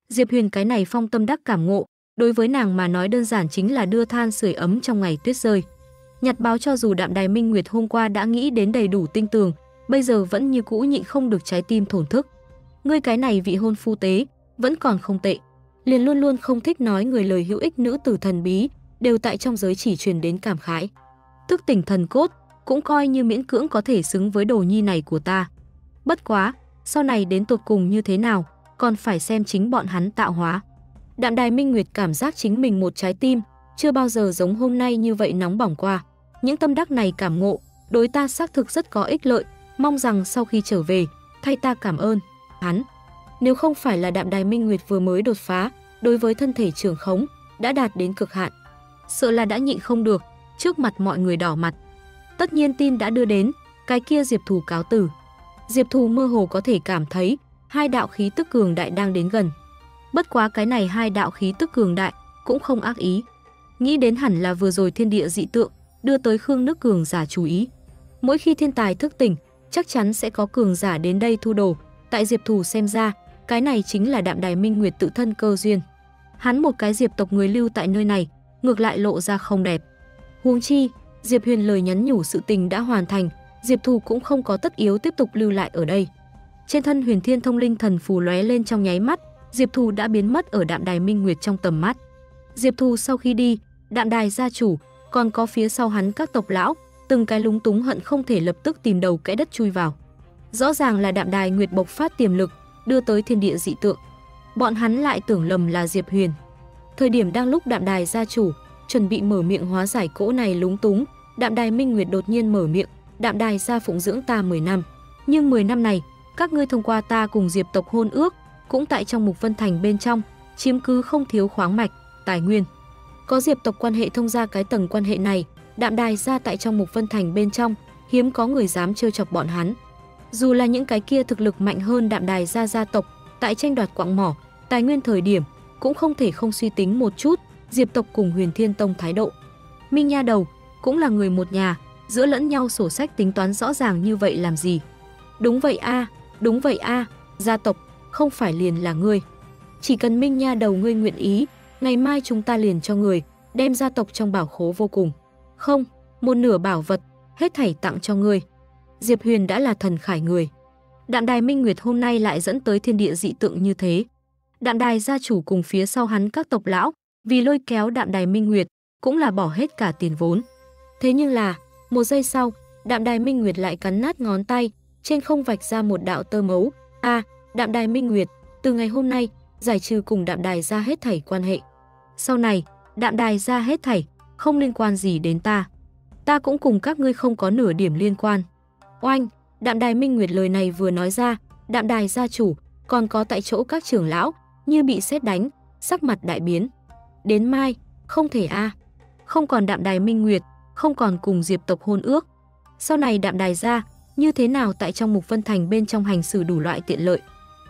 Diệp Huyền cái này phong tâm đắc cảm ngộ, đối với nàng mà nói đơn giản chính là đưa than sưởi ấm trong ngày tuyết rơi. Nhặt báo cho dù Đạm Đài Minh Nguyệt hôm qua đã nghĩ đến đầy đủ tinh tường, bây giờ vẫn như cũ nhịn không được trái tim thổn thức. Ngươi cái này vị hôn phu tế, vẫn còn không tệ. Liền luôn luôn không thích nói người lời hữu ích nữ tử thần bí, đều tại trong giới chỉ truyền đến cảm khái. Thức tỉnh thần cốt, cũng coi như miễn cưỡng có thể xứng với đồ nhi này của ta. Bất quá, sau này đến tột cùng như thế nào, còn phải xem chính bọn hắn tạo hóa. Đạm Đài Minh Nguyệt cảm giác chính mình một trái tim, chưa bao giờ giống hôm nay như vậy nóng bỏng qua. Những tâm đắc này cảm ngộ, đối ta xác thực rất có ích lợi, mong rằng sau khi trở về, thay ta cảm ơn hắn. Nếu không phải là Đạm Đài Minh Nguyệt vừa mới đột phá, đối với thân thể trường khống đã đạt đến cực hạn, sợ là đã nhịn không được, trước mặt mọi người đỏ mặt. Tất nhiên tin đã đưa đến, cái kia Diệp Thù cáo tử. Diệp Thù mơ hồ có thể cảm thấy, hai đạo khí tức cường đại đang đến gần. Bất quá cái này hai đạo khí tức cường đại cũng không ác ý. Nghĩ đến hẳn là vừa rồi thiên địa dị tượng đưa tới Khương Nước cường giả chú ý. Mỗi khi thiên tài thức tỉnh, chắc chắn sẽ có cường giả đến đây thu đồ. Tại Diệp Thù xem ra, cái này chính là Đạm Đài Minh Nguyệt tự thân cơ duyên. Hắn một cái Diệp tộc người lưu tại nơi này, ngược lại lộ ra không đẹp. Huống chi, Diệp Huyền lời nhắn nhủ sự tình đã hoàn thành, Diệp Thù cũng không có tất yếu tiếp tục lưu lại ở đây. Trên thân Huyền Thiên Thông Linh Thần phù lóe lên trong nháy mắt, Diệp Thù đã biến mất ở Đạm Đài Minh Nguyệt trong tầm mắt. Diệp Thù sau khi đi, Đạm Đài gia chủ, còn có phía sau hắn các tộc lão, từng cái lúng túng hận không thể lập tức tìm đầu kẽ đất chui vào. Rõ ràng là Đạm Đài Nguyệt bộc phát tiềm lực, đưa tới thiên địa dị tượng. Bọn hắn lại tưởng lầm là Diệp Huyền. Thời điểm đang lúc Đạm Đài gia chủ chuẩn bị mở miệng hóa giải cỗ này lúng túng, Đạm Đài Minh Nguyệt đột nhiên mở miệng, Đạm Đài gia phụng dưỡng ta 10 năm, nhưng 10 năm này, các ngươi thông qua ta cùng Diệp tộc hôn ước, cũng tại trong Mục Vân Thành bên trong, chiếm cứ không thiếu khoáng mạch, tài nguyên. Có Diệp tộc quan hệ thông ra cái tầng quan hệ này, Đạm Đài gia tại trong Mục Vân Thành bên trong, hiếm có người dám trêu chọc bọn hắn. Dù là những cái kia thực lực mạnh hơn Đạm Đài gia gia tộc, tại tranh đoạt quặng mỏ, tài nguyên thời điểm, cũng không thể không suy tính một chút Diệp tộc cùng Huyền Thiên Tông thái độ. Minh Nha Đầu cũng là người một nhà, giữa lẫn nhau sổ sách tính toán rõ ràng như vậy làm gì? Đúng vậy a, đúng vậy a, gia tộc không phải liền là ngươi. Chỉ cần Minh Nha Đầu ngươi nguyện ý, ngày mai chúng ta liền cho người đem gia tộc trong bảo khố vô cùng. Không, một nửa bảo vật, hết thảy tặng cho ngươi. Diệp Huyền đã là thần khải người. Đạm Đài Minh Nguyệt hôm nay lại dẫn tới thiên địa dị tượng như thế. Đạm Đài gia chủ cùng phía sau hắn các tộc lão, vì lôi kéo Đạm Đài Minh Nguyệt, cũng là bỏ hết cả tiền vốn. Thế nhưng là, một giây sau, Đạm Đài Minh Nguyệt lại cắn nát ngón tay, trên không vạch ra một đạo tơ mấu. A, à, Đạm Đài Minh Nguyệt, từ ngày hôm nay, giải trừ cùng Đạm Đài ra hết thảy quan hệ. Sau này, Đạm Đài ra hết thảy, không liên quan gì đến ta. Ta cũng cùng các ngươi không có nửa điểm liên quan. Oanh, Đạm Đài Minh Nguyệt lời này vừa nói ra, Đạm Đài gia chủ, còn có tại chỗ các trưởng lão, như bị xét đánh, sắc mặt đại biến. Đến mai, không thể a Không còn Đạm Đài Minh Nguyệt, không còn cùng Diệp tộc hôn ước. Sau này Đạm Đài ra, như thế nào tại trong Mục Vân Thành bên trong hành xử đủ loại tiện lợi.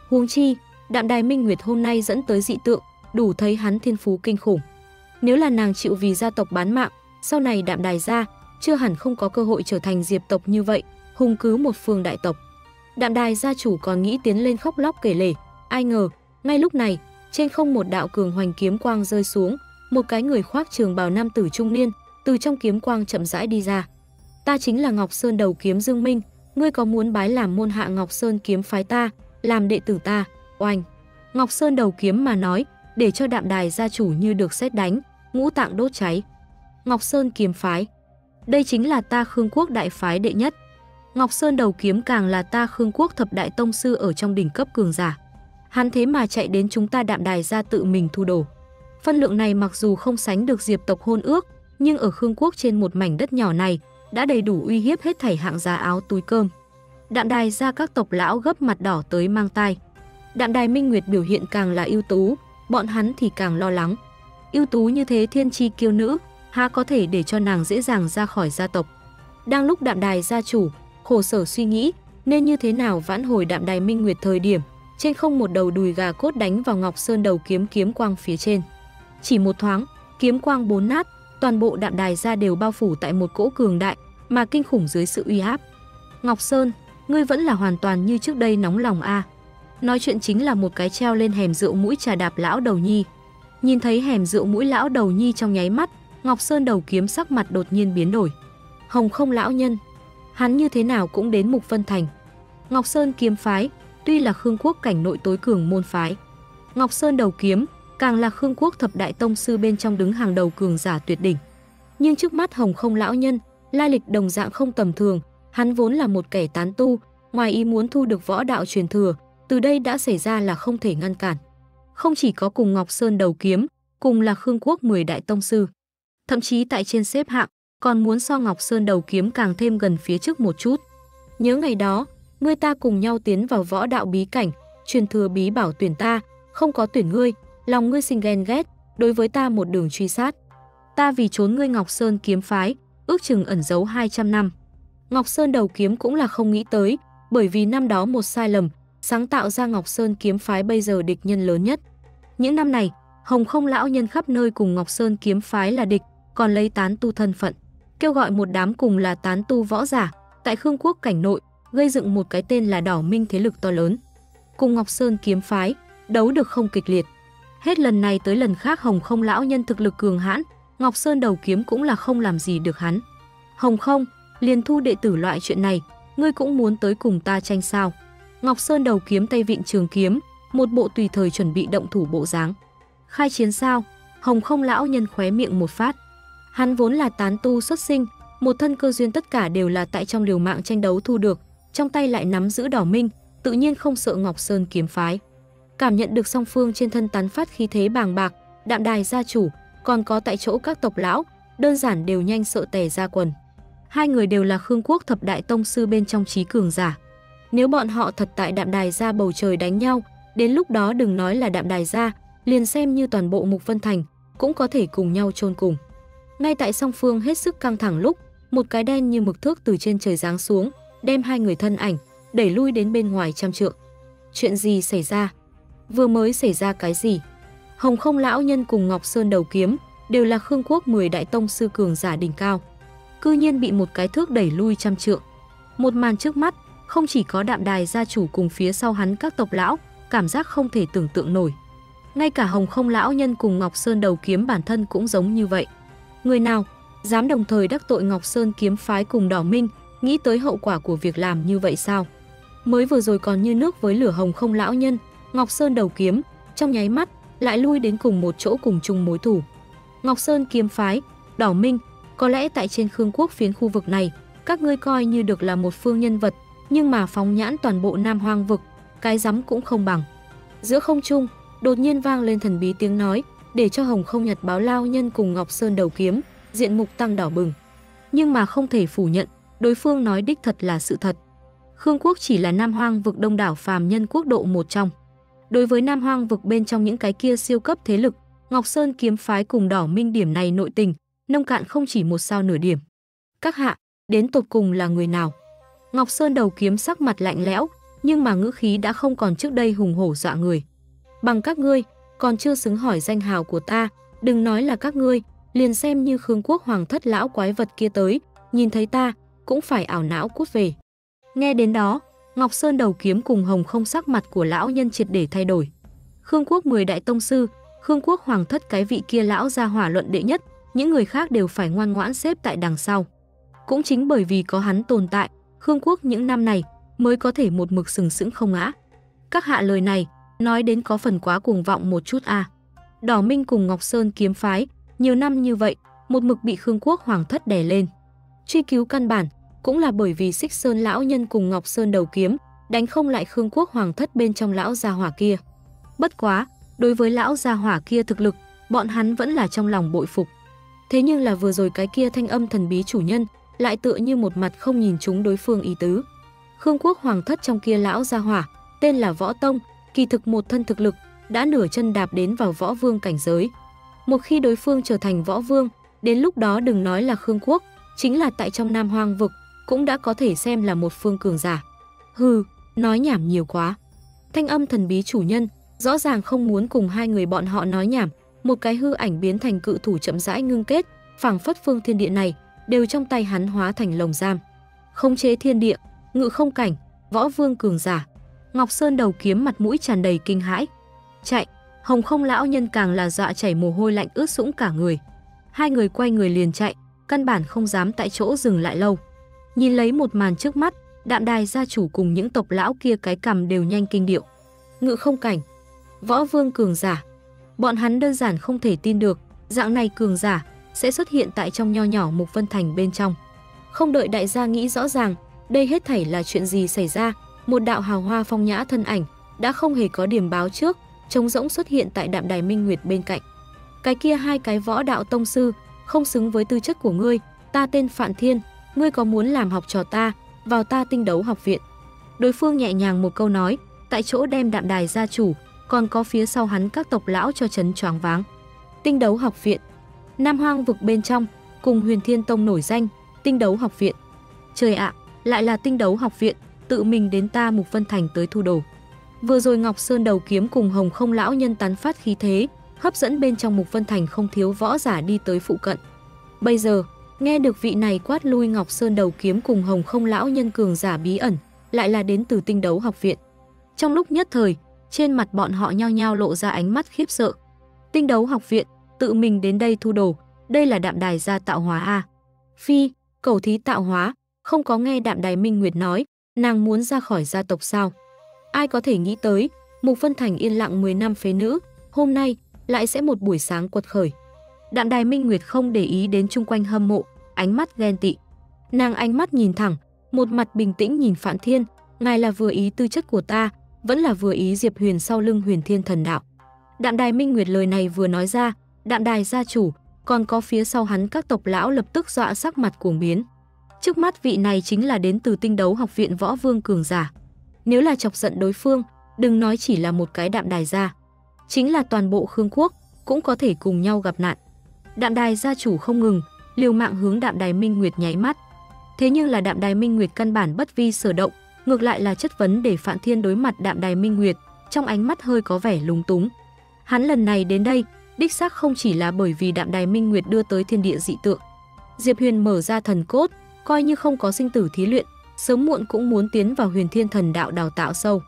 Huống chi, Đạm Đài Minh Nguyệt hôm nay dẫn tới dị tượng, đủ thấy hắn thiên phú kinh khủng. Nếu là nàng chịu vì gia tộc bán mạng, sau này Đạm Đài ra, chưa hẳn không có cơ hội trở thành Diệp tộc như vậy, hùng cứ một phương đại tộc. Đạm đài gia chủ còn nghĩ tiến lên khóc lóc kể lể, ai ngờ, ngay lúc này, trên không một đạo cường hoành kiếm quang rơi xuống, một cái người khoác trường bào nam tử trung niên, từ trong kiếm quang chậm rãi đi ra. Ta chính là Ngọc Sơn đầu kiếm Dương Minh, ngươi có muốn bái làm môn hạ Ngọc Sơn kiếm phái ta, làm đệ tử ta, oanh. Ngọc Sơn đầu kiếm mà nói, để cho đạm đài gia chủ như được xét đánh, ngũ tạng đốt cháy. Ngọc Sơn kiếm phái. Đây chính là ta Khương Quốc đại phái đệ nhất. Ngọc Sơn đầu kiếm càng là ta Khương Quốc thập đại tông sư ở trong đỉnh cấp cường giả. Hắn thế mà chạy đến chúng ta đạm đài ra tự mình thu đồ. Phân lượng này mặc dù không sánh được diệp tộc hôn ước, nhưng ở Khương Quốc trên một mảnh đất nhỏ này đã đầy đủ uy hiếp hết thảy hạng giá áo túi cơm. Đạm đài ra các tộc lão gấp mặt đỏ tới mang tai. Đạm đài Minh Nguyệt biểu hiện càng là ưu tú, bọn hắn thì càng lo lắng. Ưu tú như thế thiên chi kiêu nữ, há có thể để cho nàng dễ dàng ra khỏi gia tộc. Đang lúc đạm đài gia chủ, khổ sở suy nghĩ nên như thế nào vãn hồi đạm đài minh nguyệt thời điểm trên không một đầu đùi gà cốt đánh vào ngọc sơn đầu kiếm kiếm quang phía trên chỉ một thoáng kiếm quang bốn nát toàn bộ đạm đài ra đều bao phủ tại một cỗ cường đại mà kinh khủng dưới sự uy áp ngọc sơn ngươi vẫn là hoàn toàn như trước đây nóng lòng a nói chuyện chính là một cái treo lên hẻm rượu mũi trà đạp lão đầu nhi nhìn thấy hẻm rượu mũi lão đầu nhi trong nháy mắt ngọc sơn đầu kiếm sắc mặt đột nhiên biến đổi hồng không lão nhân hắn như thế nào cũng đến Mục Vân Thành. Ngọc Sơn kiếm phái, tuy là Khương Quốc cảnh nội tối cường môn phái. Ngọc Sơn đầu kiếm, càng là Khương Quốc thập đại tông sư bên trong đứng hàng đầu cường giả tuyệt đỉnh. Nhưng trước mắt Hồng Không lão nhân, lai lịch đồng dạng không tầm thường, hắn vốn là một kẻ tán tu, ngoài ý muốn thu được võ đạo truyền thừa, từ đây đã xảy ra là không thể ngăn cản. Không chỉ có cùng Ngọc Sơn đầu kiếm, cùng là Khương Quốc 10 đại tông sư. Thậm chí tại trên xếp hạng, còn muốn so Ngọc Sơn đầu kiếm càng thêm gần phía trước một chút. Nhớ ngày đó, ngươi ta cùng nhau tiến vào võ đạo bí cảnh, truyền thừa bí bảo tuyển ta, không có tuyển ngươi, lòng ngươi sinh ghen ghét, đối với ta một đường truy sát. Ta vì trốn ngươi Ngọc Sơn kiếm phái, ước chừng ẩn giấu 200 năm. Ngọc Sơn đầu kiếm cũng là không nghĩ tới, bởi vì năm đó một sai lầm, sáng tạo ra Ngọc Sơn kiếm phái bây giờ địch nhân lớn nhất. Những năm này, Hồng Không lão nhân khắp nơi cùng Ngọc Sơn kiếm phái là địch, còn lấy tán tu thân phận, kêu gọi một đám cùng là tán tu võ giả, tại Khương Quốc cảnh nội, gây dựng một cái tên là Đỏ Minh thế lực to lớn. Cùng Ngọc Sơn kiếm phái, đấu được không kịch liệt. Hết lần này tới lần khác Hồng Không lão nhân thực lực cường hãn, Ngọc Sơn đầu kiếm cũng là không làm gì được hắn. Hồng Không, liền thu đệ tử loại chuyện này, ngươi cũng muốn tới cùng ta tranh sao? Ngọc Sơn đầu kiếm tay vịn trường kiếm, một bộ tùy thời chuẩn bị động thủ bộ dáng. Khai chiến sao? Hồng Không lão nhân khóe miệng một phát. Hắn vốn là tán tu xuất sinh, một thân cơ duyên tất cả đều là tại trong liều mạng tranh đấu thu được, trong tay lại nắm giữ đỏ minh, tự nhiên không sợ Ngọc Sơn kiếm phái. Cảm nhận được song phương trên thân tán phát khí thế bàng bạc, đạm đài gia chủ, còn có tại chỗ các tộc lão, đơn giản đều nhanh sợ tè ra quần. Hai người đều là Khương Quốc thập đại tông sư bên trong trí cường giả. Nếu bọn họ thật tại đạm đài ra bầu trời đánh nhau, đến lúc đó đừng nói là đạm đài ra, liền xem như toàn bộ Mục Vân Thành, cũng có thể cùng nhau chôn cùng. Ngay tại song phương hết sức căng thẳng lúc, một cái đen như mực thước từ trên trời giáng xuống, đem hai người thân ảnh đẩy lui đến bên ngoài trăm trượng. Chuyện gì xảy ra? Vừa mới xảy ra cái gì? Hồng Không lão nhân cùng Ngọc Sơn đầu kiếm đều là Khương Quốc 10 đại tông sư cường giả đỉnh cao. Cư nhiên bị một cái thước đẩy lui trăm trượng. Một màn trước mắt, không chỉ có đạm đài gia chủ cùng phía sau hắn các tộc lão, cảm giác không thể tưởng tượng nổi. Ngay cả Hồng Không lão nhân cùng Ngọc Sơn đầu kiếm bản thân cũng giống như vậy. Người nào dám đồng thời đắc tội Ngọc Sơn kiếm phái cùng Đỏ Minh, nghĩ tới hậu quả của việc làm như vậy sao? Mới vừa rồi còn như nước với lửa hồng không lão nhân, Ngọc Sơn đầu kiếm, trong nháy mắt lại lui đến cùng một chỗ cùng chung mối thủ. Ngọc Sơn kiếm phái, Đỏ Minh, có lẽ tại trên Khương Quốc phiến khu vực này, các ngươi coi như được là một phương nhân vật, nhưng mà phóng nhãn toàn bộ Nam Hoang vực, cái rắm cũng không bằng. Giữa không trung, đột nhiên vang lên thần bí tiếng nói, để cho Hồng Không Nhật báo lao nhân cùng Ngọc Sơn đầu kiếm, diện mục tăng đỏ bừng. Nhưng mà không thể phủ nhận, đối phương nói đích thật là sự thật. Khương quốc chỉ là Nam Hoang vực đông đảo phàm nhân quốc độ một trong. Đối với Nam Hoang vực bên trong những cái kia siêu cấp thế lực, Ngọc Sơn kiếm phái cùng đỏ minh điểm này nội tình, nông cạn không chỉ một sao nửa điểm. Các hạ, đến tột cùng là người nào? Ngọc Sơn đầu kiếm sắc mặt lạnh lẽo, nhưng mà ngữ khí đã không còn trước đây hùng hổ dọa người. Bằng các ngươi, còn chưa xứng hỏi danh hào của ta, đừng nói là các ngươi, liền xem như Khương Quốc hoàng thất lão quái vật kia tới, nhìn thấy ta, cũng phải ảo não cút về. Nghe đến đó, Ngọc Sơn đầu kiếm cùng hồng không sắc mặt của lão nhân triệt để thay đổi. Khương Quốc 10 đại tông sư, Khương Quốc hoàng thất cái vị kia lão ra hỏa luận đệ nhất, những người khác đều phải ngoan ngoãn xếp tại đằng sau. Cũng chính bởi vì có hắn tồn tại, Khương Quốc những năm này mới có thể một mực sừng sững không ngã. Các hạ lời này, nói đến có phần quá cuồng vọng một chút à. Đỏ Minh cùng Ngọc Sơn kiếm phái, nhiều năm như vậy, một mực bị Khương Quốc hoàng thất đè lên. Truy cứu căn bản, cũng là bởi vì Xích Sơn lão nhân cùng Ngọc Sơn đầu kiếm, đánh không lại Khương Quốc hoàng thất bên trong lão gia hỏa kia. Bất quá, đối với lão gia hỏa kia thực lực, bọn hắn vẫn là trong lòng bội phục. Thế nhưng là vừa rồi cái kia thanh âm thần bí chủ nhân, lại tựa như một mặt không nhìn chúng đối phương ý tứ. Khương Quốc hoàng thất trong kia lão gia hỏa, tên là Võ Tông, kỳ thực một thân thực lực, đã nửa chân đạp đến vào võ vương cảnh giới. Một khi đối phương trở thành võ vương, đến lúc đó đừng nói là Khương Quốc, chính là tại trong Nam Hoang vực, cũng đã có thể xem là một phương cường giả. Hừ, nói nhảm nhiều quá. Thanh âm thần bí chủ nhân, rõ ràng không muốn cùng hai người bọn họ nói nhảm, một cái hư ảnh biến thành cự thủ chậm rãi ngưng kết, phảng phất phương thiên địa này đều trong tay hắn hóa thành lồng giam. khống chế thiên địa, ngự không cảnh, võ vương cường giả. Ngọc Sơn đầu kiếm mặt mũi tràn đầy kinh hãi. Chạy, Hồng Không lão nhân càng là dọa chảy mồ hôi lạnh ướt sũng cả người. Hai người quay người liền chạy, căn bản không dám tại chỗ dừng lại lâu. Nhìn lấy một màn trước mắt, đạm đài gia chủ cùng những tộc lão kia cái cầm đều nhanh kinh điệu. Ngự không cảnh, võ vương cường giả. Bọn hắn đơn giản không thể tin được, dạng này cường giả sẽ xuất hiện tại trong nho nhỏ Mục Vân Thành bên trong. Không đợi đại gia nghĩ rõ ràng, đây hết thảy là chuyện gì xảy ra, một đạo hào hoa phong nhã thân ảnh đã không hề có điểm báo trước, trống rỗng xuất hiện tại đạm đài minh nguyệt bên cạnh. Cái kia hai cái võ đạo tông sư, không xứng với tư chất của ngươi, ta tên Phạn Thiên, ngươi có muốn làm học trò ta, vào ta tinh đấu học viện. Đối phương nhẹ nhàng một câu nói, tại chỗ đem đạm đài gia chủ, còn có phía sau hắn các tộc lão cho chấn choáng váng. Tinh đấu học viện, Nam Hoang vực bên trong, cùng Huyền Thiên Tông nổi danh, tinh đấu học viện. Trời ạ, lại là tinh đấu học viện, tự mình đến ta Mục Vân Thành tới thu đồ. Vừa rồi Ngọc Sơn đầu kiếm cùng Hồng Không lão nhân tán phát khí thế, hấp dẫn bên trong Mục Vân Thành không thiếu võ giả đi tới phụ cận. Bây giờ, nghe được vị này quát lui Ngọc Sơn đầu kiếm cùng Hồng Không lão nhân cường giả bí ẩn, lại là đến từ Tinh đấu học viện. Trong lúc nhất thời, trên mặt bọn họ nhao nhao lộ ra ánh mắt khiếp sợ. Tinh đấu học viện, tự mình đến đây thu đồ, đây là đạm đài gia tạo hóa a. Phi, cầu thí tạo hóa, không có nghe đạm đài Minh Nguyệt nói, nàng muốn ra khỏi gia tộc sao? Ai có thể nghĩ tới, Mục Vân Thành yên lặng 10 năm phế nữ, hôm nay lại sẽ một buổi sáng quật khởi. Đạm đài Minh Nguyệt không để ý đến chung quanh hâm mộ, ánh mắt ghen tị. Nàng ánh mắt nhìn thẳng, một mặt bình tĩnh nhìn Phạn Thiên, ngài là vừa ý tư chất của ta, vẫn là vừa ý Diệp Huyền sau lưng Huyền Thiên Thần Đạo. Đạm Đài Minh Nguyệt lời này vừa nói ra, Đạm Đài gia chủ, còn có phía sau hắn các tộc lão lập tức dọa sắc mặt cuồng biến. Trước mắt vị này chính là đến từ Tinh đấu học viện Võ Vương cường giả. Nếu là chọc giận đối phương, đừng nói chỉ là một cái Đạm Đài gia, chính là toàn bộ Khương quốc cũng có thể cùng nhau gặp nạn. Đạm Đài gia chủ không ngừng, liều mạng hướng Đạm Đài Minh Nguyệt nháy mắt. Thế nhưng là Đạm Đài Minh Nguyệt căn bản bất vi sở động, ngược lại là chất vấn để phạm Thiên đối mặt Đạm Đài Minh Nguyệt, trong ánh mắt hơi có vẻ lúng túng. Hắn lần này đến đây, đích xác không chỉ là bởi vì Đạm Đài Minh Nguyệt đưa tới thiên địa dị tượng. Diệp Huyền mở ra thần cốt, coi như không có sinh tử thí luyện, sớm muộn cũng muốn tiến vào Huyền Thiên Thần Đạo đào tạo sâu.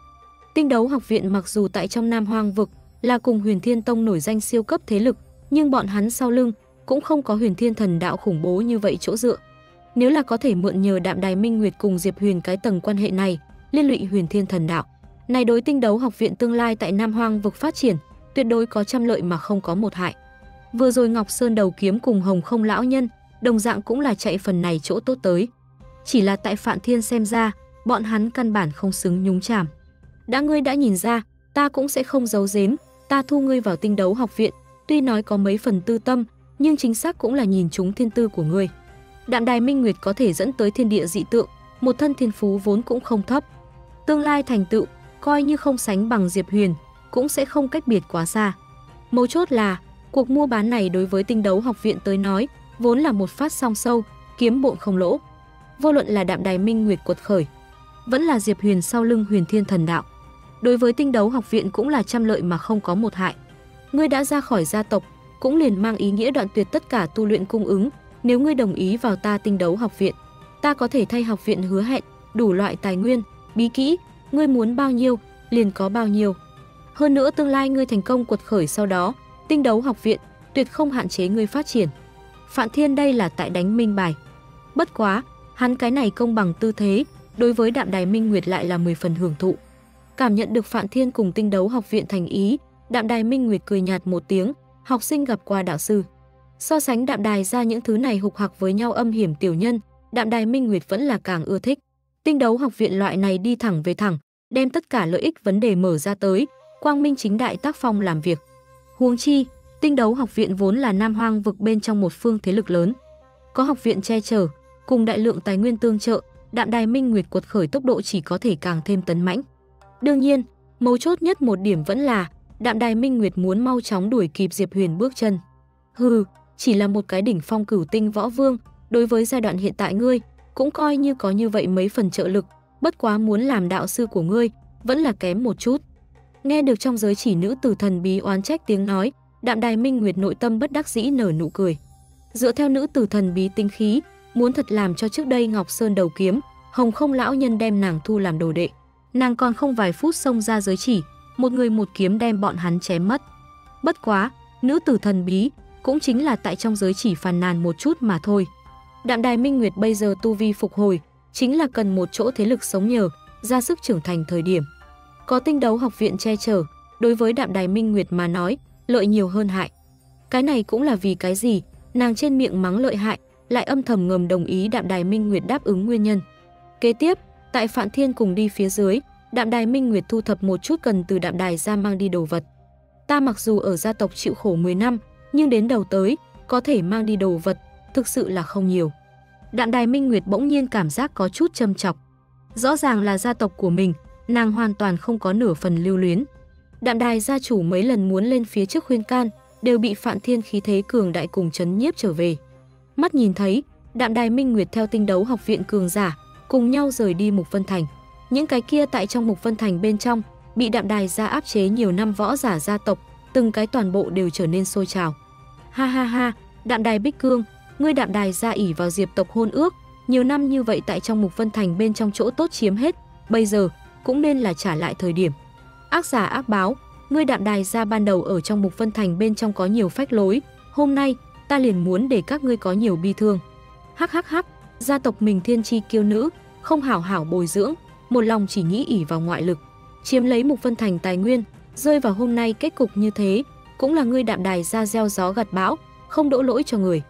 Tinh đấu học viện mặc dù tại trong Nam Hoang vực là cùng Huyền Thiên Tông nổi danh siêu cấp thế lực, nhưng bọn hắn sau lưng cũng không có Huyền Thiên Thần Đạo khủng bố như vậy chỗ dựa. Nếu là có thể mượn nhờ Đạm Đài Minh Nguyệt cùng Diệp Huyền cái tầng quan hệ này, liên lụy Huyền Thiên Thần Đạo, này đối tinh đấu học viện tương lai tại Nam Hoang vực phát triển, tuyệt đối có trăm lợi mà không có một hại. Vừa rồi Ngọc Sơn đầu kiếm cùng Hồng Không lão nhân, đồng dạng cũng là chạy phần này chỗ tốt tới. Chỉ là tại Phạn Thiên xem ra, bọn hắn căn bản không xứng nhúng chàm. Đã ngươi đã nhìn ra, ta cũng sẽ không giấu giếm, ta thu ngươi vào tinh đấu học viện, tuy nói có mấy phần tư tâm, nhưng chính xác cũng là nhìn chúng thiên tư của ngươi. Đạm Đài Minh Nguyệt có thể dẫn tới thiên địa dị tượng, một thân thiên phú vốn cũng không thấp. Tương lai thành tựu, coi như không sánh bằng Diệp Huyền, cũng sẽ không cách biệt quá xa. Mấu chốt là, cuộc mua bán này đối với tinh đấu học viện tới nói, vốn là một phát song sâu, kiếm bộn không lỗ. Vô luận là Đạm Đài Minh Nguyệt quật khởi, vẫn là Diệp Huyền sau lưng Huyền Thiên Thần Đạo. Đối với tinh đấu học viện cũng là trăm lợi mà không có một hại. Ngươi đã ra khỏi gia tộc, cũng liền mang ý nghĩa đoạn tuyệt tất cả tu luyện cung ứng, nếu ngươi đồng ý vào ta tinh đấu học viện, ta có thể thay học viện hứa hẹn đủ loại tài nguyên, bí kỹ, ngươi muốn bao nhiêu, liền có bao nhiêu. Hơn nữa tương lai ngươi thành công cuột khởi sau đó, tinh đấu học viện tuyệt không hạn chế ngươi phát triển. phạm Thiên đây là tại đánh minh bài. Bất quá, hắn cái này công bằng tư thế, đối với Đạm Đài Minh Nguyệt lại là 10 phần hưởng thụ. Cảm nhận được phạm Thiên cùng tinh đấu học viện thành ý, Đạm Đài Minh Nguyệt cười nhạt một tiếng, học sinh gặp qua đạo sư. So sánh Đạm Đài ra những thứ này hục hặc với nhau âm hiểm tiểu nhân, Đạm Đài Minh Nguyệt vẫn là càng ưa thích. Tinh đấu học viện loại này đi thẳng về thẳng, đem tất cả lợi ích vấn đề mở ra tới, quang minh chính đại tác phong làm việc. Huống chi, tinh đấu học viện vốn là nam hoang vực bên trong một phương thế lực lớn. Có học viện che chở, cùng đại lượng tài nguyên tương trợ, đạm đài minh nguyệt quật khởi tốc độ chỉ có thể càng thêm tấn mãnh. Đương nhiên, mấu chốt nhất một điểm vẫn là đạm đài minh nguyệt muốn mau chóng đuổi kịp Diệp Huyền bước chân. Hừ, chỉ là một cái đỉnh phong cửu tinh võ vương, đối với giai đoạn hiện tại ngươi, cũng coi như có như vậy mấy phần trợ lực, bất quá muốn làm đạo sư của ngươi, vẫn là kém một chút. Nghe được trong giới chỉ nữ tử thần bí oán trách tiếng nói, Đạm Đài Minh Nguyệt nội tâm bất đắc dĩ nở nụ cười. Dựa theo nữ tử thần bí tinh khí, muốn thật làm cho trước đây Ngọc Sơn đầu kiếm, Hồng Không lão nhân đem nàng thu làm đồ đệ. Nàng còn không vài phút xông ra giới chỉ, một người một kiếm đem bọn hắn chém mất. Bất quá, nữ tử thần bí cũng chính là tại trong giới chỉ phàn nàn một chút mà thôi. Đạm Đài Minh Nguyệt bây giờ tu vi phục hồi, chính là cần một chỗ thế lực sống nhờ, ra sức trưởng thành thời điểm. Có tinh đấu học viện che chở, đối với Đạm Đài Minh Nguyệt mà nói, lợi nhiều hơn hại. Cái này cũng là vì cái gì, nàng trên miệng mắng lợi hại, lại âm thầm ngầm đồng ý Đạm Đài Minh Nguyệt đáp ứng nguyên nhân. Kế tiếp, tại Phạn Thiên cùng đi phía dưới, Đạm Đài Minh Nguyệt thu thập một chút cần từ Đạm Đài ra mang đi đồ vật. Ta mặc dù ở gia tộc chịu khổ 10 năm, nhưng đến đầu tới, có thể mang đi đồ vật, thực sự là không nhiều. Đạm Đài Minh Nguyệt bỗng nhiên cảm giác có chút châm chọc. Rõ ràng là gia tộc của mình, nàng hoàn toàn không có nửa phần lưu luyến. Đạm đài gia chủ mấy lần muốn lên phía trước khuyên can, đều bị phạm Thiên khí thế cường đại cùng chấn nhiếp trở về. Mắt nhìn thấy, Đạm đài Minh Nguyệt theo tinh đấu học viện cường giả, cùng nhau rời đi Mục Vân Thành. Những cái kia tại trong Mục Vân Thành bên trong, bị đạm đài gia áp chế nhiều năm võ giả gia tộc, từng cái toàn bộ đều trở nên sôi trào. Ha ha ha, đạm đài Bích Cương, ngươi đạm đài gia ỉ vào diệp tộc hôn ước, nhiều năm như vậy tại trong Mục Vân Thành bên trong chỗ tốt chiếm hết, bây giờ cũng nên là trả lại thời điểm. Ác giả ác báo, ngươi đạm đài gia ban đầu ở trong Mục Vân Thành bên trong có nhiều phách lối, hôm nay ta liền muốn để các ngươi có nhiều bi thương. Hắc hắc hắc, gia tộc mình thiên chi kiêu nữ, không hảo hảo bồi dưỡng, một lòng chỉ nghĩ ỉ vào ngoại lực, chiếm lấy Mục Vân Thành tài nguyên, rơi vào hôm nay kết cục như thế, cũng là ngươi đạm đài ra gieo gió gặt bão, không đổ lỗi cho người.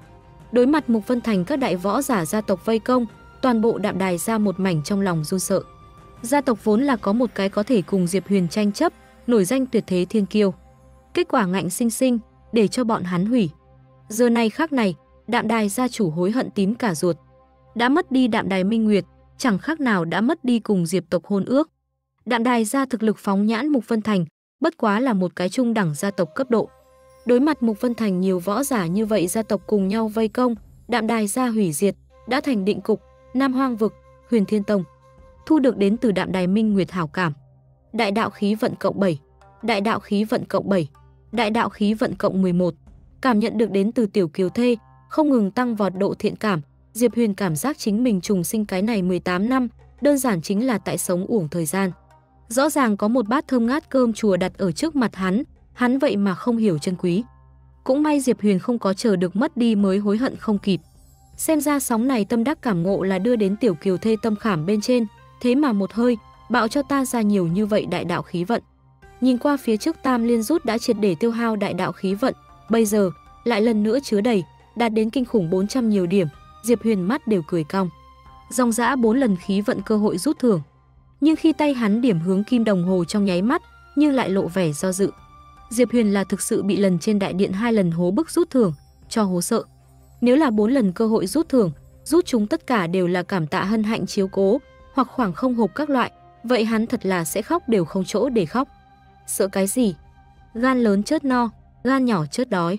Đối mặt Mục Vân Thành các đại võ giả gia tộc vây công, toàn bộ đạm đài ra một mảnh trong lòng run sợ. Gia tộc vốn là có một cái có thể cùng Diệp Huyền tranh chấp, nổi danh tuyệt thế thiên kiêu. Kết quả ngạnh sinh sinh, để cho bọn hắn hủy. Giờ này khác này, đạm đài gia chủ hối hận tím cả ruột. Đã mất đi đạm đài minh nguyệt, chẳng khác nào đã mất đi cùng diệp tộc hôn ước. Đạm đài gia thực lực phóng nhãn Mục Vân Thành, bất quá là một cái trung đẳng gia tộc cấp độ. Đối mặt Mục Vân Thành nhiều võ giả như vậy gia tộc cùng nhau vây công, đạm đài gia hủy diệt, đã thành định cục, Nam Hoang Vực, Huyền Thiên Tông. Thu được đến từ đạm đài Minh Nguyệt Hảo Cảm. Đại đạo khí vận cộng 7, đại đạo khí vận cộng 7, đại đạo khí vận cộng 11. Cảm nhận được đến từ tiểu kiều thê, không ngừng tăng vọt độ thiện cảm, Diệp Huyền cảm giác chính mình trùng sinh cái này 18 năm, đơn giản chính là tại sống uổng thời gian. Rõ ràng có một bát thơm ngát cơm chùa đặt ở trước mặt hắn, hắn vậy mà không hiểu chân quý. Cũng may Diệp Huyền không có chờ được mất đi mới hối hận không kịp. Xem ra sóng này tâm đắc cảm ngộ là đưa đến tiểu kiều thê tâm khảm bên trên, thế mà một hơi, bạo cho ta ra nhiều như vậy đại đạo khí vận. Nhìn qua phía trước tam liên rút đã triệt để tiêu hao đại đạo khí vận, bây giờ lại lần nữa chứa đầy, đạt đến kinh khủng 400 nhiều điểm, Diệp Huyền mắt đều cười cong. Dòng dã bốn lần khí vận cơ hội rút thưởng. Nhưng khi tay hắn điểm hướng kim đồng hồ trong nháy mắt, nhưng lại lộ vẻ do dự. Diệp Huyền là thực sự bị lần trên đại điện hai lần hố bức rút thưởng, cho hố sợ. Nếu là bốn lần cơ hội rút thưởng, rút chúng tất cả đều là cảm tạ hân hạnh chiếu cố, hoặc khoảng không hộp các loại, vậy hắn thật là sẽ khóc đều không chỗ để khóc. Sợ cái gì? Gan lớn chớt no, gan nhỏ chớt đói.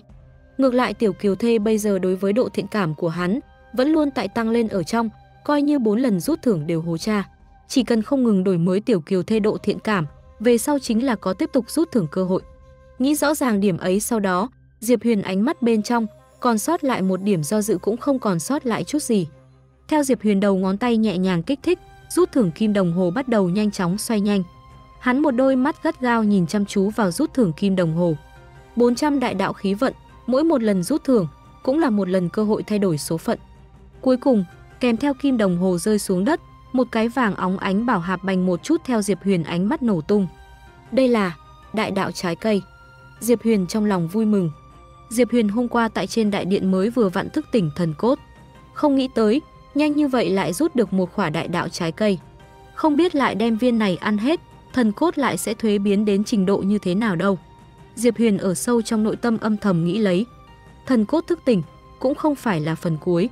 Ngược lại tiểu kiều thê bây giờ đối với độ thiện cảm của hắn vẫn luôn tại tăng lên ở trong, coi như bốn lần rút thưởng đều hố cha. Chỉ cần không ngừng đổi mới tiểu kiều thê độ thiện cảm, về sau chính là có tiếp tục rút thưởng cơ hội. Nghĩ rõ ràng điểm ấy sau đó, Diệp Huyền ánh mắt bên trong, còn sót lại một điểm do dự cũng không còn sót lại chút gì. Theo Diệp Huyền đầu ngón tay nhẹ nhàng kích thích, rút thưởng kim đồng hồ bắt đầu nhanh chóng xoay nhanh. Hắn một đôi mắt gắt gao nhìn chăm chú vào rút thưởng kim đồng hồ. 400 đại đạo khí vận, mỗi một lần rút thưởng cũng là một lần cơ hội thay đổi số phận. Cuối cùng, kèm theo kim đồng hồ rơi xuống đất, một cái vàng óng ánh bảo hạp bành một chút theo Diệp Huyền ánh mắt nổ tung. Đây là đại đạo trái cây. Diệp Huyền trong lòng vui mừng. Diệp Huyền hôm qua tại trên đại điện mới vừa vặn thức tỉnh thần cốt. Không nghĩ tới, nhanh như vậy lại rút được một quả đại đạo trái cây. Không biết lại đem viên này ăn hết, thần cốt lại sẽ thuế biến đến trình độ như thế nào đâu. Diệp Huyền ở sâu trong nội tâm âm thầm nghĩ lấy. Thần cốt thức tỉnh cũng không phải là phần cuối.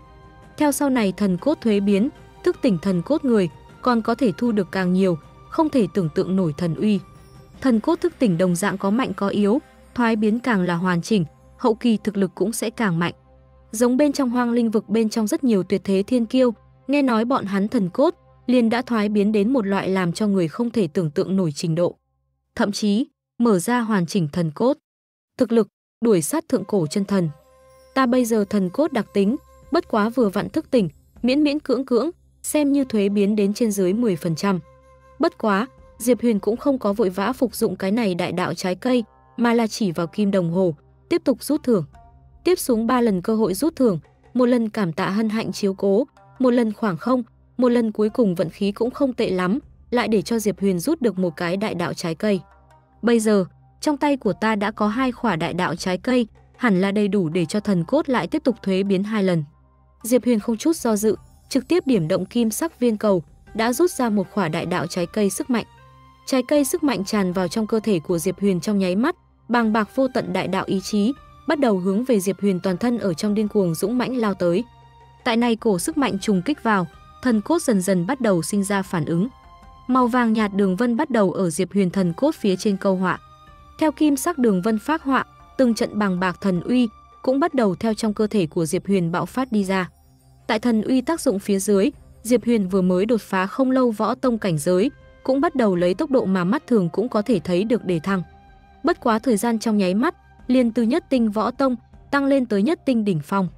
Theo sau này thần cốt thuế biến, thức tỉnh thần cốt người, còn có thể thu được càng nhiều, không thể tưởng tượng nổi thần uy. Thần cốt thức tỉnh đồng dạng có mạnh có yếu, thoái biến càng là hoàn chỉnh, hậu kỳ thực lực cũng sẽ càng mạnh. Giống bên trong hoang linh vực bên trong rất nhiều tuyệt thế thiên kiêu, nghe nói bọn hắn thần cốt liền đã thoái biến đến một loại làm cho người không thể tưởng tượng nổi trình độ. Thậm chí, mở ra hoàn chỉnh thần cốt. Thực lực, đuổi sát thượng cổ chân thần. Ta bây giờ thần cốt đặc tính, bất quá vừa vặn thức tỉnh, miễn miễn cưỡng cưỡng, xem như thuế biến đến trên dưới 10%. Bất quá, Diệp Huyền cũng không có vội vã phục dụng cái này đại đạo trái cây, mà là chỉ vào kim đồng hồ, tiếp tục rút thưởng. Tiếp xuống 3 lần cơ hội rút thưởng, một lần cảm tạ hân hạnh chiếu cố, một lần khoảng không, một lần cuối cùng vận khí cũng không tệ lắm, lại để cho Diệp Huyền rút được một cái đại đạo trái cây. Bây giờ, trong tay của ta đã có hai quả đại đạo trái cây, hẳn là đầy đủ để cho thần cốt lại tiếp tục thuế biến hai lần. Diệp Huyền không chút do dự, trực tiếp điểm động kim sắc viên cầu, đã rút ra một quả đại đạo trái cây sức mạnh. Trái cây sức mạnh tràn vào trong cơ thể của Diệp Huyền trong nháy mắt, bàng bạc vô tận đại đạo ý chí, bắt đầu hướng về Diệp Huyền toàn thân ở trong điên cuồng dũng mãnh lao tới. Tại này cổ sức mạnh trùng kích vào, thần cốt dần dần bắt đầu sinh ra phản ứng. Màu vàng nhạt đường vân bắt đầu ở Diệp Huyền thần cốt phía trên câu họa. Theo kim sắc đường vân phát họa, từng trận bàng bạc thần uy cũng bắt đầu theo trong cơ thể của Diệp Huyền bạo phát đi ra. Tại thần uy tác dụng phía dưới, Diệp Huyền vừa mới đột phá không lâu võ tông cảnh giới, cũng bắt đầu lấy tốc độ mà mắt thường cũng có thể thấy được để thăng. Bất quá thời gian trong nháy mắt, liền từ nhất tinh võ tông tăng lên tới nhất tinh đỉnh phong.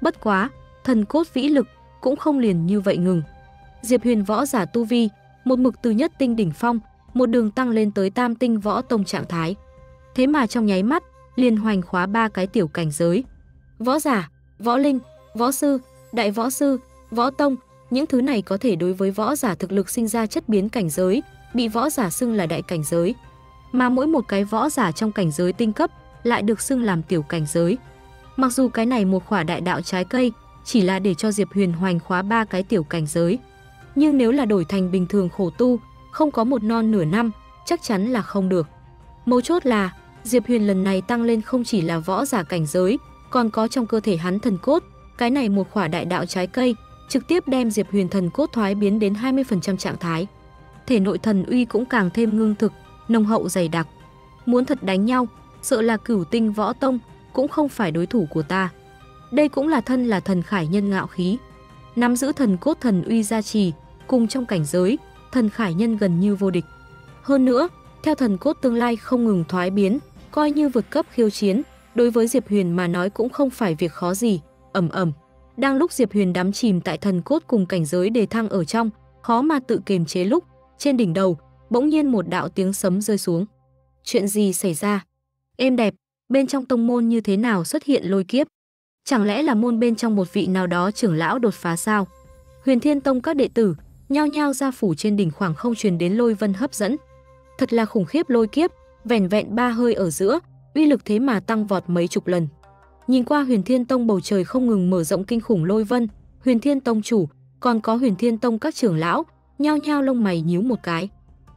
Bất quá, thần cốt vĩ lực cũng không liền như vậy ngừng. Diệp Huyền võ giả tu vi, một mực từ nhất tinh đỉnh phong, một đường tăng lên tới tam tinh võ tông trạng thái. Thế mà trong nháy mắt, liền hoành khóa ba cái tiểu cảnh giới. Võ giả, võ linh, võ sư, đại võ sư, võ tông, những thứ này có thể đối với võ giả thực lực sinh ra chất biến cảnh giới, bị võ giả xưng là đại cảnh giới. Mà mỗi một cái võ giả trong cảnh giới tinh cấp lại được xưng làm tiểu cảnh giới. Mặc dù cái này một khỏa đại đạo trái cây chỉ là để cho Diệp Huyền hoành khóa ba cái tiểu cảnh giới, nhưng nếu là đổi thành bình thường khổ tu, không có một non nửa năm, chắc chắn là không được. Mấu chốt là, Diệp Huyền lần này tăng lên không chỉ là võ giả cảnh giới, còn có trong cơ thể hắn thần cốt, cái này một khỏa đại đạo trái cây, trực tiếp đem Diệp Huyền thần cốt thoái biến đến 20% trạng thái. Thể nội thần uy cũng càng thêm ngưng thực, nồng hậu dày đặc. Muốn thật đánh nhau, sợ là cửu tinh võ tông cũng không phải đối thủ của ta. Đây cũng là thân là thần khải nhân ngạo khí. Nắm giữ thần cốt thần uy gia trì, cùng trong cảnh giới, thần khải nhân gần như vô địch. Hơn nữa, theo thần cốt tương lai không ngừng thoái biến, coi như vượt cấp khiêu chiến, đối với Diệp Huyền mà nói cũng không phải việc khó gì, ầm ầm. Đang lúc Diệp Huyền đắm chìm tại thần cốt cùng cảnh giới đề thăng ở trong, khó mà tự kiềm chế lúc, trên đỉnh đầu, bỗng nhiên một đạo tiếng sấm rơi xuống. Chuyện gì xảy ra? Êm đẹp, bên trong tông môn như thế nào xuất hiện lôi kiếp? Chẳng lẽ là môn bên trong một vị nào đó trưởng lão đột phá sao? Huyền Thiên Tông các đệ tử nhao nhao ra phủ trên đỉnh khoảng không truyền đến lôi vân hấp dẫn. Thật là khủng khiếp lôi kiếp, vẻn vẹn ba hơi ở giữa, uy lực thế mà tăng vọt mấy chục lần. Nhìn qua Huyền Thiên Tông bầu trời không ngừng mở rộng kinh khủng lôi vân, Huyền Thiên Tông chủ, còn có Huyền Thiên Tông các trưởng lão, nhao nhao lông mày nhíu một cái.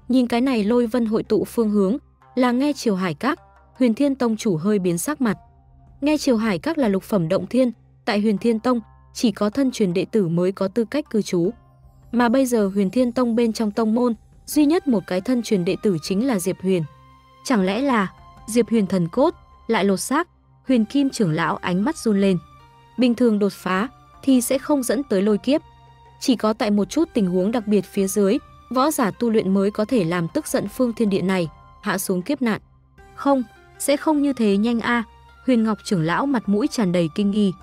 Nhìn cái này lôi vân hội tụ phương hướng, là nghe Triều Hải Các, Huyền Thiên Tông chủ hơi biến sắc mặt. Nghe Triều Hải Các là lục phẩm động thiên, tại Huyền Thiên Tông chỉ có thân truyền đệ tử mới có tư cách cư trú. Mà bây giờ Huyền Thiên Tông bên trong tông môn, duy nhất một cái thân truyền đệ tử chính là Diệp Huyền. Chẳng lẽ là Diệp Huyền thần cốt lại lột xác, Huyền Kim trưởng lão ánh mắt run lên. Bình thường đột phá thì sẽ không dẫn tới lôi kiếp. Chỉ có tại một chút tình huống đặc biệt phía dưới, võ giả tu luyện mới có thể làm tức giận phương thiên địa này, hạ xuống kiếp nạn. Không, sẽ không như thế nhanh a. Huyền Ngọc trưởng lão mặt mũi tràn đầy kinh nghi.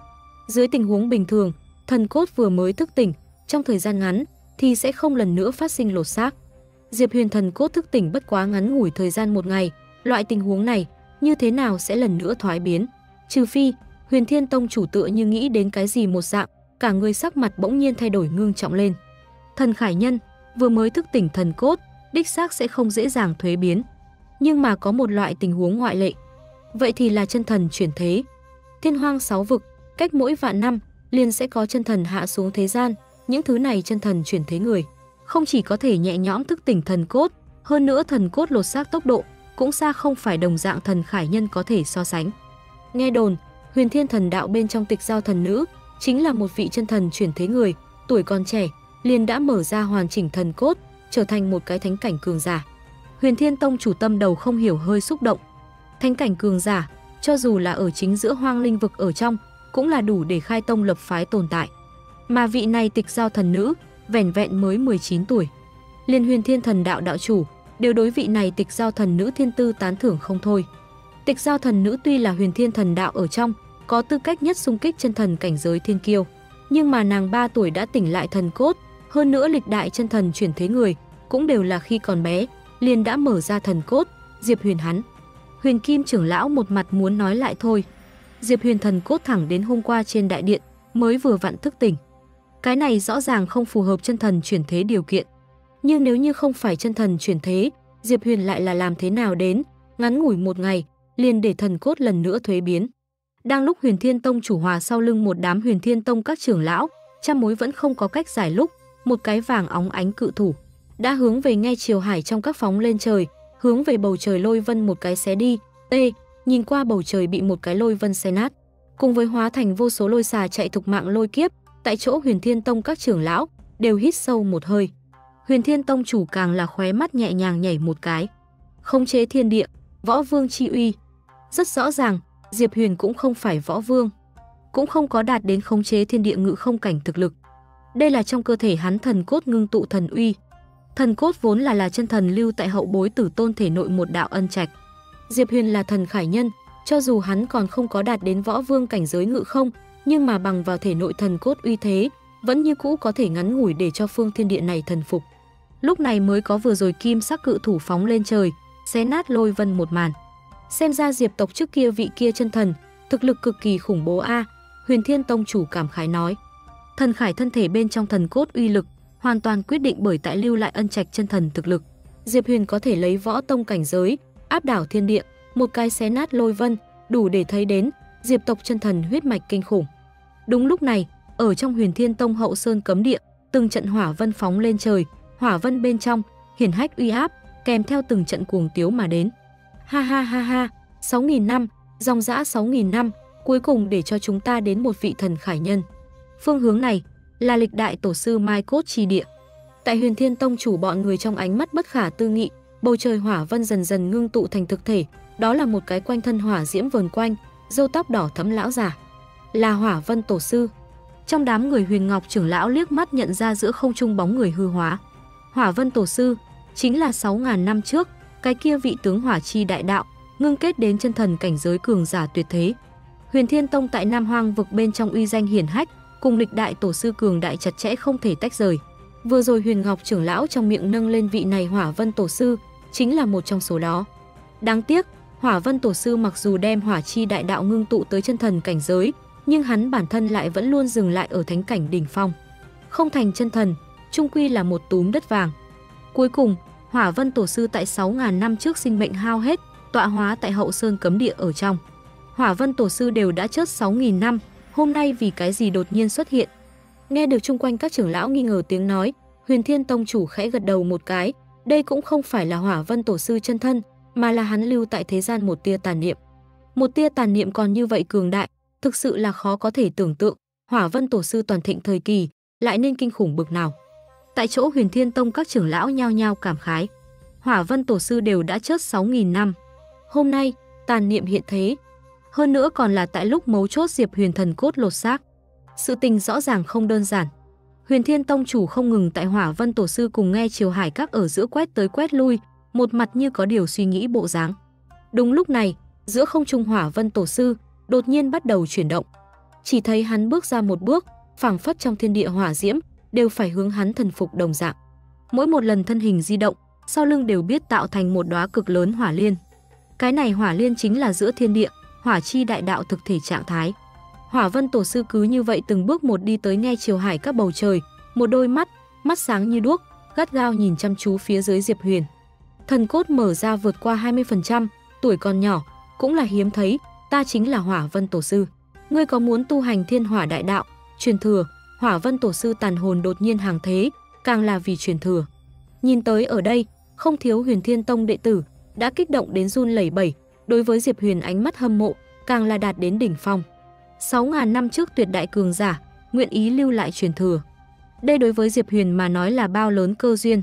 Dưới tình huống bình thường, thần cốt vừa mới thức tỉnh, trong thời gian ngắn thì sẽ không lần nữa phát sinh lột xác. Diệp Huyền thần cốt thức tỉnh bất quá ngắn ngủi thời gian một ngày, loại tình huống này như thế nào sẽ lần nữa thoái biến? Trừ phi, Huyền Thiên Tông chủ tựa như nghĩ đến cái gì một dạng, cả người sắc mặt bỗng nhiên thay đổi ngưng trọng lên. Thần Khải Nhân vừa mới thức tỉnh thần cốt, đích xác sẽ không dễ dàng thuế biến. Nhưng mà có một loại tình huống ngoại lệ. Vậy thì là chân thần chuyển thế. Thiên hoang sáu vực, cách mỗi vạn năm, liền sẽ có chân thần hạ xuống thế gian, những thứ này chân thần chuyển thế người. Không chỉ có thể nhẹ nhõm thức tỉnh thần cốt, hơn nữa thần cốt lột xác tốc độ, cũng xa không phải đồng dạng thần khải nhân có thể so sánh. Nghe đồn, huyền thiên thần đạo bên trong tịch giao thần nữ, chính là một vị chân thần chuyển thế người, tuổi còn trẻ, liền đã mở ra hoàn chỉnh thần cốt, trở thành một cái thánh cảnh cường giả. Huyền Thiên Tông chủ tâm đầu không hiểu hơi xúc động. Thánh cảnh cường giả, cho dù là ở chính giữa hoang linh vực ở trong, cũng là đủ để khai tông lập phái tồn tại. Mà vị này tịch giao thần nữ, vẻn vẹn mới 19 tuổi. Liên huyền thiên thần đạo đạo chủ, đều đối vị này tịch giao thần nữ thiên tư tán thưởng không thôi. Tịch giao thần nữ tuy là huyền thiên thần đạo ở trong, có tư cách nhất xung kích chân thần cảnh giới thiên kiêu, nhưng mà nàng 3 tuổi đã tỉnh lại thần cốt, hơn nữa lịch đại chân thần chuyển thế người, cũng đều là khi còn bé, liền đã mở ra thần cốt, Diệp Huyền hắn. Huyền Kim trưởng lão một mặt muốn nói lại thôi. Diệp Huyền thần cốt thẳng đến hôm qua trên đại điện, mới vừa vặn thức tỉnh. Cái này rõ ràng không phù hợp chân thần chuyển thế điều kiện. Nhưng nếu như không phải chân thần chuyển thế, Diệp Huyền lại là làm thế nào đến, ngắn ngủi một ngày, liền để thần cốt lần nữa thuế biến. Đang lúc Huyền Thiên Tông chủ hòa sau lưng một đám Huyền Thiên Tông các trưởng lão, trăm mối vẫn không có cách giải lúc, một cái vàng óng ánh cự thủ đã hướng về ngay chiều hải trong các phóng lên trời, hướng về bầu trời lôi vân một cái xé đi. Tê, nhìn qua bầu trời bị một cái lôi vân xé nát, cùng với hóa thành vô số lôi xà chạy thục mạng lôi kiếp, tại chỗ Huyền Thiên Tông các trưởng lão đều hít sâu một hơi. Huyền Thiên Tông chủ càng là khóe mắt nhẹ nhàng nhảy một cái. Không chế thiên địa, võ vương chi uy. Rất rõ ràng, Diệp Huyền cũng không phải võ vương, cũng không có đạt đến khống chế thiên địa ngự không cảnh thực lực. Đây là trong cơ thể hắn thần cốt ngưng tụ thần uy. Thần cốt vốn là là chân thần lưu tại hậu bối tử tôn thể nội một đạo ân trạch. Diệp Huyền là thần khải nhân, cho dù hắn còn không có đạt đến võ vương cảnh giới ngự không, nhưng mà bằng vào thể nội thần cốt uy thế, vẫn như cũ có thể ngắn ngủi để cho phương thiên địa này thần phục. Lúc này mới có vừa rồi kim sắc cự thủ phóng lên trời, xé nát lôi vân một màn. Xem ra diệp tộc trước kia vị kia chân thần, thực lực cực kỳ khủng bố a Huyền Thiên Tông chủ cảm khái nói. Thần khải thân thể bên trong thần cốt uy lực, hoàn toàn quyết định bởi tại lưu lại ân trạch chân thần thực lực. Diệp Huyền có thể lấy võ tông cảnh giới, áp đảo thiên địa, một cái xé nát lôi vân, đủ để thấy đến Diệp tộc chân thần huyết mạch kinh khủng. Đúng lúc này, ở trong Huyền Thiên Tông hậu sơn cấm địa, từng trận hỏa vân phóng lên trời, hỏa vân bên trong hiển hách uy áp, kèm theo từng trận cuồng tiếu mà đến. Ha ha ha ha, 6000 năm, dòng dã 6000 năm, cuối cùng để cho chúng ta đến một vị thần khải nhân. Phương hướng này là lịch đại tổ sư Mai Cốt Trì Địa. Tại Huyền Thiên Tông chủ bọn người trong ánh mắt bất khả tư nghị, bầu trời hỏa vân dần dần ngưng tụ thành thực thể, đó là một cái quanh thân hỏa diễm vờn quanh, râu tóc đỏ thẫm lão già. Là Hỏa Vân tổ sư. Trong đám người Huyền Ngọc trưởng lão liếc mắt nhận ra giữa không trung bóng người hư hóa. Hỏa Vân tổ sư chính là 6000 năm trước, cái kia vị tướng Hỏa Chi đại đạo, ngưng kết đến chân thần cảnh giới cường giả tuyệt thế. Huyền Thiên Tông tại Nam Hoang vực bên trong uy danh hiển hách, cùng lịch đại tổ sư cường đại chặt chẽ không thể tách rời. Vừa rồi Huyền Ngọc trưởng lão trong miệng nâng lên vị này Hỏa Vân tổ sư, chính là một trong số đó. Đáng tiếc, Hỏa Vân tổ sư mặc dù đem Hỏa Chi đại đạo ngưng tụ tới chân thần cảnh giới, nhưng hắn bản thân lại vẫn luôn dừng lại ở thánh cảnh đỉnh phong. Không thành chân thần, trung quy là một túm đất vàng. Cuối cùng, Hỏa Vân tổ sư tại 6000 năm trước sinh mệnh hao hết, tọa hóa tại Hậu Sơn cấm địa ở trong. Hỏa Vân tổ sư đều đã chết 6000 năm, hôm nay vì cái gì đột nhiên xuất hiện. Nghe được chung quanh các trưởng lão nghi ngờ tiếng nói, Huyền Thiên Tông chủ khẽ gật đầu một cái, đây cũng không phải là Hỏa Vân tổ sư chân thân, mà là hắn lưu tại thế gian một tia tàn niệm. Một tia tàn niệm còn như vậy cường đại, thực sự là khó có thể tưởng tượng, Hỏa Vân tổ sư toàn thịnh thời kỳ lại nên kinh khủng bực nào. Tại chỗ Huyền Thiên Tông các trưởng lão nhao nhao cảm khái. Hỏa Vân tổ sư đều đã chết 6000 năm. Hôm nay, tàn niệm hiện thế, hơn nữa còn là tại lúc mấu chốt Diệp Huyền thần cốt lột xác. Sự tình rõ ràng không đơn giản. Huyền Thiên Tông chủ không ngừng tại Hỏa Vân tổ sư cùng nghe Triều Hải các ở giữa quét tới quét lui, một mặt như có điều suy nghĩ bộ dáng. Đúng lúc này, giữa không trung Hỏa Vân tổ sư đột nhiên bắt đầu chuyển động. Chỉ thấy hắn bước ra một bước, phảng phất trong thiên địa hỏa diễm đều phải hướng hắn thần phục đồng dạng. Mỗi một lần thân hình di động, sau lưng đều biết tạo thành một đóa cực lớn hỏa liên. Cái này hỏa liên chính là giữa thiên địa, hỏa chi đại đạo thực thể trạng thái. Hỏa Vân tổ sư cứ như vậy từng bước một đi tới nghe chiều hải các bầu trời, một đôi mắt, mắt sáng như đuốc, gắt gao nhìn chăm chú phía dưới Diệp Huyền. Thần cốt mở ra vượt qua 20%, tuổi còn nhỏ, cũng là hiếm thấy, ta chính là Hỏa Vân tổ sư. Ngươi có muốn tu hành Thiên Hỏa đại đạo, truyền thừa, Hỏa Vân tổ sư tàn hồn đột nhiên hàng thế, càng là vì truyền thừa. Nhìn tới ở đây, không thiếu Huyền Thiên Tông đệ tử đã kích động đến run lẩy bẩy, đối với Diệp Huyền ánh mắt hâm mộ, càng là đạt đến đỉnh phong. 6.000 năm trước tuyệt đại cường giả, nguyện ý lưu lại truyền thừa. Đây đối với Diệp Huyền mà nói là bao lớn cơ duyên.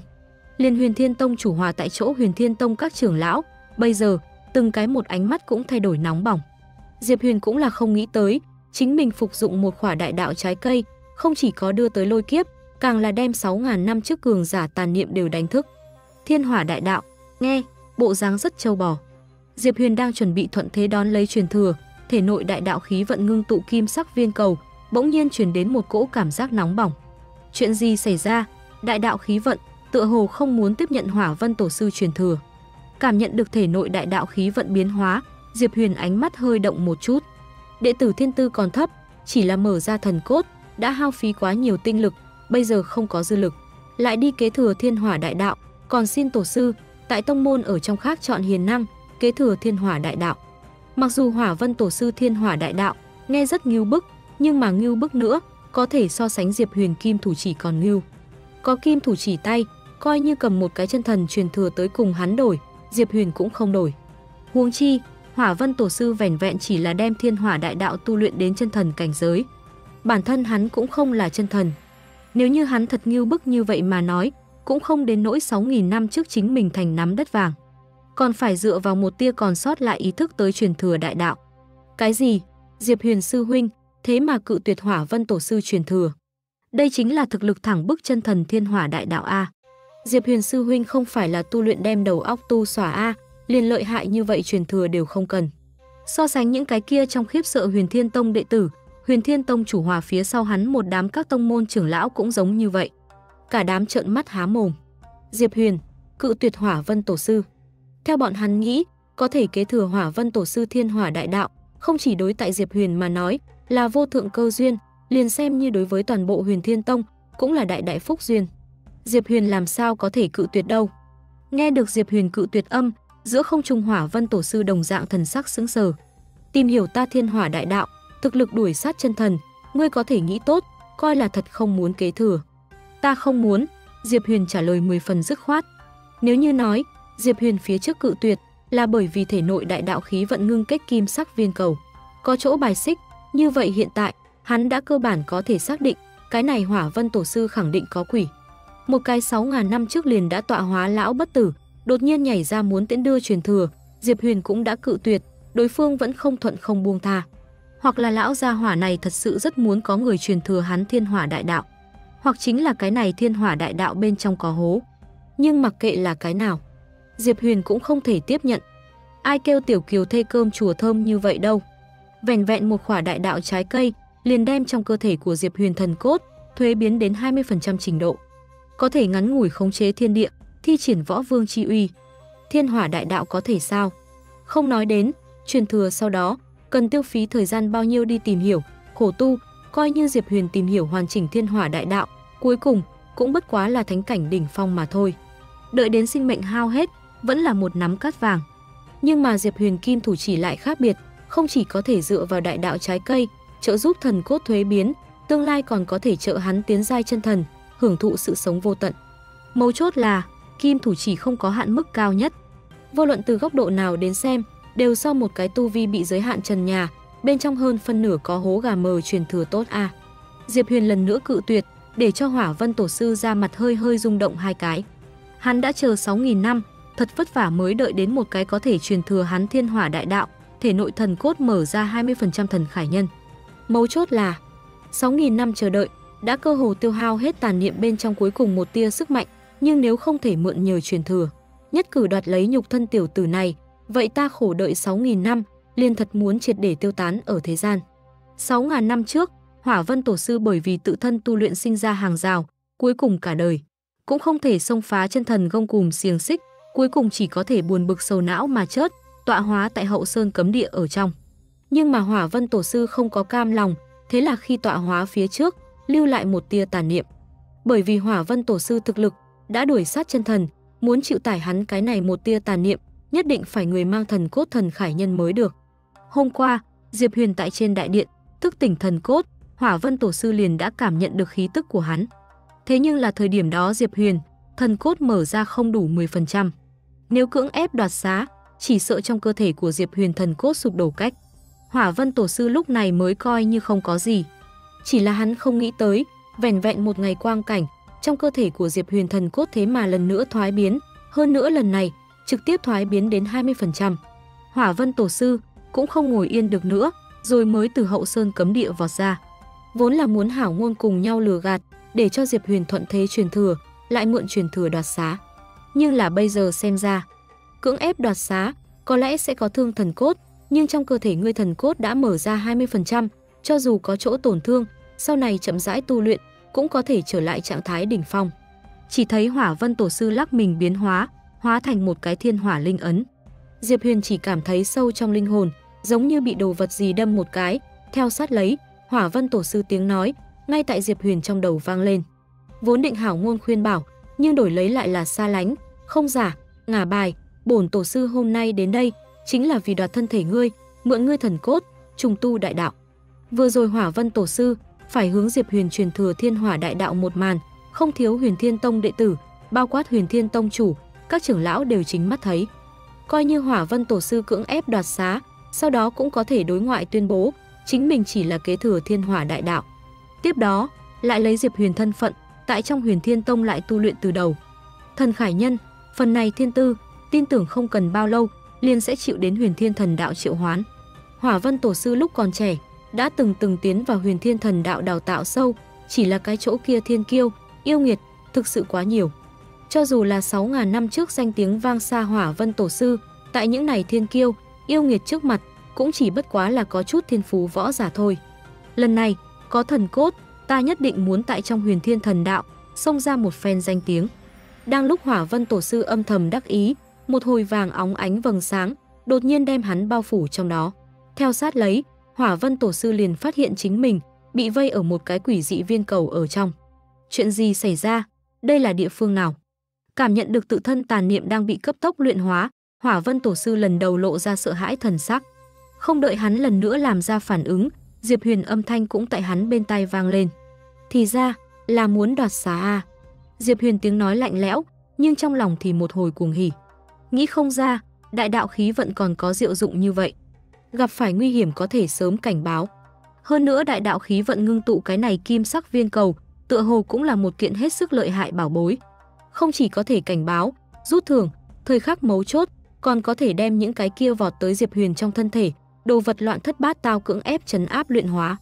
Liên Huyền Thiên Tông chủ hòa tại chỗ Huyền Thiên Tông các trưởng lão, bây giờ từng cái một ánh mắt cũng thay đổi nóng bỏng. Diệp Huyền cũng là không nghĩ tới, chính mình phục dụng một khỏa đại đạo trái cây, không chỉ có đưa tới lôi kiếp, càng là đem 6.000 năm trước cường giả tàn niệm đều đánh thức. Thiên hỏa đại đạo, nghe, bộ dáng rất châu bò. Diệp Huyền đang chuẩn bị thuận thế đón lấy truyền thừa, thể nội đại đạo khí vận ngưng tụ kim sắc viên cầu, bỗng nhiên truyền đến một cỗ cảm giác nóng bỏng. Chuyện gì xảy ra? Đại đạo khí vận tựa hồ không muốn tiếp nhận Hỏa Vân tổ sư truyền thừa. Cảm nhận được thể nội đại đạo khí vận biến hóa, Diệp Huyền ánh mắt hơi động một chút. Đệ tử thiên tư còn thấp, chỉ là mở ra thần cốt, đã hao phí quá nhiều tinh lực, bây giờ không có dư lực, lại đi kế thừa Thiên Hỏa đại đạo, còn xin tổ sư tại tông môn ở trong khác chọn hiền năng, kế thừa thiên hỏa đại đạo. Mặc dù hỏa vân tổ sư thiên hỏa đại đạo nghe rất ngưu bức, nhưng mà ngưu bức nữa có thể so sánh Diệp Huyền kim thủ chỉ còn ngưu. Có kim thủ chỉ tay, coi như cầm một cái chân thần truyền thừa tới cùng hắn đổi, Diệp Huyền cũng không đổi. Huống chi, Hỏa Vân tổ sư vẻn vẹn chỉ là đem Thiên Hỏa đại đạo tu luyện đến chân thần cảnh giới. Bản thân hắn cũng không là chân thần. Nếu như hắn thật ngưu bức như vậy mà nói, cũng không đến nỗi 6000 năm trước chính mình thành nắm đất vàng còn phải dựa vào một tia còn sót lại ý thức tới truyền thừa đại đạo. Cái gì? Diệp Huyền sư huynh, thế mà cự tuyệt Hỏa Vân tổ sư truyền thừa. Đây chính là thực lực thẳng bức chân thần thiên hỏa đại đạo a. Diệp Huyền sư huynh không phải là tu luyện đem đầu óc tu xỏa a, liền lợi hại như vậy truyền thừa đều không cần. So sánh những cái kia trong khiếp sợ Huyền Thiên Tông đệ tử, Huyền Thiên Tông chủ hòa phía sau hắn một đám các tông môn trưởng lão cũng giống như vậy. Cả đám trợn mắt há mồm. Diệp Huyền, cự tuyệt Hỏa Vân tổ sư. Theo bọn hắn nghĩ, có thể kế thừa Hỏa Vân tổ sư Thiên Hỏa đại đạo, không chỉ đối tại Diệp Huyền mà nói, là vô thượng cơ duyên, liền xem như đối với toàn bộ Huyền Thiên Tông, cũng là đại đại phúc duyên. Diệp Huyền làm sao có thể cự tuyệt đâu? Nghe được Diệp Huyền cự tuyệt âm, giữa không trung Hỏa Vân tổ sư đồng dạng thần sắc sững sờ. Tìm hiểu ta Thiên Hỏa đại đạo, thực lực đuổi sát chân thần, ngươi có thể nghĩ tốt, coi là thật không muốn kế thừa. Ta không muốn, Diệp Huyền trả lời 10 phần dứt khoát. Nếu như nói, Diệp Huyền phía trước cự tuyệt là bởi vì thể nội đại đạo khí vận ngưng kết kim sắc viên cầu. Có chỗ bài xích, như vậy hiện tại, hắn đã cơ bản có thể xác định, cái này hỏa vân tổ sư khẳng định có quỷ. Một cái 6.000 năm trước liền đã tọa hóa lão bất tử, đột nhiên nhảy ra muốn tiễn đưa truyền thừa, Diệp Huyền cũng đã cự tuyệt, đối phương vẫn không thuận không buông tha. Hoặc là lão gia hỏa này thật sự rất muốn có người truyền thừa hắn thiên hỏa đại đạo, hoặc chính là cái này thiên hỏa đại đạo bên trong có hố. Nhưng mặc kệ là cái nào, Diệp Huyền cũng không thể tiếp nhận. Ai kêu tiểu kiều thê cơm chùa thơm như vậy đâu. Vẻn vẹn một khỏa đại đạo trái cây, liền đem trong cơ thể của Diệp Huyền thần cốt, thuế biến đến 20% trình độ. Có thể ngắn ngủi khống chế thiên địa, thi triển võ vương chi uy. Thiên hỏa đại đạo có thể sao? Không nói đến, truyền thừa sau đó, cần tiêu phí thời gian bao nhiêu đi tìm hiểu, khổ tu, coi như Diệp Huyền tìm hiểu hoàn chỉnh thiên hỏa đại đạo, cuối cùng cũng bất quá là thánh cảnh đỉnh phong mà thôi. Đợi đến sinh mệnh hao hết, vẫn là một nắm cát vàng. Nhưng mà Diệp Huyền Kim thủ chỉ lại khác biệt, không chỉ có thể dựa vào đại đạo trái cây, trợ giúp thần cốt thuế biến, tương lai còn có thể trợ hắn tiến giai chân thần, hưởng thụ sự sống vô tận. Mấu chốt là, kim thủ chỉ không có hạn mức cao nhất. Vô luận từ góc độ nào đến xem, đều do một cái tu vi bị giới hạn trần nhà, bên trong hơn phân nửa có hố gà mờ truyền thừa tốt a. Diệp Huyền lần nữa cự tuyệt, để cho Hỏa Vân tổ sư ra mặt hơi hơi rung động hai cái. Hắn đã chờ 6000 năm, thật vất vả mới đợi đến một cái có thể truyền thừa hắn Thiên Hỏa đại đạo, thể nội thần cốt mở ra 20% thần khải nhân. Mấu chốt là 6000 năm chờ đợi, đã cơ hồ tiêu hao hết tàn niệm bên trong cuối cùng một tia sức mạnh, nhưng nếu không thể mượn nhờ truyền thừa, nhất cử đoạt lấy nhục thân tiểu tử này, vậy ta khổ đợi 6.000 năm, liền thật muốn triệt để tiêu tán ở thế gian. 6.000 năm trước, Hỏa Vân Tổ Sư bởi vì tự thân tu luyện sinh ra hàng rào, cuối cùng cả đời, cũng không thể xông phá chân thần gông cùm xiềng xích, cuối cùng chỉ có thể buồn bực sầu não mà chết tọa hóa tại hậu sơn cấm địa ở trong. Nhưng mà Hỏa Vân Tổ Sư không có cam lòng, thế là khi tọa hóa phía trước, lưu lại một tia tàn niệm. Bởi vì Hỏa Vân Tổ Sư thực lực đã đuổi sát chân thần, muốn chịu tải hắn cái này một tia tàn niệm, nhất định phải người mang thần cốt thần khải nhân mới được. Hôm qua, Diệp Huyền tại trên đại điện, thức tỉnh thần cốt, Hỏa Vân Tổ sư liền đã cảm nhận được khí tức của hắn. Thế nhưng là thời điểm đó Diệp Huyền, thần cốt mở ra không đủ 10%. Nếu cưỡng ép đoạt xá, chỉ sợ trong cơ thể của Diệp Huyền thần cốt sụp đổ cách. Hỏa Vân Tổ sư lúc này mới coi như không có gì. Chỉ là hắn không nghĩ tới, vẻn vẹn một ngày quang cảnh, trong cơ thể của Diệp Huyền thần cốt thế mà lần nữa thoái biến, hơn nữa lần này, trực tiếp thoái biến đến 20%. Hỏa Vân Tổ sư cũng không ngồi yên được nữa, rồi mới từ hậu sơn cấm địa vọt ra. Vốn là muốn hảo ngôn cùng nhau lừa gạt, để cho Diệp Huyền thuận thế truyền thừa, lại mượn truyền thừa đoạt xá. Nhưng là bây giờ xem ra, cưỡng ép đoạt xá, có lẽ sẽ có thương thần cốt, nhưng trong cơ thể ngươi thần cốt đã mở ra 20%, cho dù có chỗ tổn thương, sau này chậm rãi tu luyện, cũng có thể trở lại trạng thái đỉnh phong. Chỉ thấy Hỏa Vân Tổ sư lắc mình biến hóa, hóa thành một cái thiên hỏa linh ấn. Diệp Huyền chỉ cảm thấy sâu trong linh hồn, giống như bị đồ vật gì đâm một cái, theo sát lấy, Hỏa Vân tổ sư tiếng nói, ngay tại Diệp Huyền trong đầu vang lên. Vốn định hảo ngôn khuyên bảo, nhưng đổi lấy lại là xa lánh, không giả, ngả bài, bổn tổ sư hôm nay đến đây chính là vì đoạt thân thể ngươi, mượn ngươi thần cốt, trùng tu đại đạo. Vừa rồi Hỏa Vân tổ sư phải hướng Diệp Huyền truyền thừa Thiên Hỏa đại đạo một màn, không thiếu Huyền Thiên Tông đệ tử, bao quát Huyền Thiên Tông chủ, các trưởng lão đều chính mắt thấy. Coi như Hỏa Vân tổ sư cưỡng ép đoạt xá, sau đó cũng có thể đối ngoại tuyên bố chính mình chỉ là kế thừa Thiên Hỏa đại đạo. Tiếp đó, lại lấy Diệp Huyền thân phận, tại trong Huyền Thiên Tông lại tu luyện từ đầu. Thần Khải Nhân, phần này thiên tư, tin tưởng không cần bao lâu, liền sẽ chịu đến Huyền Thiên Thần Đạo triệu hoán. Hỏa Vân tổ sư lúc còn trẻ, đã từng từng tiến vào Huyền Thiên Thần Đạo đào tạo sâu, chỉ là cái chỗ kia thiên kiêu, yêu nghiệt, thực sự quá nhiều. Cho dù là 6.000 năm trước danh tiếng vang xa hỏa vân tổ sư, tại những này thiên kiêu, yêu nghiệt trước mặt, cũng chỉ bất quá là có chút thiên phú võ giả thôi. Lần này, có thần cốt, ta nhất định muốn tại trong huyền thiên thần đạo, xông ra một phen danh tiếng. Đang lúc hỏa vân tổ sư âm thầm đắc ý, một hồi vàng óng ánh vầng sáng, đột nhiên đem hắn bao phủ trong đó. Theo sát lấy, hỏa vân tổ sư liền phát hiện chính mình, bị vây ở một cái quỷ dị viên cầu ở trong. Chuyện gì xảy ra? Đây là địa phương nào? Cảm nhận được tự thân tàn niệm đang bị cấp tốc luyện hóa, Hỏa Vân Tổ sư lần đầu lộ ra sợ hãi thần sắc. Không đợi hắn lần nữa làm ra phản ứng, Diệp Huyền âm thanh cũng tại hắn bên tai vang lên. Thì ra, là muốn đoạt xá a. Diệp Huyền tiếng nói lạnh lẽo, nhưng trong lòng thì một hồi cuồng hỉ. Nghĩ không ra, đại đạo khí vận còn có diệu dụng như vậy. Gặp phải nguy hiểm có thể sớm cảnh báo. Hơn nữa đại đạo khí vận ngưng tụ cái này kim sắc viên cầu, tựa hồ cũng là một kiện hết sức lợi hại bảo bối. Không chỉ có thể cảnh báo, rút thưởng, thời khắc mấu chốt, còn có thể đem những cái kia vọt tới Diệp Huyền trong thân thể, đồ vật loạn thất bát tao cưỡng ép chấn áp luyện hóa.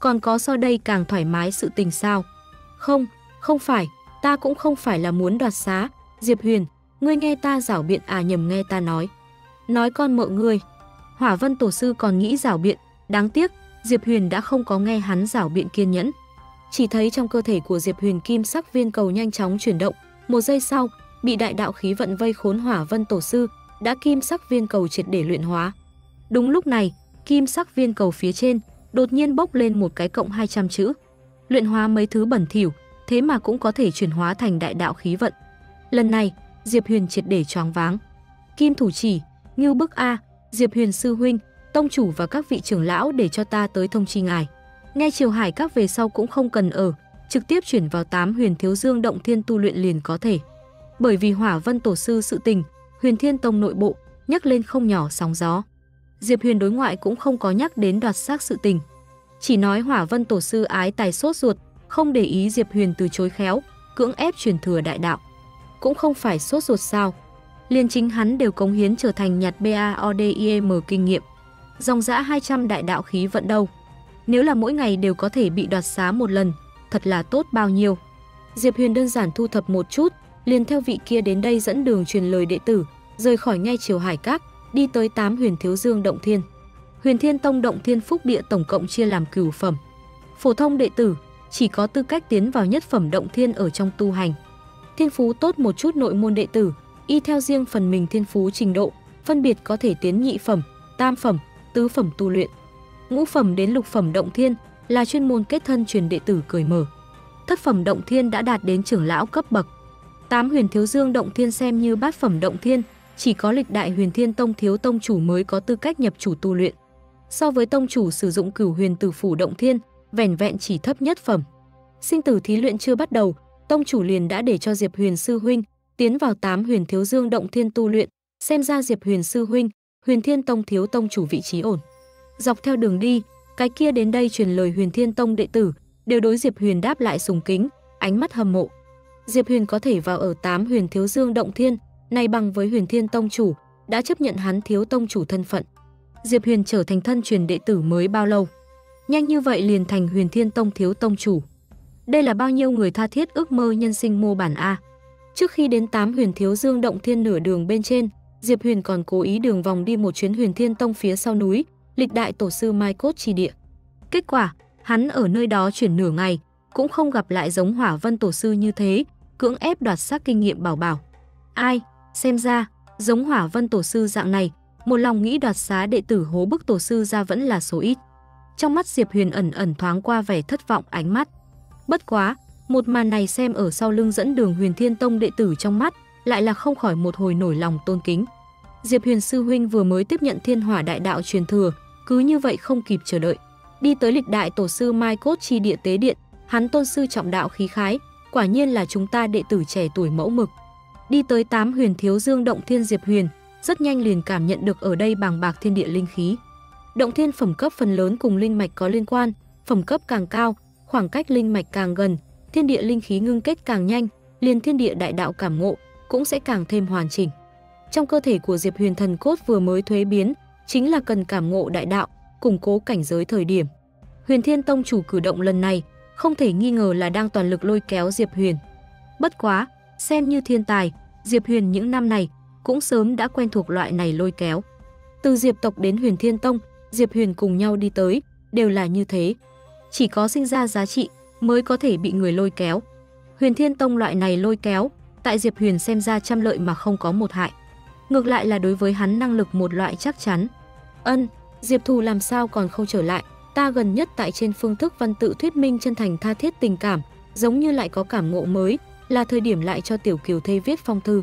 Còn có so đây càng thoải mái sự tình sao? Không, không phải, ta cũng không phải là muốn đoạt xá, Diệp Huyền, ngươi nghe ta giảo biện à nhầm nghe ta nói. Nói con mợ ngươi. Hỏa Vân tổ sư còn nghĩ giảo biện, đáng tiếc, Diệp Huyền đã không có nghe hắn giảo biện kiên nhẫn. Chỉ thấy trong cơ thể của Diệp Huyền kim sắc viên cầu nhanh chóng chuyển động, một giây sau, bị đại đạo khí vận vây khốn Hỏa Vân tổ sư, đã kim sắc viên cầu triệt để luyện hóa. Đúng lúc này, kim sắc viên cầu phía trên đột nhiên bốc lên một cái cộng 200 chữ. Luyện hóa mấy thứ bẩn thỉu, thế mà cũng có thể chuyển hóa thành đại đạo khí vận. Lần này, Diệp Huyền triệt để choáng váng. Kim thủ chỉ, Ngưu Bức A, Diệp Huyền sư huynh, tông chủ và các vị trưởng lão để cho ta tới thông chi ngài. Nghe Triều Hải các về sau cũng không cần ở, trực tiếp chuyển vào tám huyền thiếu dương động thiên tu luyện liền có thể. Bởi vì hỏa vân tổ sư sự tình, huyền thiên tông nội bộ, nhắc lên không nhỏ sóng gió. Diệp Huyền đối ngoại cũng không có nhắc đến đoạt xác sự tình. Chỉ nói hỏa vân tổ sư ái tài sốt ruột, không để ý Diệp Huyền từ chối khéo, cưỡng ép truyền thừa đại đạo. Cũng không phải sốt ruột sao. Liên chính hắn đều cống hiến trở thành nhặt BAODIM kinh nghiệm. Dòng dã 200 đại đạo khí vận đâu. Nếu là mỗi ngày đều có thể bị đoạt xá một lần, thật là tốt bao nhiêu. Diệp Huyền đơn giản thu thập một chút, liền theo vị kia đến đây dẫn đường truyền lời đệ tử, rời khỏi ngay chiều hải các, đi tới tám huyền thiếu dương động thiên. Huyền Thiên Tông động thiên phúc địa tổng cộng chia làm cửu phẩm. Phổ thông đệ tử chỉ có tư cách tiến vào nhất phẩm động thiên ở trong tu hành. Thiên phú tốt một chút nội môn đệ tử, y theo riêng phần mình thiên phú trình độ, phân biệt có thể tiến nhị phẩm, tam phẩm, tứ phẩm tu luyện. Ngũ phẩm đến lục phẩm động thiên là chuyên môn kết thân truyền đệ tử cởi mở. Thất phẩm động thiên đã đạt đến trưởng lão cấp bậc. Tám huyền thiếu dương động thiên xem như bát phẩm động thiên, chỉ có lịch đại huyền thiên tông thiếu tông chủ mới có tư cách nhập chủ tu luyện. So với tông chủ sử dụng cửu huyền tử phủ động thiên, vẻn vẹn chỉ thấp nhất phẩm. Sinh tử thí luyện chưa bắt đầu, tông chủ liền đã để cho Diệp Huyền sư huynh tiến vào tám huyền thiếu dương động thiên tu luyện, xem ra Diệp Huyền sư huynh, Huyền Thiên Tông thiếu tông chủ vị trí ổn. Dọc theo đường đi, cái kia đến đây truyền lời Huyền Thiên Tông đệ tử, đều đối Diệp Huyền đáp lại sùng kính, ánh mắt hâm mộ. Diệp Huyền có thể vào ở tám Huyền Thiếu Dương động thiên, này bằng với Huyền Thiên Tông chủ, đã chấp nhận hắn thiếu tông chủ thân phận. Diệp Huyền trở thành thân truyền đệ tử mới bao lâu? Nhanh như vậy liền thành Huyền Thiên Tông thiếu tông chủ. Đây là bao nhiêu người tha thiết ước mơ nhân sinh mô bản A. Trước khi đến tám Huyền Thiếu Dương động thiên nửa đường bên trên, Diệp Huyền còn cố ý đường vòng đi một chuyến Huyền Thiên Tông phía sau núi, lịch đại tổ sư Mai Cốt chi địa. Kết quả, hắn ở nơi đó chuyển nửa ngày, cũng không gặp lại giống Hỏa Vân tổ sư như thế, cưỡng ép đoạt xác kinh nghiệm bảo bảo. Ai, xem ra, giống Hỏa Vân tổ sư dạng này, một lòng nghĩ đoạt xá đệ tử hố bức tổ sư ra vẫn là số ít. Trong mắt Diệp Huyền ẩn ẩn thoáng qua vẻ thất vọng ánh mắt. Bất quá, một màn này xem ở sau lưng dẫn đường Huyền Thiên Tông đệ tử trong mắt, lại là không khỏi một hồi nổi lòng tôn kính. Diệp Huyền sư huynh vừa mới tiếp nhận Thiên Hỏa Đại Đạo truyền thừa, cứ như vậy không kịp chờ đợi, đi tới lịch đại tổ sư Mai Cốt chi địa tế điện, hắn tôn sư trọng đạo khí khái, quả nhiên là chúng ta đệ tử trẻ tuổi mẫu mực. Đi tới tám huyền thiếu dương động thiên Diệp Huyền, rất nhanh liền cảm nhận được ở đây bàng bạc thiên địa linh khí. Động thiên phẩm cấp phần lớn cùng linh mạch có liên quan, phẩm cấp càng cao, khoảng cách linh mạch càng gần, thiên địa linh khí ngưng kết càng nhanh, liền thiên địa đại đạo cảm ngộ cũng sẽ càng thêm hoàn chỉnh. Trong cơ thể của Diệp Huyền thần cốt vừa mới thuế biến, chính là cần cảm ngộ đại đạo, củng cố cảnh giới thời điểm. Huyền Thiên Tông chủ cử động lần này, không thể nghi ngờ là đang toàn lực lôi kéo Diệp Huyền. Bất quá, Xem như thiên tài, Diệp Huyền những năm này cũng sớm đã quen thuộc loại này lôi kéo. Từ Diệp tộc đến Huyền Thiên Tông, Diệp Huyền cùng nhau đi tới, đều là như thế. Chỉ có sinh ra giá trị mới có thể bị người lôi kéo. Huyền Thiên Tông loại này lôi kéo, tại Diệp Huyền xem ra trăm lợi mà không có một hại. Ngược lại là đối với hắn năng lực một loại chắc chắn. Ân, Diệp Thù làm sao còn không trở lại, ta gần nhất tại trên phương thức văn tự thuyết minh chân thành tha thiết tình cảm, giống như lại có cảm ngộ mới, là thời điểm lại cho Tiểu Kiều Thê viết phong thư.